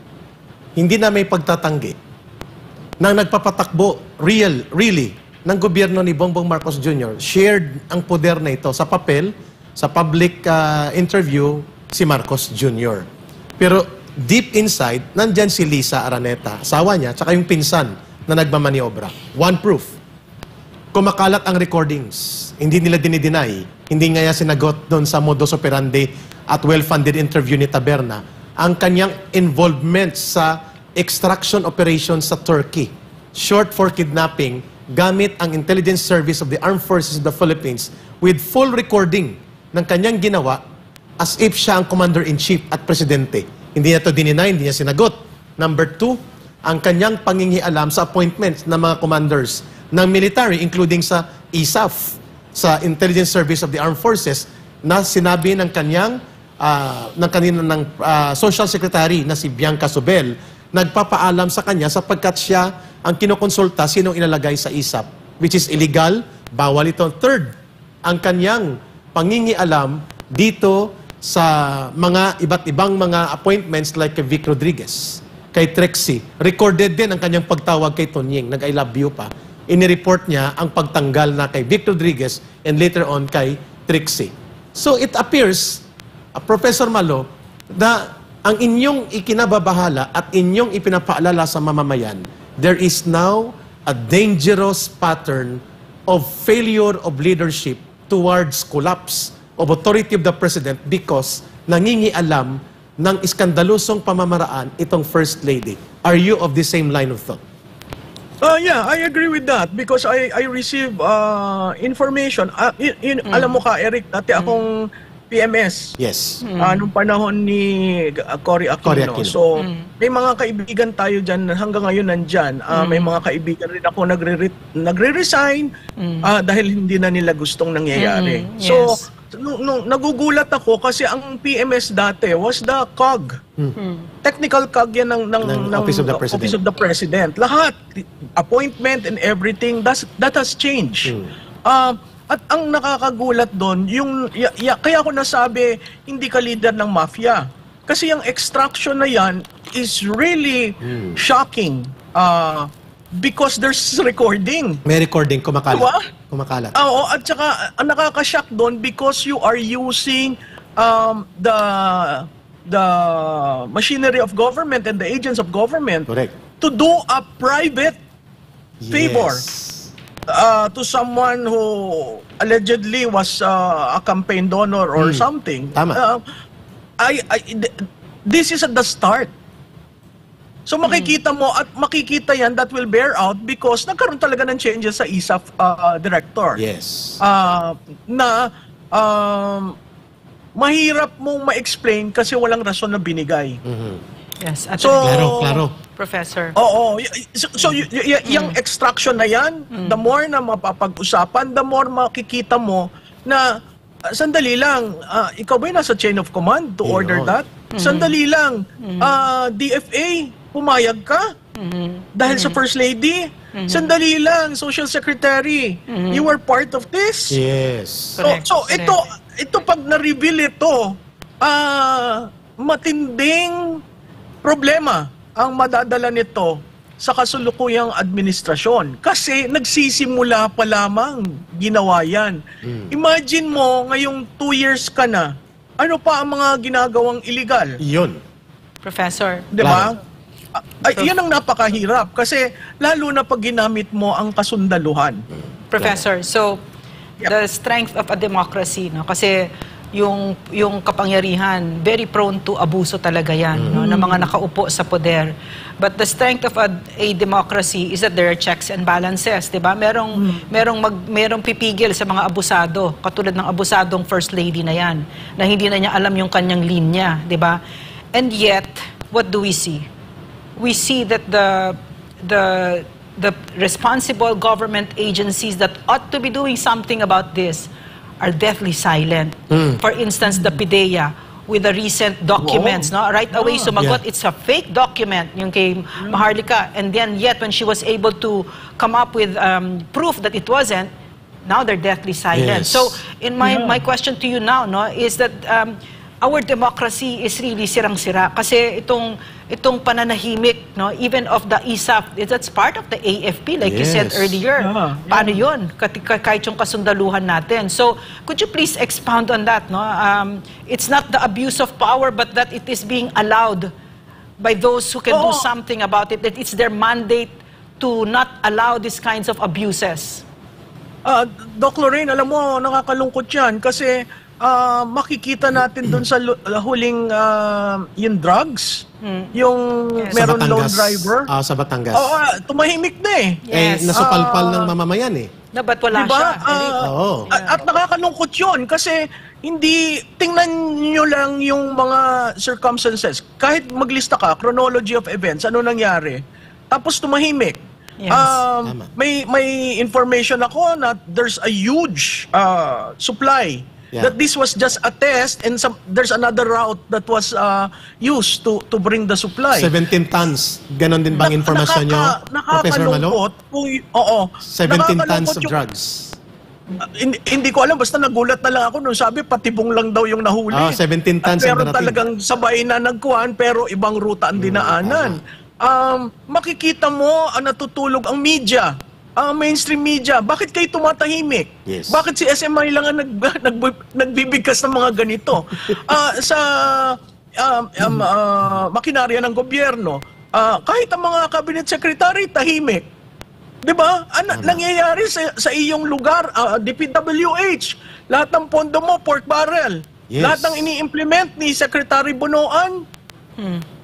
Speaker 4: Hindi na may pagtatanggi nang nagpapatakbo, real, really, ng gobyerno ni Bongbong Marcos Jr., shared ang poder na ito sa papel, sa public uh, interview, si Marcos Jr. Pero deep inside, nandyan si Lisa Araneta, asawa niya, tsaka yung pinsan na nagmamaniobra. One proof. Kumakalat ang recordings. Hindi nila dinideny. Hindi nga sinagot doon sa modus operandi at well-funded interview ni Taberna ang kanyang involvement sa extraction operation sa Turkey. Short for kidnapping gamit ang intelligence service of the Armed Forces of the Philippines with full recording ng kanyang ginawa as if siya ang commander-in-chief at presidente. Hindi niya ito dininay, hindi niya sinagot. Number two, ang kanyang pangingialam sa appointments ng mga commanders ng military, including sa ISAF, sa Intelligence Service of the Armed Forces, na sinabi ng kanyang, ah, ng kanina ng ah, Social Secretary na si Bianca Sobel, nagpapaalam sa kanya sapagkat siya ang kinokonsulta sinong ilalagay sa ISAF, which is illegal, bawal ito. Third, ang kanyang pangingialam dito sa mga iba't ibang mga appointments like kay Vic Rodriguez, kay Trexie. Recorded din ang kanyang pagtawag kay Tonying, nag-I love you pa. Inireport niya ang pagtanggal na kay Vic Rodriguez and later on kay Trixie. So it appears, uh, Professor Malo, na ang inyong ikinababahala at inyong ipinapaalala sa mamamayan, there is now a dangerous pattern of failure of leadership towards collapse of authority of the president because nangingialam ng iskandalosong pamamaraan itong First Lady. Are you of the same line of thought?
Speaker 11: Uh, yeah, I agree with that because I I receive uh, information. Uh, in, in- Alam mo ka, Eric, dati akong PMS.
Speaker 4: Yes.
Speaker 11: Ah, nung panahon ni uh, Cory Aquino.
Speaker 4: Cory Aquino.
Speaker 11: So, may mga kaibigan tayo dyan hanggang ngayon nandyan. Ah, May mga kaibigan rin ako nagre nagre-resign ah, dahil hindi na nila gustong nangyayari.
Speaker 6: Mm,
Speaker 11: So, nung, nung nagugulat ako kasi ang PMS dati was the COG. Technical COG yan ng, ng,
Speaker 4: Ng
Speaker 11: ng
Speaker 4: Office of the President.
Speaker 11: Office of the President. Lahat, appointment and everything, that's, that has changed. Ah, at ang nakakagulat doon, yung ya, ya- kaya ako nasabi hindi ka leader ng mafia. Kasi yung extraction na yan is really shocking. Ah, because there's recording.
Speaker 4: May recording, kumakalat.
Speaker 11: Diba?
Speaker 4: Kumakalat.
Speaker 11: Oo, at saka ang nakaka-shock doon because you are using um, the the machinery of government and the agents of government
Speaker 4: Correct.
Speaker 11: to do a private favor
Speaker 4: Yes.
Speaker 11: uh, to someone who allegedly was uh, a campaign donor or
Speaker 4: Hmm.
Speaker 11: something.
Speaker 4: Tama.
Speaker 11: Uh, I, I, th- this is at the start. So makikita mo at makikita yan that will bear out because nagkaroon talaga ng changes sa ISAF uh, director.
Speaker 4: Yes.
Speaker 11: Ah, na um, mahirap mong ma-explain kasi walang rason na binigay.
Speaker 6: Yes, at
Speaker 11: So,
Speaker 4: Klaro, klaro.
Speaker 6: Professor.
Speaker 11: Oo. So, so y- y- y- yung extraction na yan, the more na mapapag-usapan, the more makikita mo na ah, sandali lang, ah, ikaw ba nasa chain of command to
Speaker 4: Yun.
Speaker 11: order that? Sandali lang, ah, DFA, pumayag ka? Dahil sa First Lady? Sandali lang, Social Secretary, you were part of this?
Speaker 4: Yes.
Speaker 11: So,
Speaker 6: Correct,
Speaker 11: so
Speaker 6: correct.
Speaker 11: ito, ito pag na-reveal ito, ah, matinding problema ang madadala nito sa kasulukuyang administrasyon. Kasi nagsisimula pa lamang ginawa yan. Imagine mo, ngayong two years ka na, ano pa ang mga ginagawang illegal?
Speaker 4: Yun.
Speaker 6: Professor.
Speaker 11: Di ba? Ay, yan ang napakahirap kasi lalo na pag ginamit mo ang kasundaluhan.
Speaker 6: Professor, so the strength of a democracy, no? Kasi yung yung kapangyarihan very prone to abuso talaga yan no? Ng mga nakaupo sa poder. But the strength of a, a democracy is that there are checks and balances 'di ba? Merong merong mag merong pipigil sa mga abusado katulad ng abusadong first lady na yan na hindi na niya alam yung kanyang linya 'di ba? And yet what do we see we see that the the the responsible government agencies that ought to be doing something about this are deathly silent. For instance, the PIDEA with the recent documents, no? Right away, sumagot, it's a fake document, yung kay Maharlika. And then yet, when she was able to come up with um, proof that it wasn't, now they're deathly silent.
Speaker 4: Yes.
Speaker 6: So, in my, my question to you now, no, is that um, our democracy is really sirang-sira kasi itong itong pananahimik no? Even of the ISAF that's part of the AFP like you said
Speaker 4: Yes.
Speaker 6: earlier.
Speaker 11: Yeah,
Speaker 6: paano yun? Kahit yung kasundaluhan natin. So could you please expound on that no? Um, it's not the abuse of power but that it is being allowed by those who can do
Speaker 11: Oo.
Speaker 6: something about it that it's their mandate to not allow these kinds of abuses.
Speaker 11: Ah, Doc Lorraine, alam mo, nakakalungkot yan. Kasi ah, makikita natin doon sa lu- huling ah, yung drugs, yung
Speaker 6: Yes.
Speaker 11: Meron lone
Speaker 4: Batangas.
Speaker 11: driver.
Speaker 4: Ah, sa Batangas.
Speaker 11: Oo, ah, tumahimik na eh.
Speaker 4: Eh,
Speaker 6: Yes.
Speaker 4: nasupalpal
Speaker 11: Ah.
Speaker 4: ng mamamayan eh.
Speaker 6: no, but wala
Speaker 11: Diba?
Speaker 6: siya
Speaker 11: Ah,
Speaker 6: Eric.
Speaker 4: Oo.
Speaker 11: at, at nakakalungkot yun kasi hindi, tingnan nyo lang yung mga circumstances. Kahit maglista ka, chronology of events, ano nangyari. Tapos tumahimik.
Speaker 6: Yes.
Speaker 11: Um,
Speaker 4: Tama.
Speaker 11: may may information ako na there's a huge uh, supply
Speaker 4: Yeah.
Speaker 11: that this was just a test and some there's another route that was uh, used to to bring the supply.
Speaker 4: 17 tons. Ganon din bang informasyon nyo, Professor Malo?
Speaker 11: kung oo.
Speaker 4: 17 tons of
Speaker 11: yung-
Speaker 4: drugs.
Speaker 11: Ah, hindi, hindi ko alam, basta nagulat na lang ako nung sabi patibong lang daw yung nahuli.
Speaker 4: Ah, 17 tons
Speaker 11: At meron talagang sabay na nagkuhan pero ibang ruta ang dinaanan. Um, makikita mo ang natutulog ang media, ang mainstream media. Bakit kayo tumatahimik?
Speaker 4: Yes.
Speaker 11: Bakit si SMI lang ang nag, nag, nagbibigkas ng mga ganito? Ah, sa um, um, ah, makinarya ng gobyerno, ah, kahit ang mga cabinet secretary tahimik. 'Di ba? Ano nangyayari sa, sa iyong lugar, ah, DPWH, lahat ng pondo mo pork barrel.
Speaker 4: Yes.
Speaker 11: Lahat ng ini-implement ni Secretary Bonoan,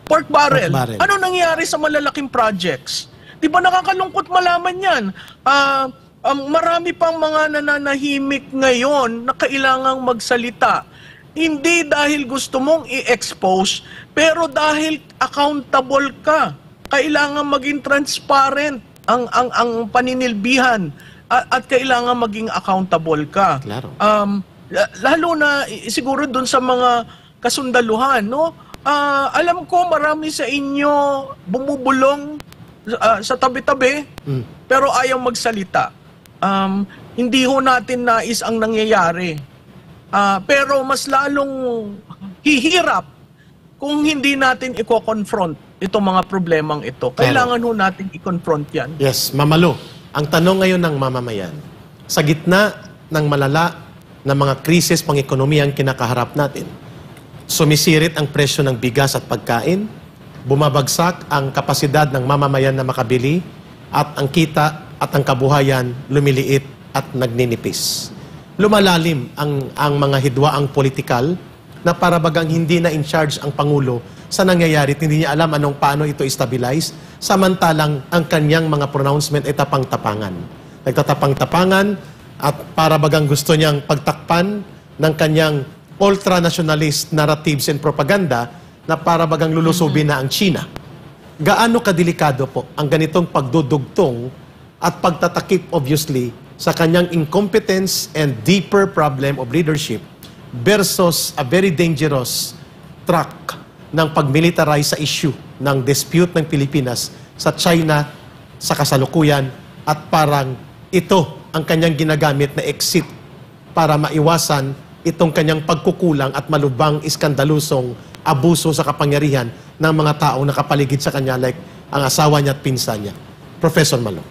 Speaker 11: pork barrel.
Speaker 4: Pork barrel.
Speaker 11: Ano nangyari sa malalaking projects? 'Di ba nakakalungkot malaman 'yan? Ah, um, marami pang mga nananahimik ngayon na kailangang magsalita. Hindi dahil gusto mong i-expose, pero dahil accountable ka. Kailangan maging transparent ang ang ang paninilbihan at, at kailangan maging accountable ka.
Speaker 4: Claro.
Speaker 11: Um, la- lalo na i- siguro doon sa mga kasundaluhan, no? Ah, alam ko marami sa inyo bumubulong ah, sa tabi-tabi
Speaker 4: Mm.
Speaker 11: pero ayaw magsalita. Um, hindi ho natin nais ang nangyayari. Ah, pero mas lalong hihirap kung hindi natin i-confront itong mga problemang ito. Kailangan ho natin i-confront yan.
Speaker 4: Yes, mamalo. Ang tanong ngayon ng mamamayan, sa gitna ng malala na mga krisis pang ekonomiya ang kinakaharap natin, sumisirit ang presyo ng bigas at pagkain, bumabagsak ang kapasidad ng mamamayan na makabili, at ang kita at ang kabuhayan lumiliit at nagninipis. Lumalalim ang, ang mga hidwaang politikal na parabagang hindi na in charge ang Pangulo sa nangyayari hindi niya alam anong paano ito stabilize samantalang ang kanyang mga pronouncement ay tapang-tapangan. Nagtatapang-tapangan at parabagang gusto niyang pagtakpan ng kanyang ultra-nationalist narratives and propaganda na parabagang lulusubin na ang China. Gaano kadelikado po ang ganitong pagdudugtong at pagtatakip obviously sa kanyang incompetence and deeper problem of leadership versus a very dangerous track ng pagmilitarize sa issue ng dispute ng Pilipinas sa China sa kasalukuyan at parang ito ang kanyang ginagamit na exit para maiwasan itong kanyang pagkukulang at malubang iskandalusong abuso sa kapangyarihan ng mga taong nakapaligid sa kanya like ang asawa niya at pinsan niya. Professor Malo.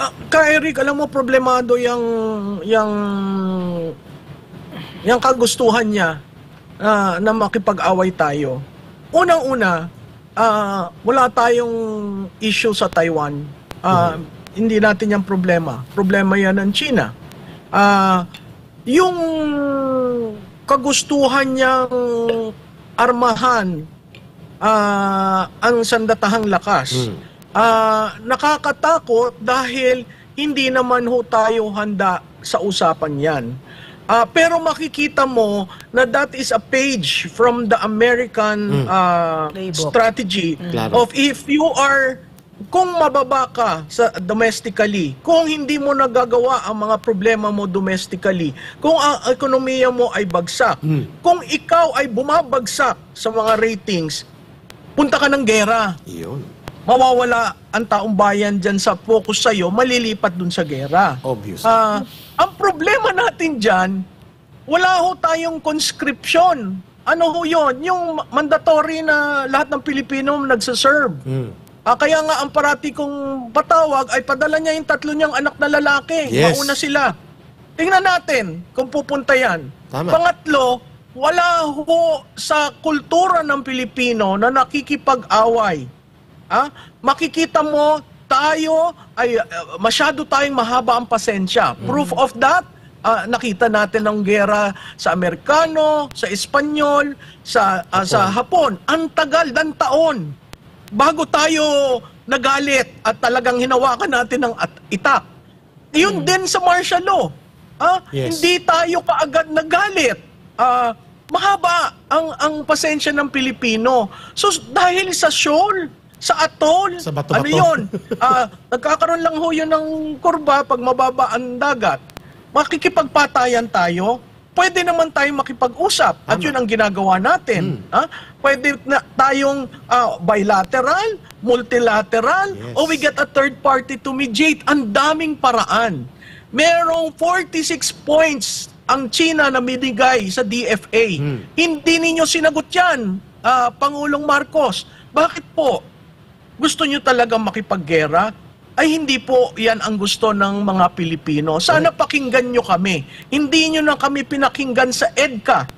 Speaker 11: Ah, ka Eric, alam mo problemado yung yung yung kagustuhan niya ah, na makipag-away tayo. Unang-una, ah, wala tayong issue sa Taiwan. Ah, Hindi natin yung problema. Problema yan ng China. Ah, yung kagustuhan niyang armahan ah, ang sandatahang lakas. Ah, nakakatakot dahil hindi naman ho tayo handa sa usapan yan. Ah, pero makikita mo na that is a page from the American ah, strategy
Speaker 4: Claro.
Speaker 11: of if you are kung mababa ka sa domestically, kung hindi mo nagagawa ang mga problema mo domestically, kung ang ekonomiya mo ay bagsak, kung ikaw ay bumabagsak sa mga ratings, punta ka ng gera.
Speaker 4: Iyon.
Speaker 11: Mawawala ang taong bayan dyan sa focus sa'yo, malilipat dun sa gera.
Speaker 4: Obvious.
Speaker 11: Ah, ang problema natin dyan, wala ho tayong conscription. Ano ho yun? Yung mandatory na lahat ng Pilipino nagsaserve.
Speaker 4: Mm.
Speaker 11: Ah, kaya nga ang parati kong patawag ay padala niya yung tatlo niyang anak na lalaki.
Speaker 4: Yes.
Speaker 11: Mauna sila. Tingnan natin kung pupunta yan.
Speaker 4: Tama.
Speaker 11: Pangatlo, wala ho sa kultura ng Pilipino na nakikipag-away. Ah, makikita mo tayo ay uh, masyado tayong mahaba ang pasensya. Proof of that, ah, nakita natin ang gera sa Amerikano, sa Espanyol, sa ah, sa Hapon. Ang tagal ng taon bago tayo nagalit at talagang hinawakan natin ng at itak. Yun din sa martial law. Ah,
Speaker 4: Yes.
Speaker 11: Hindi tayo kaagad nagalit. Ah, mahaba ang ang pasensya ng Pilipino. So dahil sa shoal, sa atol,
Speaker 4: Sa bato-bato.
Speaker 11: ano yun? Ah, nagkakaroon lang ho yun ng kurba pag mababa ang dagat. Makikipagpatayan tayo, pwede naman tayong makipag-usap. At yun ang ginagawa natin. Ha? Pwede na tayong ah, bilateral, multilateral,
Speaker 4: Yes.
Speaker 11: o we get a third party to mediate. Ang daming paraan. Merong 46 points ang China na binigay sa DFA. Hindi ninyo sinagot yan, ah, Pangulong Marcos. Bakit po? Gusto nyo talaga makipaggera? Ay hindi po yan ang gusto ng mga Pilipino. Sana pakinggan nyo kami. Hindi nyo na kami pinakinggan sa EDCA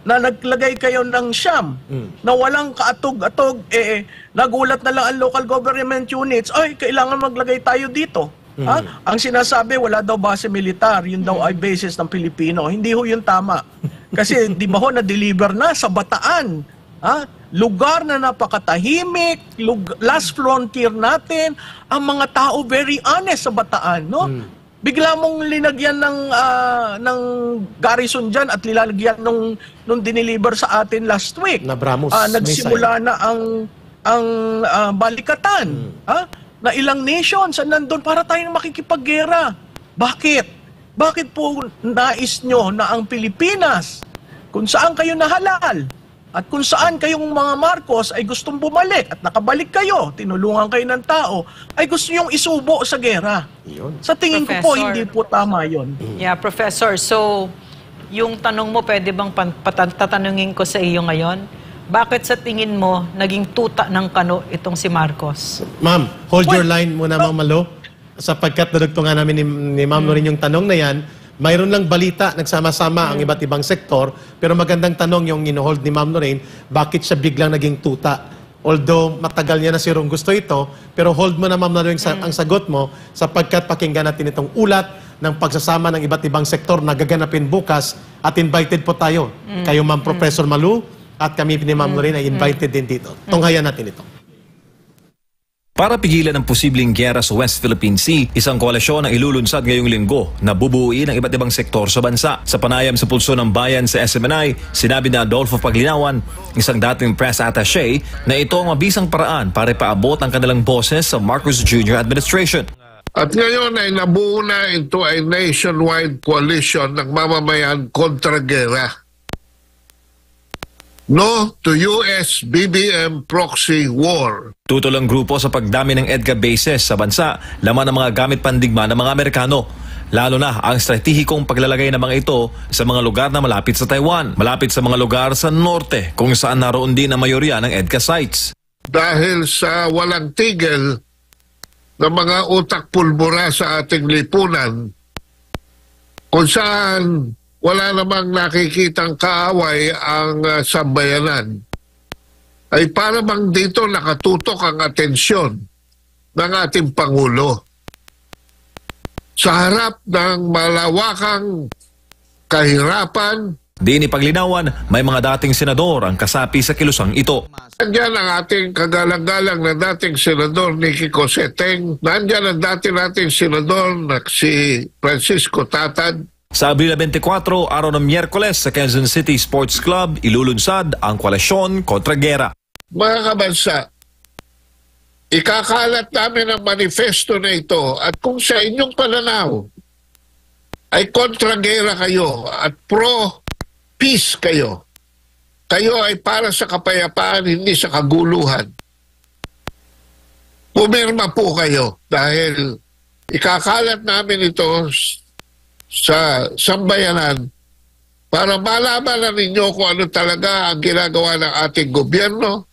Speaker 11: na naglagay kayo ng siyam na walang kaatog-atog, eh, nagulat na lang ang local government units, ay, kailangan maglagay tayo dito. Ha? Ang sinasabi, wala daw base militar, yun daw ay basis ng Pilipino. Hindi ho yun tama. Kasi di ba ho na-deliver na sa Bataan? Ha? Lugar na napakatahimik, lug- last frontier natin, ang mga tao very honest sa Bataan, no? Bigla mong linagyan ng ah, ng garrison diyan at lilalagyan nung nung dineliver sa atin last week.
Speaker 4: Na Brahmos
Speaker 11: Ah, nagsimula na ang ang ah, balikatan, ha? Na ilang nations nandun para tayong makikipaggera. Bakit? Bakit po nais nyo na ang Pilipinas, kung saan kayo nahalal, at kung saan kayong mga Marcos ay gustong bumalik at nakabalik kayo, tinulungan kayo ng tao, ay gusto nyong isubo sa gera.
Speaker 4: Iyon.
Speaker 11: Sa tingin ko po,
Speaker 6: Professor.
Speaker 11: hindi po tama yon.
Speaker 6: Yeah, Professor. So, yung tanong mo, pwede bang tatanungin ko sa iyo ngayon? bakit sa tingin mo naging tuta ng kano itong si Marcos?
Speaker 4: Ma'am, hold your line muna, Ma'am Malo. Sapagkat nadugtungan namin ni, ni Ma'am Lorin yung tanong na yan, mayroon lang balita, nagsama-sama ang iba't ibang sektor, pero magandang tanong yung inohold ni Ma'am Lorraine, bakit siya biglang naging tuta? Although matagal niya na si Rong gusto ito, pero hold mo na Ma'am Lorraine sa, ang sagot mo sapagkat pakinggan natin itong ulat ng pagsasama ng iba't ibang sektor na gaganapin bukas at invited po tayo. Kayo Ma'am Professor Malu at kami ni Ma'am Lorraine ay invited din dito. Tunghayan natin ito.
Speaker 12: Para pigilan ang posibleng gyera sa West Philippine Sea, isang koalisyon ang ilulunsad ngayong linggo na bubuuin ang iba't ibang sektor sa bansa. Sa panayam sa pulso ng bayan sa SMNI, sinabi na Adolfo Paglinawan, isang dating press attaché, na ito ang mabisang paraan para paabot ang kanilang boses sa Marcos Jr. administration.
Speaker 13: At ngayon ay nabuo na into a nationwide coalition ng mamamayan kontra gera. No to US BBM proxy war.
Speaker 12: Tutol ang grupo sa pagdami ng EDCA bases sa bansa, laman ng mga gamit pandigma ng mga Amerikano. Lalo na ang estratehikong paglalagay ng mga ito sa mga lugar na malapit sa Taiwan, malapit sa mga lugar sa norte kung saan naroon din ang mayorya ng EDCA sites.
Speaker 13: Dahil sa walang tigil ng mga utak pulbura sa ating lipunan, kung saan wala namang nakikitang kaaway ang uh, sambayanan, ay para bang dito nakatutok ang atensyon ng ating Pangulo sa harap ng malawakang kahirapan.
Speaker 12: Di ni Paglinawan, may mga dating senador ang kasapi sa kilusang ito.
Speaker 13: Nandiyan ang ating kagalang-galang na dating senador Nicky Coseteng. Nandiyan ang dati nating senador na si Francisco Tatad.
Speaker 12: Sa Abril 24, araw ng Miyerkules sa Quezon City Sports Club, ilulunsad ang koalisyon kontra gera.
Speaker 13: Mga kabansa, ikakalat namin ang manifesto na ito at kung sa inyong pananaw ay kontra gera kayo at pro-peace kayo, kayo ay para sa kapayapaan, hindi sa kaguluhan. Pumirma po kayo dahil ikakalat namin ito sa sambayanan para malaman na ninyo kung ano talaga ang ginagawa ng ating gobyerno.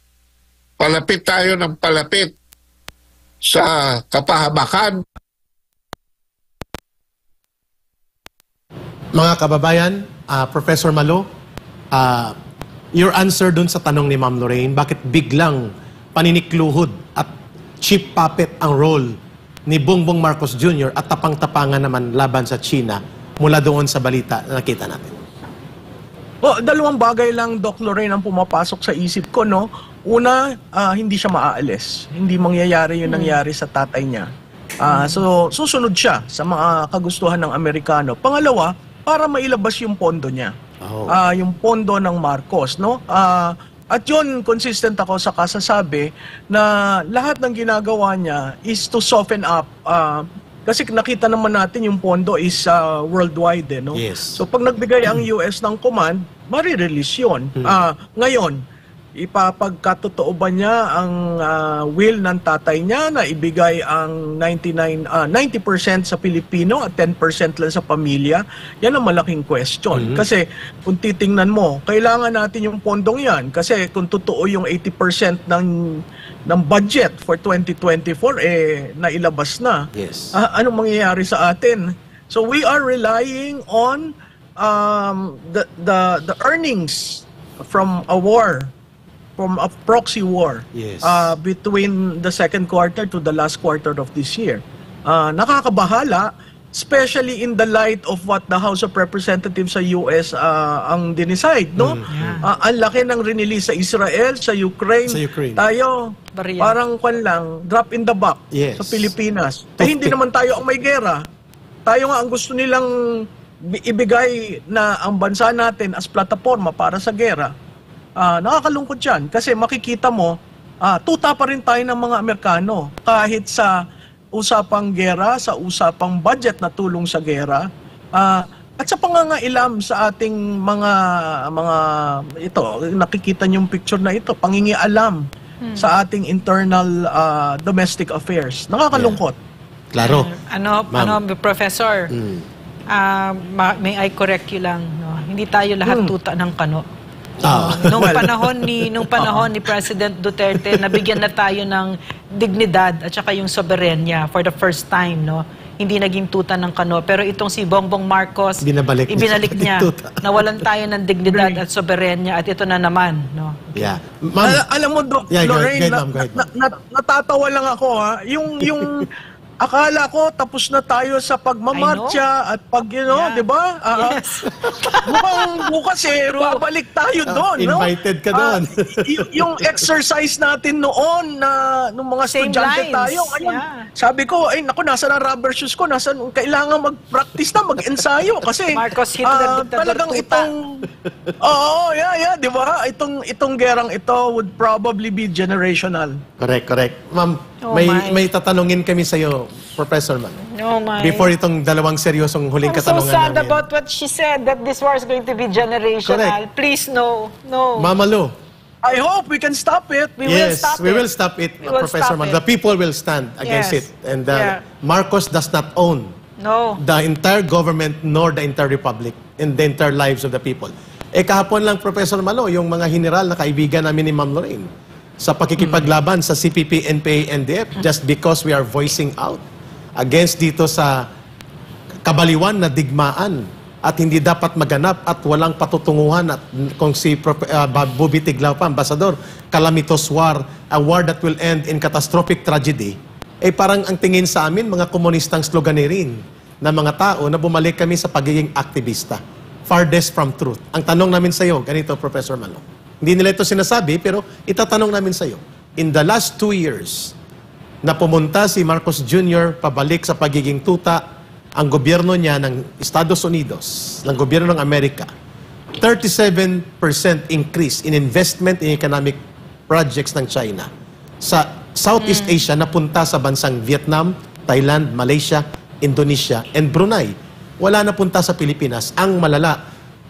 Speaker 13: Palapit tayo ng palapit sa kapahamakan.
Speaker 4: Mga kababayan, ah, Professor Malo, ah, your answer dun sa tanong ni Ma'am Lorraine, bakit biglang paninikluhod at cheap puppet ang role ni Bongbong Marcos Jr. at tapang-tapangan naman laban sa China mula doon sa balita na nakita natin?
Speaker 11: Oh, dalawang bagay lang, Doc Lorraine, ang pumapasok sa isip ko, no? Una, ah, hindi siya maaalis. Hindi mangyayari yung nangyari sa tatay niya. Ah, so, susunod siya sa mga kagustuhan ng Amerikano. Pangalawa, para mailabas yung pondo niya.
Speaker 4: Oh.
Speaker 11: Ah, yung pondo ng Marcos, no? Ah, at yun, consistent ako sa kasasabi na lahat ng ginagawa niya is to soften up. ah, kasi nakita naman natin yung pondo is ah, worldwide, eh, no?
Speaker 4: Yes.
Speaker 11: So pag nagbigay ang US ng command, marirelease yun. Ah, ngayon, ipapagkatotoo ba niya ang ah, will ng tatay niya na ibigay ang 99 ah, 90% sa Pilipino at 10% lang sa pamilya? Yan ang malaking question. Kasi kung titingnan mo, kailangan natin yung pondong yan kasi kung totoo yung 80% ng ng budget for 2024 eh nailabas na.
Speaker 4: Yes.
Speaker 11: Ah, anong mangyayari sa atin? So we are relying on um, the the the earnings from a war, from a proxy war
Speaker 4: Yes.
Speaker 11: uh, between the second quarter to the last quarter of this year. Uh, nakakabahala, especially in the light of what the House of Representatives sa US uh, ang dinicide, no? Uh, ang laki ng release sa Israel, sa Ukraine.
Speaker 4: Sa Ukraine.
Speaker 11: Tayo,
Speaker 6: Barya.
Speaker 11: parang kwan lang, drop in the buck
Speaker 4: Yes.
Speaker 11: sa Pilipinas. Eh, hindi naman tayo ang may gera. Tayo nga ang gusto nilang bi- ibigay na ang bansa natin as plataforma para sa gera. Ah, nakakalungkot yan kasi makikita mo, ah, tuta pa rin tayo ng mga Amerikano kahit sa usapang gera, sa usapang budget na tulong sa gera, ah, at sa pangangailam sa ating mga mga ito, nakikita niyo yung picture na ito, pangingialam sa ating internal ah, domestic affairs. Nakakalungkot.
Speaker 4: Klaro.
Speaker 6: Ano, ano, Professor,
Speaker 4: Mm.
Speaker 6: ah, ma- may I correct you lang, no? Hindi tayo lahat
Speaker 11: Hmm.
Speaker 6: tuta ng kano.
Speaker 4: Ah.
Speaker 6: nung panahon ni nung panahon ni President Duterte, nabigyan na tayo ng dignidad at saka yung soberenya for the first time, no? Hindi naging tuta ng kano. Pero itong si Bongbong Marcos,
Speaker 4: Binabalik niya
Speaker 6: ibinalik niya.
Speaker 4: tuta.
Speaker 6: Nawalan tayo ng dignidad at soberenya at ito na naman, no?
Speaker 4: Yeah. Ma'am,
Speaker 11: Al- alam mo, Doc,
Speaker 4: Yeah,
Speaker 11: Lorraine,
Speaker 4: go ahead, ma'am, go ahead,
Speaker 11: na- na- natatawa lang ako ha. Yung, yung, akala ko tapos na tayo sa pagmamarcha at pag, you know, di ba? Ah, mukhang bukas eh, babalik tayo
Speaker 4: Ah,
Speaker 11: doon, no?
Speaker 4: invited ka
Speaker 11: Ah,
Speaker 4: doon.
Speaker 11: y- yung exercise natin noon na nung mga
Speaker 6: Same
Speaker 11: estudyante
Speaker 6: lines,
Speaker 11: tayo, ngayon,
Speaker 6: yeah.
Speaker 11: sabi ko, ay naku, nasa na rubber shoes ko, nasa, kailangan mag-practice na, mag-ensayo kasi
Speaker 6: Marcos hit
Speaker 11: ah,
Speaker 6: the dictador
Speaker 11: talagang
Speaker 6: tuta.
Speaker 11: itong Oo, yeah, yeah, di ba? Itong itong gerang ito would probably be generational.
Speaker 4: correct, correct. Ma'am,
Speaker 6: Oh
Speaker 4: may
Speaker 6: my.
Speaker 4: may tatanungin kami sa iyo, Professor Man.
Speaker 6: Oh my.
Speaker 4: Before itong dalawang seryosong huling
Speaker 6: I'm so
Speaker 4: katanungan
Speaker 6: sad
Speaker 4: namin.
Speaker 6: about what she said, that this war is going to be generational.
Speaker 4: Correct.
Speaker 6: Please, no. No.
Speaker 4: Mama Lu,
Speaker 11: I hope we can stop it.
Speaker 6: We will
Speaker 4: yes,
Speaker 6: stop
Speaker 4: we
Speaker 6: it.
Speaker 4: will stop it,
Speaker 6: We will
Speaker 4: Professor
Speaker 6: stop
Speaker 4: Man.
Speaker 6: it.
Speaker 4: The people will stand against
Speaker 6: Yes.
Speaker 4: it. And uh,
Speaker 6: Yeah.
Speaker 4: Marcos does not own
Speaker 6: No.
Speaker 4: the entire government nor the entire republic and the entire lives of the people. Eh kahapon lang, Professor Malo, yung mga general na kaibigan namin ni Ma'am Lorraine sa pakikipaglaban sa CPP, NPA, NDF just because we are voicing out against dito sa kabaliwan na digmaan at hindi dapat maganap at walang patutunguhan at kung si Prof. uh, Bobby Tiglao pa, Ambassador, calamitous war, a war that will end in catastrophic tragedy, eh parang ang tingin sa amin, mga komunistang sloganerin na mga tao na bumalik kami sa pagiging aktivista. Farthest from truth. Ang tanong namin sa iyo, ganito, Professor Malo. Hindi nila ito sinasabi, pero itatanong namin sa iyo. In the last two years, na pumunta si Marcos Jr. pabalik sa pagiging tuta ang gobyerno niya ng Estados Unidos, ng gobyerno ng Amerika, 37% increase in investment in economic projects ng China sa Southeast Asia napunta sa bansang Vietnam, Thailand, Malaysia, Indonesia, and Brunei. Wala napunta sa Pilipinas. Ang malala,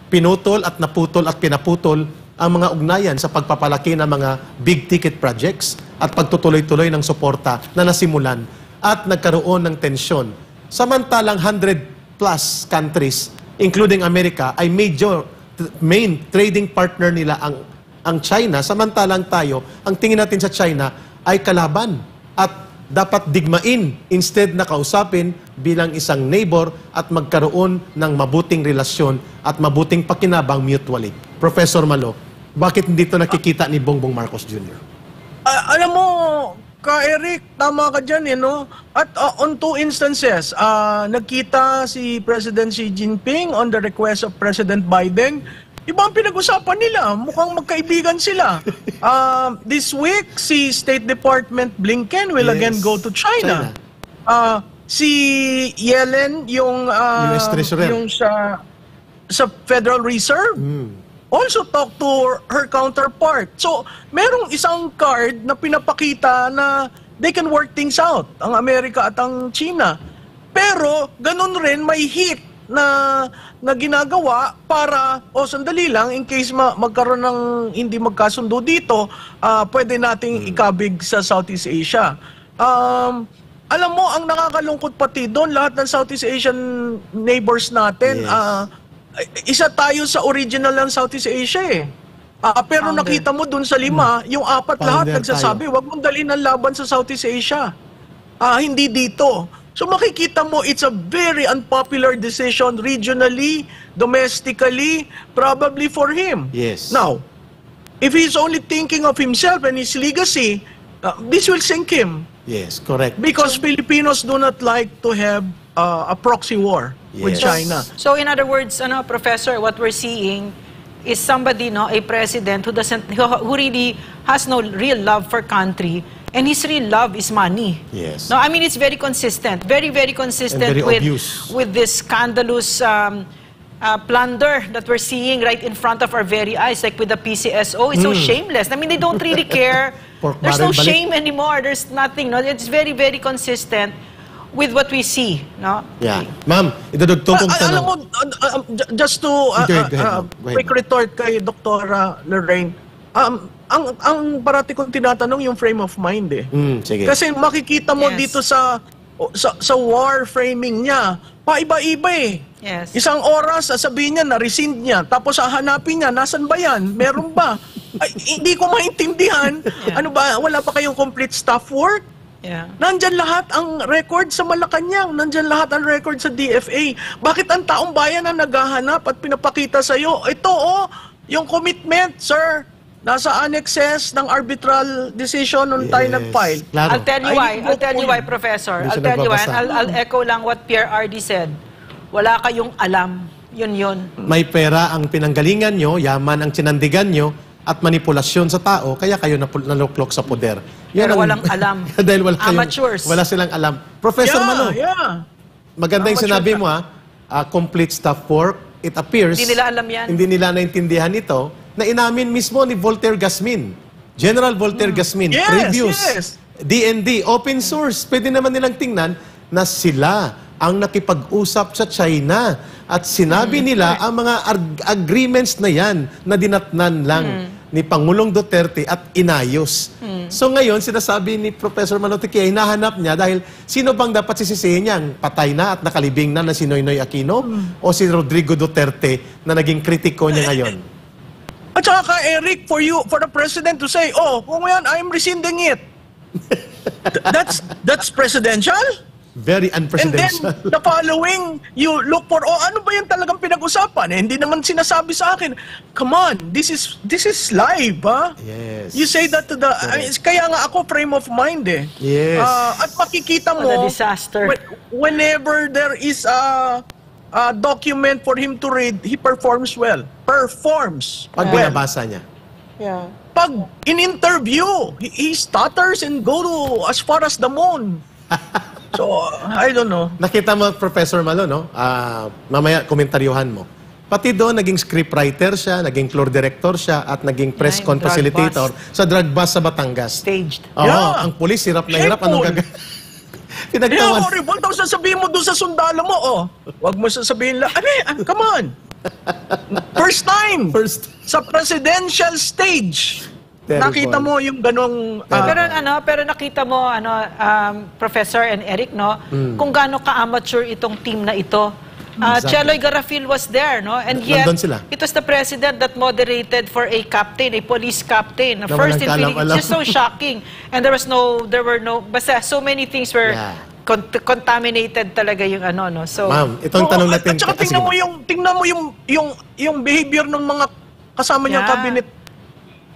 Speaker 4: pinutol at naputol at pinaputol ang mga ugnayan sa pagpapalaki ng mga big ticket projects at pagtutuloy-tuloy ng suporta na nasimulan at nagkaroon ng tensyon. Samantalang 100 plus countries, including Amerika, ay major main trading partner nila ang ang China, samantalang tayo, ang tingin natin sa China ay kalaban at dapat digmain instead na kausapin bilang isang neighbor at magkaroon ng mabuting relasyon at mabuting pakinabang mutually. Professor Malo, bakit hindi ito nakikita ni Bongbong Marcos Jr.?
Speaker 11: Ah, alam mo, ka Eric, tama ka dyan, eh, no? At ah, on two instances, ah, nagkita si President Xi Jinping on the request of President Biden. Iba ang pinag-usapan nila. Mukhang magkaibigan sila. Ah, this week, si State Department Blinken will
Speaker 4: Yes.
Speaker 11: again go to China.
Speaker 4: China.
Speaker 11: Ah, si Yellen, yung,
Speaker 4: Treasurer.
Speaker 11: yung sa, sa Federal Reserve, also talk to her counterpart. So, merong isang card na pinapakita na they can work things out, ang Amerika at ang China. Pero, ganun rin, may hit na, na ginagawa para, o sandali lang, in case ma- magkaroon ng hindi magkasundo dito, ah, pwede nating ikabig sa Southeast Asia. Um, alam mo, ang nakakalungkot pati doon, lahat ng Southeast Asian neighbors natin,
Speaker 4: Yes.
Speaker 11: ah, isa tayo sa original ng Southeast Asia eh. Ah, pero
Speaker 6: Founder.
Speaker 11: nakita mo dun sa lima, yung apat lahat
Speaker 4: Founder
Speaker 11: nagsasabi, wag mong dalhin ang laban sa Southeast Asia. Ah, hindi dito. So makikita mo, it's a very unpopular decision regionally, domestically, probably for him.
Speaker 4: Yes.
Speaker 11: Now, if he's only thinking of himself and his legacy, uh, this will sink him.
Speaker 4: Yes, correct.
Speaker 11: Because Filipinos do not like to have uh, a proxy war with China.
Speaker 6: So in other words, ano, Professor, what we're seeing is somebody, no, a president who doesn't, who, who really has no real love for country, and his real love is money.
Speaker 4: Yes.
Speaker 6: No, I mean it's very consistent, very very consistent
Speaker 4: very
Speaker 6: with
Speaker 4: obvious.
Speaker 6: with this scandalous. Um, uh, plunder that we're seeing right in front of our very eyes, like with the PCSO, it's so
Speaker 4: Mm.
Speaker 6: shameless. I mean, they don't really care. There's no shame anymore. There's nothing. No, it's very, very consistent with what we see. No,
Speaker 4: Yeah. Ma'am, idudugtong kong
Speaker 11: ah, alam mo,
Speaker 4: tanong.
Speaker 11: j- just to uh,
Speaker 4: Go ahead, go ahead,
Speaker 11: uh.
Speaker 4: Go ahead,
Speaker 11: quick retort kay Dr. Lorraine, um, ang, ang parati kong tinatanong yung frame of mind eh.
Speaker 4: Hmm, sige.
Speaker 11: Kasi makikita mo
Speaker 6: Yes.
Speaker 11: dito sa sa, sa war framing niya, paiba-iba eh.
Speaker 6: Yes.
Speaker 11: Isang oras, sasabihin niya, na-rescind niya. Tapos hahanapin niya, nasan ba yan? Meron ba? Ay, hindi ko maintindihan. Ano ba, wala pa kayong complete staff work?
Speaker 6: Yeah.
Speaker 11: Nandyan lahat ang record sa Malacanang. Nandyan lahat ang record sa DFA. Bakit ang taong bayan ang naghahanap at pinapakita sa'yo? Ito oh, yung commitment, sir. Nasa annexes ng arbitral decision nung tayo nag-file.
Speaker 6: I'll tell you why. I'll tell you why. Professor. I'll tell you why. I'll, I'll echo lang what Pierre RD said. Wala kayong alam. Yun yun.
Speaker 4: May pera ang pinanggalingan nyo, yaman ang sinandigan nyo, at manipulasyon sa tao, kaya kayo naluklok sa poder. Yan
Speaker 6: Pero
Speaker 4: ang-
Speaker 6: walang alam.
Speaker 4: dahil wala kayong,
Speaker 6: Amateurs.
Speaker 4: wala silang alam. Professor
Speaker 11: yeah,
Speaker 4: Malo,
Speaker 11: Yeah.
Speaker 4: maganda yung
Speaker 11: Amateurs
Speaker 4: sinabi
Speaker 11: na.
Speaker 4: mo ha, ah, complete staff work, it appears,
Speaker 6: Hindi nila alam yan.
Speaker 4: hindi nila naintindihan ito, na inamin mismo ni Voltaire Gasmin. General Voltaire Gasmin,
Speaker 11: Yes,
Speaker 4: previous
Speaker 11: yes.
Speaker 4: DND, open source, pwede naman nilang tingnan na sila ang nakipag-usap sa China. At sinabi nila ang mga ag- agreements na yan na dinatnan lang ni Pangulong Duterte at inayos. So ngayon, sinasabi ni Professor Manotikia, hinahanap niya dahil sino bang dapat sisisihin niya? Patay na at nakalibing na na si Noynoy Aquino o si Rodrigo Duterte na naging kritiko niya ngayon?
Speaker 11: At saka ka, Eric, for you, for the president to say, oh, kung yan, I'm rescinding it. Th- that's, that's presidential?
Speaker 4: Very
Speaker 11: And then,
Speaker 4: unpresidential.
Speaker 11: the following, you look for, oh, ano ba yung talagang pinag-usapan? Eh, hindi naman sinasabi sa akin, come on, this is, this is live, ha?
Speaker 4: Yes.
Speaker 11: You say that to the, I mean, kaya nga ako frame of mind eh.
Speaker 4: Yes.
Speaker 11: Ah, at makikita
Speaker 6: What
Speaker 11: mo,
Speaker 6: a disaster.
Speaker 11: when- whenever there is a, a document for him to read, he performs well. Performs
Speaker 4: Pag
Speaker 11: well.
Speaker 4: binabasa niya.
Speaker 6: Yeah.
Speaker 11: Pag in-interview, he, he stutters and go to as far as the moon. so, I don't know.
Speaker 4: Nakita mo, Professor Malo, no? Ah, mamaya, komentaryuhan mo. Pati doon, naging scriptwriter siya, naging floor director siya, at naging press
Speaker 6: Ay,
Speaker 4: con facilitator sa drug bust sa Batangas.
Speaker 6: Staged.
Speaker 4: Oo,
Speaker 11: Yeah.
Speaker 4: ang pulis, hirap na hirap. Anong gagawin?
Speaker 11: Yeah,
Speaker 4: Pinagtawan.
Speaker 11: horrible. Tapos sasabihin mo doon sa sundalo mo, oh. Huwag mo sasabihin lang, ano come on. First time.
Speaker 4: First.
Speaker 11: Sa presidential stage.
Speaker 4: Terrible.
Speaker 11: Nakita mo yung ganong... ah,
Speaker 6: pero ano, pero nakita mo ano um, Professor and Eric no,
Speaker 4: Mm.
Speaker 6: kung gaano ka-amateur itong team na ito. Uh,
Speaker 4: Exactly.
Speaker 6: Cheloy Garafil was there, no? And yet, it was the president that moderated for a captain, a police captain.
Speaker 4: Na
Speaker 6: First in Philippines. It's just so shocking. And there was no, there were no, basta so many things were
Speaker 4: Yeah.
Speaker 6: con- contaminated talaga yung ano, no? So,
Speaker 4: Ma'am, itong
Speaker 11: oo,
Speaker 4: tanong
Speaker 11: at-
Speaker 4: natin.
Speaker 11: At saka
Speaker 4: Ah,
Speaker 11: tingnan mo yung, tingnan mo yung, yung, yung behavior ng mga kasama niyang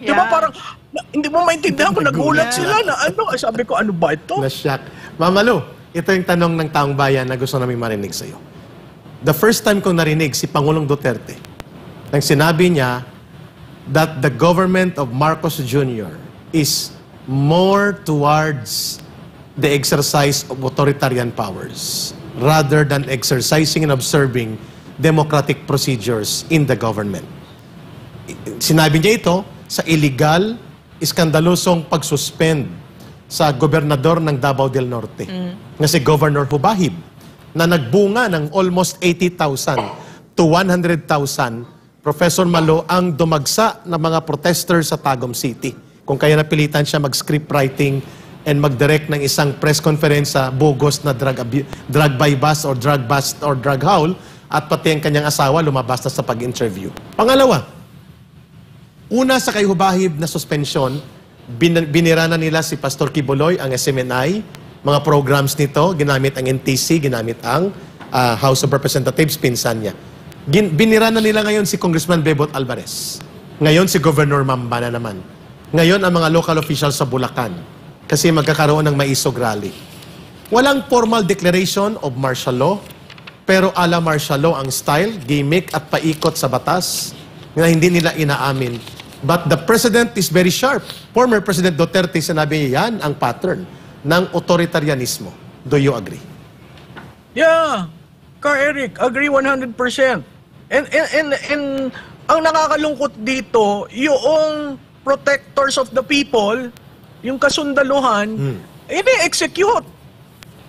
Speaker 6: Yeah.
Speaker 11: Di ba parang, na- hindi mo maintindihan kung nagulat
Speaker 6: Yeah.
Speaker 11: sila na ano. Sabi ko, ano ba ito?
Speaker 4: Na-shock. Mama Lu, ito yung tanong ng taong bayan na gusto namin marinig sa'yo. The first time kong narinig si Pangulong Duterte, nang sinabi niya that the government of Marcos Jr. is more towards the exercise of authoritarian powers rather than exercising and observing democratic procedures in the government. Sinabi niya ito sa illegal, iskandalosong pagsuspend sa gobernador ng Davao del Norte, na si Governor Hubahib, na nagbunga ng almost 80,000 to 100,000 Professor Malo ang dumagsa ng mga protesters sa Tagum City. Kung kaya napilitan siya mag-script writing and mag-direct ng isang press conference sa bogus na drug, drug by bus or drug bust or drug howl at pati ang kanyang asawa lumabas na sa pag-interview. Pangalawa, Una sa kay Hubahib na suspensyon, bin- binira na nila si Pastor Kibuloy, ang SMNI, mga programs nito, ginamit ang NTC, ginamit ang ah, House of Representatives, pinsan niya. Gin- binira na nila ngayon si Congressman Bebot Alvarez. Ngayon si Governor Mamba na naman. Ngayon ang mga local officials sa Bulacan. Kasi magkakaroon ng maisog rally. Walang formal declaration of martial law, pero ala martial law ang style, gimmick at paikot sa batas na hindi nila inaamin. But the president is very sharp. Former President Duterte sinabi niya, yan ang pattern ng authoritarianismo. Do you agree?
Speaker 11: Yeah. Ka Eric, agree 100%. And, and, and, and ang nakakalungkot dito, yung protectors of the people, yung kasundaluhan, ini-execute.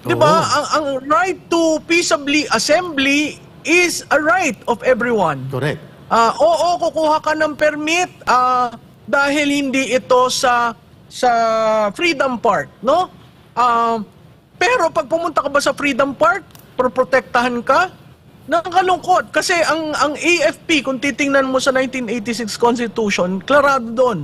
Speaker 11: Di ba? Ang, ang right to peaceably assembly is a right of everyone.
Speaker 4: Correct.
Speaker 11: Ah, oo, kukuha ka ng permit ah, dahil hindi ito sa sa Freedom Park, no? Ah, Pero pag pumunta ka ba sa Freedom Park, proprotektahan ka, nakakalungkot. Kasi ang, ang AFP, kung titingnan mo sa 1986 Constitution, klarado doon,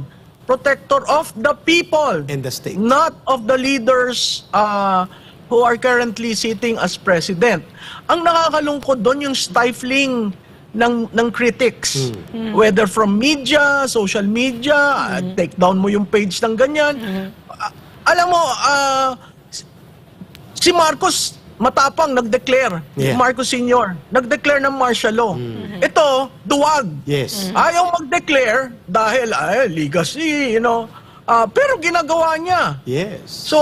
Speaker 11: protector of the people.
Speaker 4: In the state.
Speaker 11: Not of the leaders uh, who are currently sitting as president. Ang nakakalungkot doon yung stifling ng ng critics whether from media, social media, uh, take down mo yung page ng ganyan. Uh, alam mo uh, si Marcos matapang nag-declare,
Speaker 4: Yeah.
Speaker 11: Marcos Sr. nag-declare ng martial law. Ito, duwag.
Speaker 4: Yes.
Speaker 11: Ayaw mag-declare dahil ay, legacy, you know. Ah, pero ginagawa niya.
Speaker 4: Yes.
Speaker 11: So,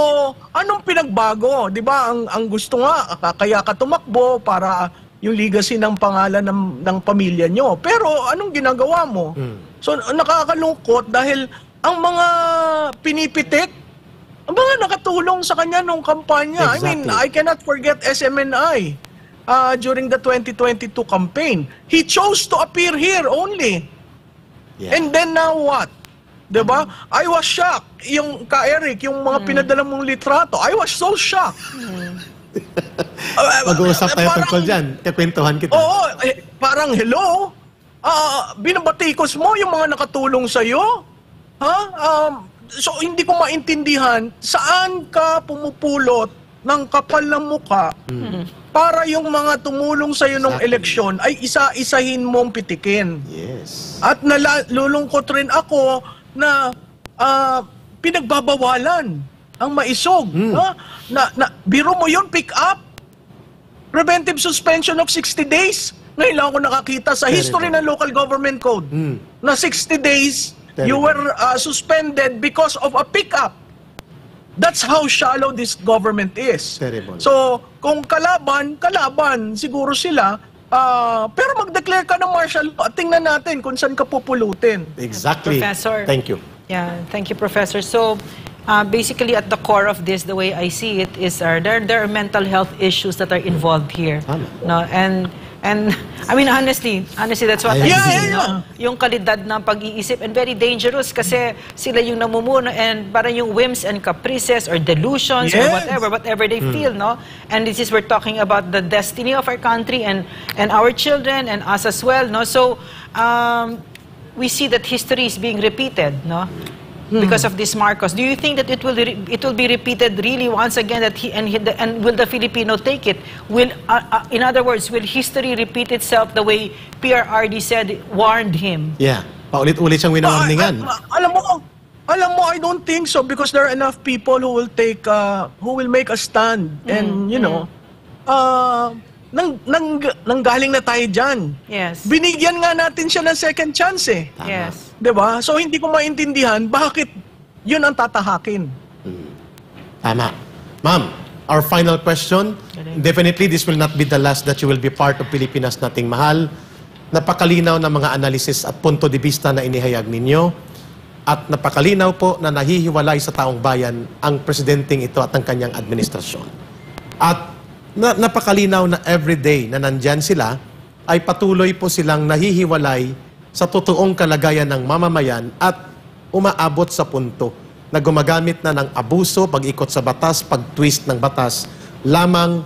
Speaker 11: anong pinagbago? 'Di ba? Ang ang gusto nga ka- kaya ka tumakbo para yung legacy ng pangalan ng ng pamilya nyo. Pero anong ginagawa mo? So nakakalungkot dahil ang mga pinipitik ang mga nakatulong sa kanya nung kampanya. I mean,
Speaker 4: Exactly.
Speaker 11: I cannot forget SMNI uh, during the 2022 campaign. He chose to appear here only. And then now what? 'Di ba? I was shocked. Yung ka Eric, yung mga pinadala mong litrato, I was so shocked.
Speaker 4: Mag-uusap tayo
Speaker 11: Parang-
Speaker 4: tungkol dyan. Kakwentuhan kita.
Speaker 11: Oo, eh, parang hello. Ah, binabatikos mo yung mga nakatulong sa iyo? Ha? Um, so hindi ko maintindihan saan ka pumupulot ng kapal ng muka para yung mga tumulong sa iyo nung eleksyon ay isa-isahin mong pitikin.
Speaker 4: Yes.
Speaker 11: At nalulungkot rin ako na ah, pinagbabawalan ang maisog. Ha? Na, na, biro mo yun, pick up. Preventive suspension of 60 days. Ngayon lang ako nakakita sa history ng local government code na 60 days you
Speaker 4: Terrible.
Speaker 11: were ah, suspended because of a pick-up. That's how shallow this government is.
Speaker 4: Terrible.
Speaker 11: So, kung kalaban, kalaban, siguro sila. ah, pero mag-declare ka ng martial law at tingnan natin kung saan ka pupulutin.
Speaker 4: Exactly.
Speaker 6: Professor.
Speaker 4: Thank you.
Speaker 6: Yeah, thank you, Professor. So, uh, basically, at the core of this, the way I see it is, uh, there there are mental health issues that are involved here. No, and and I mean honestly, honestly, that's what I,
Speaker 11: Yeah,
Speaker 6: see.
Speaker 11: yeah,
Speaker 6: no? Yung kalidad ng pag-iisip and very dangerous kasi sila yung namumuno and parang yung whims and caprices or delusions or
Speaker 11: Yes.
Speaker 6: whatever, whatever they
Speaker 11: Hmm.
Speaker 6: feel, no? And this is we're talking about the destiny of our country and and our children and us as well, no? So, um, we see that history is being repeated, no? Because of this Marcos, do you think that it will re- it will be repeated really once again that he and he, and will the Filipino take it? Will uh, uh, in other words, will history repeat itself the way PRRD said warned him?
Speaker 4: Yeah. Paulit-ulit siyang winawarningan.
Speaker 11: Ah, ah, alam mo, alam mo, I don't think so because there are enough people who will take, uh, who will make a stand. And, you know, uh, nang, nang, nanggaling na tayo dyan.
Speaker 6: Yes.
Speaker 11: Binigyan nga natin siya ng second chance eh.
Speaker 6: Yes.
Speaker 11: 'Di ba? So hindi ko maintindihan bakit yun ang tatahakin.
Speaker 4: Tama. Ma'am, our final question. Definitely, this will not be the last that you will be part of Pilipinas Nating Mahal. Napakalinaw na mga analysis at punto de vista na inihayag ninyo. At napakalinaw po na nahihiwalay sa taong bayan ang presidenteng ito at ang kanyang administrasyon. At na, napakalinaw na everyday na nandyan sila, ay patuloy po silang nahihiwalay sa totoong kalagayan ng mamamayan at umaabot sa punto na gumagamit na ng abuso, pag-ikot sa batas, pag-twist ng batas, lamang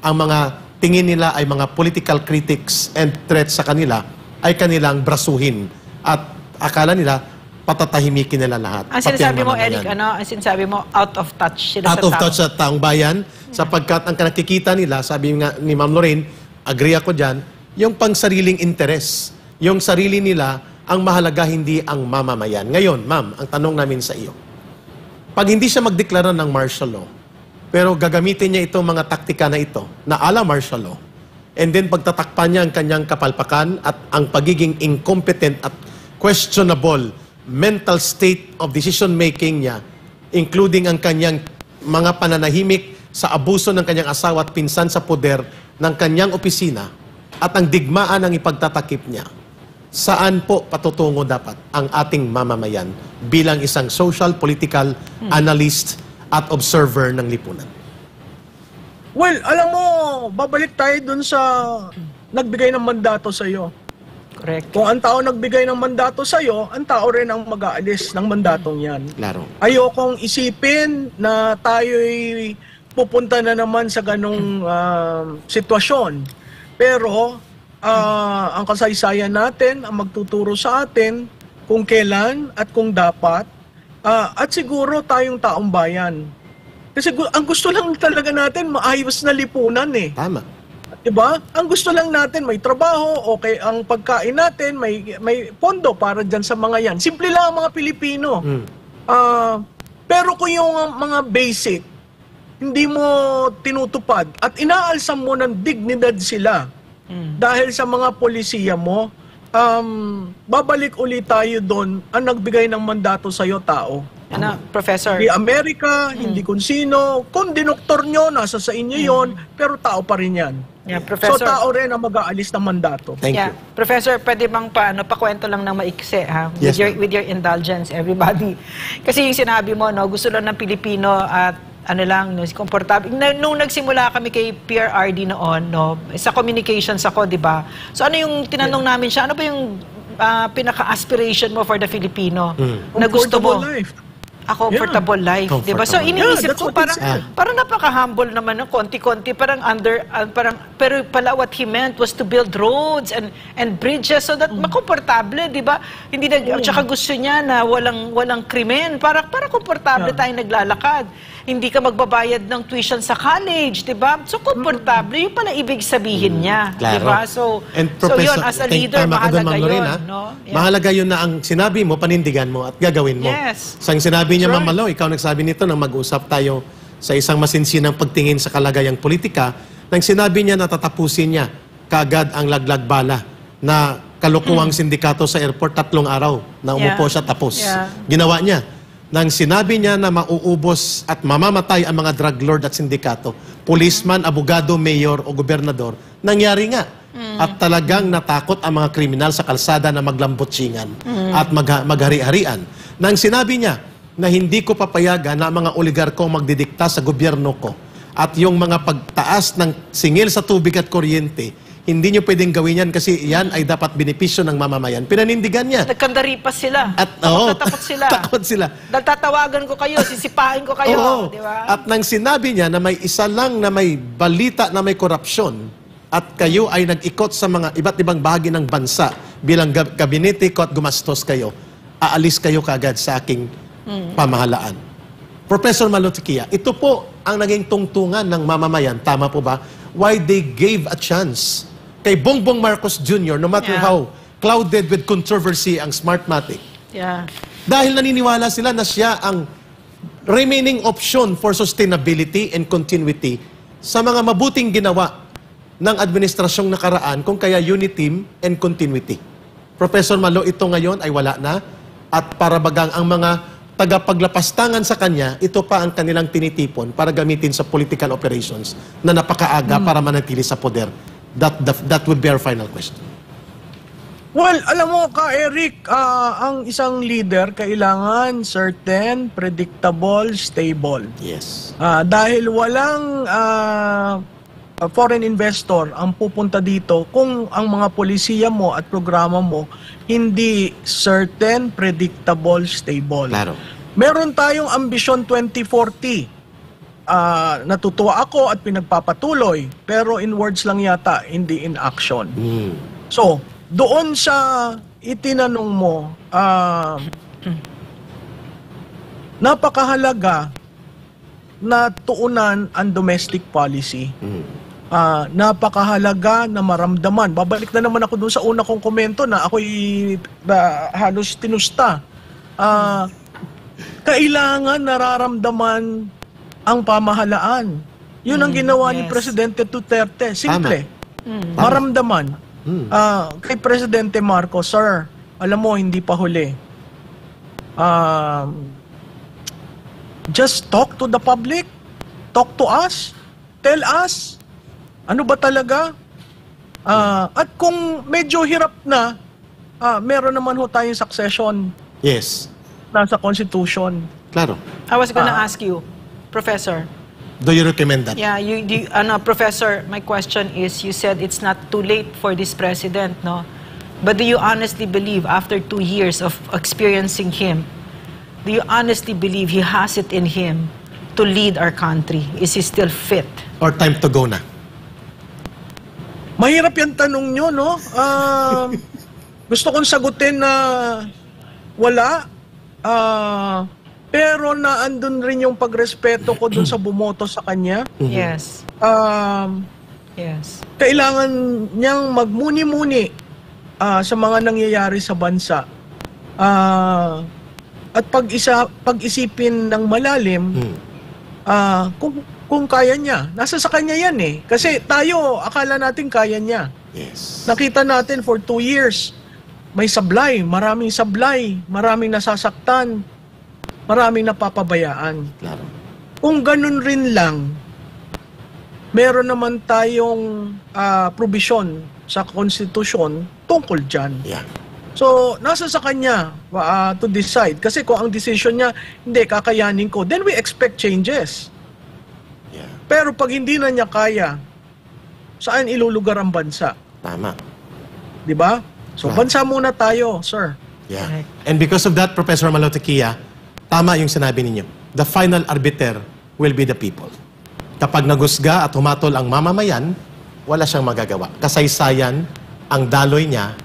Speaker 4: ang mga tingin nila ay mga political critics and threats sa kanila ay kanilang brasuhin. At akala nila, patatahimikin nila lahat.
Speaker 6: Ang sinasabi mo, Eric, ano? Ang sinasabi mo, out of touch sila
Speaker 4: out
Speaker 6: sa
Speaker 4: of
Speaker 6: tao.
Speaker 4: touch sa taong bayan sapagkat ang nakikita nila, sabi nga ni Ma'am Lorraine, agree ako dyan, yung pang sariling interes. Yung sarili nila, ang mahalaga hindi ang mamamayan. Ngayon, Ma'am, ang tanong namin sa iyo, pag hindi siya magdeklara ng martial law, pero gagamitin niya itong mga taktika na ito, na ala martial law, and then pagtatakpan niya ang kanyang kapalpakan at ang pagiging incompetent at questionable mental state of decision making niya, including ang kanyang mga pananahimik sa abuso ng kanyang asawa at pinsan sa poder ng kanyang opisina at ang digmaan ng ipagtatakip niya. Saan po patutungo dapat ang ating mamamayan bilang isang social, political analyst at observer ng lipunan?
Speaker 11: Well, alam mo, babalik tayo dun sa nagbigay ng mandato sa iyo.
Speaker 6: Correct.
Speaker 11: Kung ang tao nagbigay ng mandato sa iyo, ang tao rin ang mag-aalis ng mandatong 'yan.
Speaker 4: Klaro.
Speaker 11: Ayokong isipin na tayo'y pupunta na naman sa ganong ah, sitwasyon. Pero ah, ang kasaysayan natin, ang magtuturo sa atin kung kailan at kung dapat, ah, at siguro tayong taong bayan. Kasi ang gusto lang talaga natin, maayos na lipunan eh.
Speaker 4: Tama.
Speaker 11: Diba? Ang gusto lang natin may trabaho, okay ang pagkain natin, may may pondo para diyan sa mga 'yan. Simple lang ang mga Pilipino.
Speaker 4: Mm.
Speaker 11: Ah, pero kung yung mga basic hindi mo tinutupad at inaalsa mo ng dignidad sila dahil sa mga polisiya mo, um, babalik ulit tayo doon ang nagbigay ng mandato sa iyo tao.
Speaker 6: Ano, Professor?
Speaker 11: Hindi Amerika, hindi kung sino. Kung dinoktor nyo, nasa sa inyo yon, pero tao pa rin yan.
Speaker 6: Yeah,
Speaker 11: So
Speaker 6: Professor.
Speaker 11: tao rin ang mag-aalis ng mandato.
Speaker 6: yeah. Professor, pwede bang paano, pakwento lang ng maikse, ha? With,
Speaker 11: Yes,
Speaker 6: your, with your indulgence, everybody. Kasi yung sinabi mo, no, gusto lang ng Pilipino at ano lang, no, komportable. Na, nung nagsimula kami kay PRRD noon, no, sa communications ako, di ba? So ano yung tinanong namin siya, ano ba yung ah, pinaka-aspiration mo for the Filipino? Na gusto mo?
Speaker 11: Comfortable life.
Speaker 6: A comfortable life, 'di ba? So iniisip
Speaker 11: Yeah,
Speaker 6: ko parang parang napaka-humble naman ng konti-konti, parang under ah, parang pero pala what he meant was to build roads and and bridges so that
Speaker 11: Mm.
Speaker 6: makomportable, 'di ba? Hindi nag at saka gusto niya na walang walang krimen, para para komportable
Speaker 11: Yeah.
Speaker 6: tayong naglalakad. Hindi ka magbabayad ng tuition sa college, 'di ba? So komportable, yun pala ibig sabihin niya, 'di
Speaker 4: Claro.
Speaker 6: ba? So
Speaker 4: And
Speaker 6: so yun as a leader mahalaga yun,
Speaker 4: Lorena.
Speaker 6: no? Yeah.
Speaker 4: Mahalaga yun na ang sinabi mo, panindigan mo at gagawin mo.
Speaker 6: Yes.
Speaker 4: Sang sinabi niya,
Speaker 6: That's
Speaker 4: Ma'am Malo, ikaw nagsabi nito nang mag-usap tayo sa isang masinsinang pagtingin sa kalagayang politika, nang sinabi niya na tatapusin niya kagad ang laglag bala na kalukuwang sindikato sa airport tatlong araw na umupo.
Speaker 6: Yeah.
Speaker 4: siya tapos.
Speaker 6: Yeah.
Speaker 4: Ginawa niya. Nang sinabi niya na mauubos at mamamatay ang mga drug lord at sindikato, policeman, abogado, mayor o gobernador, nangyari nga. At talagang natakot ang mga kriminal sa kalsada na maglambotsingan
Speaker 14: Mm.
Speaker 4: at magha- maghari-harian. Nang sinabi niya na hindi ko papayagan na mga oligarko magdidikta sa gobyerno ko at yung mga pagtaas ng singil sa tubig at kuryente, hindi niyo pwedeng gawin yan kasi yan ay dapat benepisyo ng mamamayan. Pinanindigan niya.
Speaker 6: Nagkandari pa sila.
Speaker 4: At, oo,
Speaker 6: takot sila.
Speaker 4: takot sila.
Speaker 6: Dahil tatawagan ko kayo, sisipahin ko kayo,
Speaker 4: Oo.
Speaker 6: di ba?
Speaker 4: At nang sinabi niya na may isa lang na may balita na may korupsyon at kayo ay nag-ikot sa mga iba't ibang bahagi ng bansa bilang gab- gabinete ko at gumastos kayo, aalis kayo kagad sa aking pamahalaan. Professor Malotikia, ito po ang naging tungtungan ng mamamayan, tama po ba? Why they gave a chance kay Bongbong Marcos Jr., no matter
Speaker 6: Yeah.
Speaker 4: how clouded with controversy ang Smartmatic,
Speaker 6: Yeah.
Speaker 4: dahil naniniwala sila na siya ang remaining option for sustainability and continuity sa mga mabuting ginawa ng administrasyong nakaraan kung kaya unity and continuity. Professor Malo, ito ngayon ay wala na at para bagang ang mga tagapaglapastangan sa kanya, ito pa ang kanilang tinitipon para gamitin sa political operations na napakaaga para manatili sa poder. That, that, that would be our final question.
Speaker 11: Well, alam mo ka Eric, ah, ang isang leader kailangan certain, predictable, stable.
Speaker 4: Yes.
Speaker 11: Ah, dahil walang ah, foreign investor ang pupunta dito kung ang mga polisiya mo at programa mo hindi certain, predictable, stable.
Speaker 4: Claro.
Speaker 11: Meron tayong ambisyon 2040. Ah, natutuwa ako at pinagpapatuloy pero in words lang yata, hindi in action. So, doon sa itinanong mo, ah, napakahalaga na tuunan ang domestic policy. Ah, napakahalaga na maramdaman. Babalik na naman ako doon sa una kong komento na ako'y ah, halos tinusta. Ah, kailangan nararamdaman ang pamahalaan. Yun ang ginawa ni
Speaker 6: yes.
Speaker 11: Presidente Duterte. Simple.
Speaker 6: Mm.
Speaker 11: Maramdaman. Ah, kay Presidente Marcos, Sir, alam mo, hindi pa huli. Um, just talk to the public. Talk to us. Tell us. Ano ba talaga? Ah, at kung medyo hirap na, ah, meron naman ho tayong succession
Speaker 4: Yes.
Speaker 11: nasa Constitution.
Speaker 4: Claro.
Speaker 6: I was gonna
Speaker 11: Ah.
Speaker 6: ask you, Professor.
Speaker 4: Do you recommend that?
Speaker 6: Yeah, you, do you- ano, Professor, my question is, you said it's not too late for this president, no? But do you honestly believe, after two years of experiencing him, do you honestly believe he has it in him to lead our country? Is he still fit?
Speaker 4: Or time to go na?
Speaker 11: Mahirap yung tanong nyo, no? Ah, gusto kong sagutin na wala. Ah, pero na andun rin yung pagrespeto ko dun sa bumoto sa kanya.
Speaker 6: Yes.
Speaker 11: Um,
Speaker 6: Yes.
Speaker 11: kailangan niyang magmuni-muni ah, sa mga nangyayari sa bansa. Ah, at pag-isa, pag-isipin ng malalim ah, kung, kung kaya niya. Nasa sa kanya yan eh. Kasi tayo, akala natin kaya niya.
Speaker 4: Yes.
Speaker 11: Nakita natin for two years, may sablay, maraming sablay, maraming nasasaktan, maraming napapabayaan.
Speaker 4: Claro.
Speaker 11: Kung ganun rin lang, meron naman tayong ah, provision sa konstitusyon tungkol dyan.
Speaker 4: Yeah.
Speaker 11: So, nasa sa kanya ah, to decide. Kasi kung ang decision niya, hindi, kakayanin ko, then we expect changes.
Speaker 4: Yeah.
Speaker 11: Pero pag hindi na niya kaya, saan ilulugar ang bansa?
Speaker 4: Tama.
Speaker 11: Di ba? So,
Speaker 4: Right.
Speaker 11: bansa muna tayo, sir.
Speaker 4: Yeah. And because of that, Professor Malotekia, tama yung sinabi ninyo. The final arbiter will be the people. Kapag nagusga at humatol ang mamamayan, wala siyang magagawa. Kasaysayan, ang daloy niya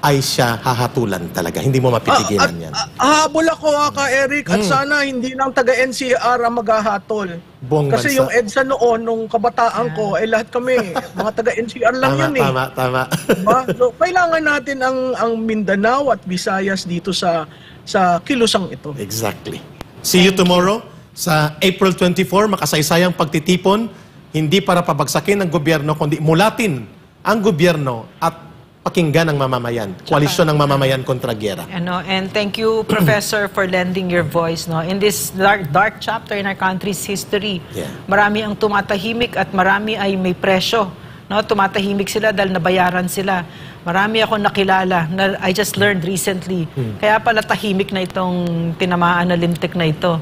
Speaker 4: ay siya hahatulan talaga. Hindi mo mapitigilan yan.
Speaker 11: Ah, habol ako ah, ka Eric at
Speaker 4: Mm.
Speaker 11: sana hindi lang taga NCR ang maghahatol.
Speaker 4: Buong
Speaker 11: Kasi
Speaker 4: bansa.
Speaker 11: yung EDSA noon nung kabataan ko, eh lahat kami mga taga NCR lang
Speaker 4: tama,
Speaker 11: yun eh.
Speaker 4: tama, tama.
Speaker 11: Diba? So, kailangan natin ang ang Mindanao at Visayas dito sa sa kilusang ito.
Speaker 4: Exactly. See you tomorrow sa April 24, makasaysayang pagtitipon, hindi para pabagsakin ng gobyerno, kundi mulatin ang gobyerno at pakinggan ng mamamayan. Koalisyon ng mamamayan kontra gyera.
Speaker 6: Ano, and thank you, Professor, for lending your voice. No? In this dark, dark chapter in our country's history,
Speaker 4: Yeah.
Speaker 6: marami ang tumatahimik at marami ay may presyo. No? Tumatahimik sila dahil nabayaran sila. Marami ako nakilala na I just learned recently.
Speaker 4: Hmm.
Speaker 6: Kaya pala tahimik na itong tinamaan na lintik na ito.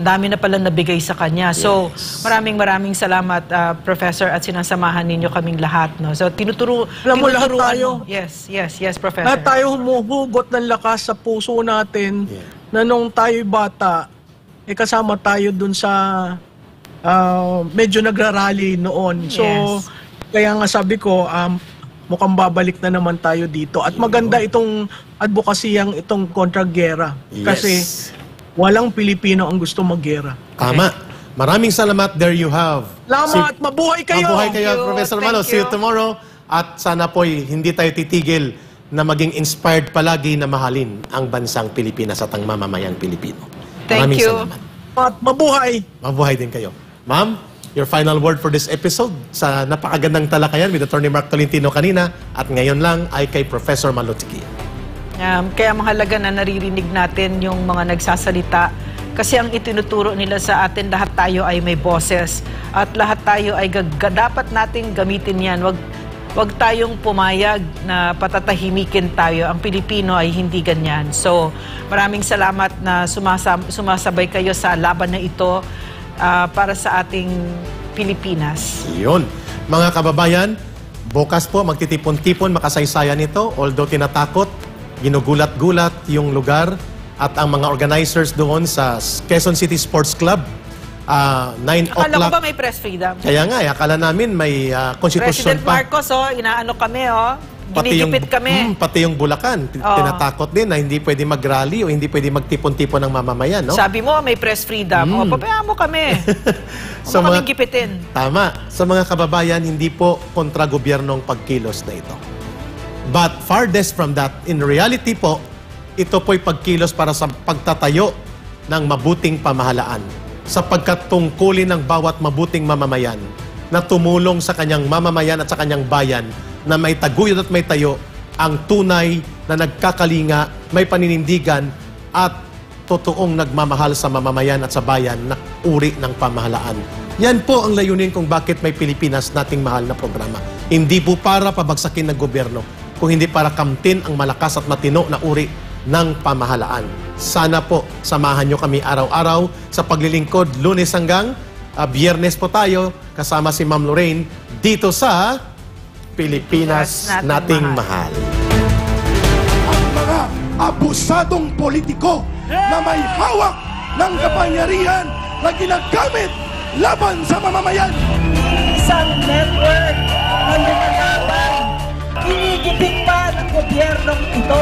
Speaker 6: Ang dami na pala nabigay sa kanya. So, maraming maraming salamat, ah, Professor, at sinasamahan ninyo kaming lahat. No? So, tinuturo,
Speaker 11: Alam mo, lahat tayo.
Speaker 6: Yes, yes, yes, Professor.
Speaker 11: Lahat tayo humuhugot ng lakas sa puso natin na nung tayo'y bata, eh kasama tayo dun sa ah, medyo nagrarally noon. So,
Speaker 6: Yes.
Speaker 11: kaya nga sabi ko, um, mukhang babalik na naman tayo dito. At maganda itong advokasiyang itong kontragera.
Speaker 4: Yes.
Speaker 11: Kasi walang Pilipino ang gusto maggera.
Speaker 4: Tama. Maraming salamat. There you have.
Speaker 11: Salamat! Mabuhay kayo!
Speaker 4: Mabuhay kayo,
Speaker 11: Thank you.
Speaker 4: Professor
Speaker 11: Thank
Speaker 4: Malo. See you
Speaker 11: you.
Speaker 4: tomorrow. At sana po'y hindi tayo titigil na maging inspired palagi na mahalin ang bansang Pilipinas at ang mamamayang Pilipino.
Speaker 11: Thank
Speaker 4: Maraming
Speaker 11: you.
Speaker 4: salamat.
Speaker 11: At mabuhay!
Speaker 4: Mabuhay din kayo. Ma'am, your final word for this episode sa napakagandang talakayan with Attorney Mark Tolentino kanina at ngayon lang ay kay Professor Malotiki.
Speaker 6: Um, kaya mahalaga na naririnig natin yung mga nagsasalita kasi ang itinuturo nila sa atin, lahat tayo ay may boses at lahat tayo ay gag- dapat nating gamitin yan. Wag, wag tayong pumayag na patatahimikin tayo. Ang Pilipino ay hindi ganyan. So, maraming salamat na sumasam- sumasabay kayo sa laban na ito ah, para sa ating Pilipinas.
Speaker 4: Yun. Mga kababayan, bukas po magtitipon-tipon makasaysayan ito. Although tinatakot, ginugulat-gulat yung lugar at ang mga organizers doon sa Quezon City Sports Club. ah 9
Speaker 6: Akala ko
Speaker 4: o'clock.
Speaker 6: ba may press freedom?
Speaker 4: Kaya nga, eh, akala namin may ah, konstitusyon
Speaker 6: President
Speaker 4: pa.
Speaker 6: Marcos, oh, inaano kami, oh.
Speaker 4: Pati yung,
Speaker 6: Ginigipit kami.
Speaker 4: Mm, pati yung Bulacan, t-
Speaker 6: Oo.
Speaker 4: tinatakot din na hindi pwede mag-rally o hindi pwede magtipon-tipon ng mamamayan, no?
Speaker 6: Sabi mo, may press freedom. O,
Speaker 4: Mm.
Speaker 6: pabayaan mo kami.
Speaker 4: So,
Speaker 6: Huwag mo
Speaker 4: mga-
Speaker 6: kaming gipitin.
Speaker 4: Tama. Sa mga kababayan, hindi po kontra gobyernong pagkilos na ito. But farthest from that, in reality po, ito po'y pagkilos para sa pagtatayo ng mabuting pamahalaan sapagkat tungkulin ng bawat mabuting mamamayan na tumulong sa kanyang mamamayan at sa kanyang bayan na may taguyod at may tayo ang tunay na nagkakalinga, may paninindigan at totoong nagmamahal sa mamamayan at sa bayan na uri ng pamahalaan. Yan po ang layunin kung bakit may Pilipinas nating mahal na programa. Hindi po para pabagsakin ng gobyerno, kung hindi para kamtin ang malakas at matino na uri ng pamahalaan. Sana po samahan nyo kami araw-araw sa paglilingkod lunes hanggang ah, biyernes po tayo kasama si Ma'am Lorraine dito sa Pilipinas
Speaker 2: Nating
Speaker 4: nating mahal.
Speaker 2: mga abusadong politiko na may hawak ng kapangyarihan na ginagamit laban sa mamamayan.
Speaker 6: Isang network na lumalaban. Inigipin pa ng gobyernong ito.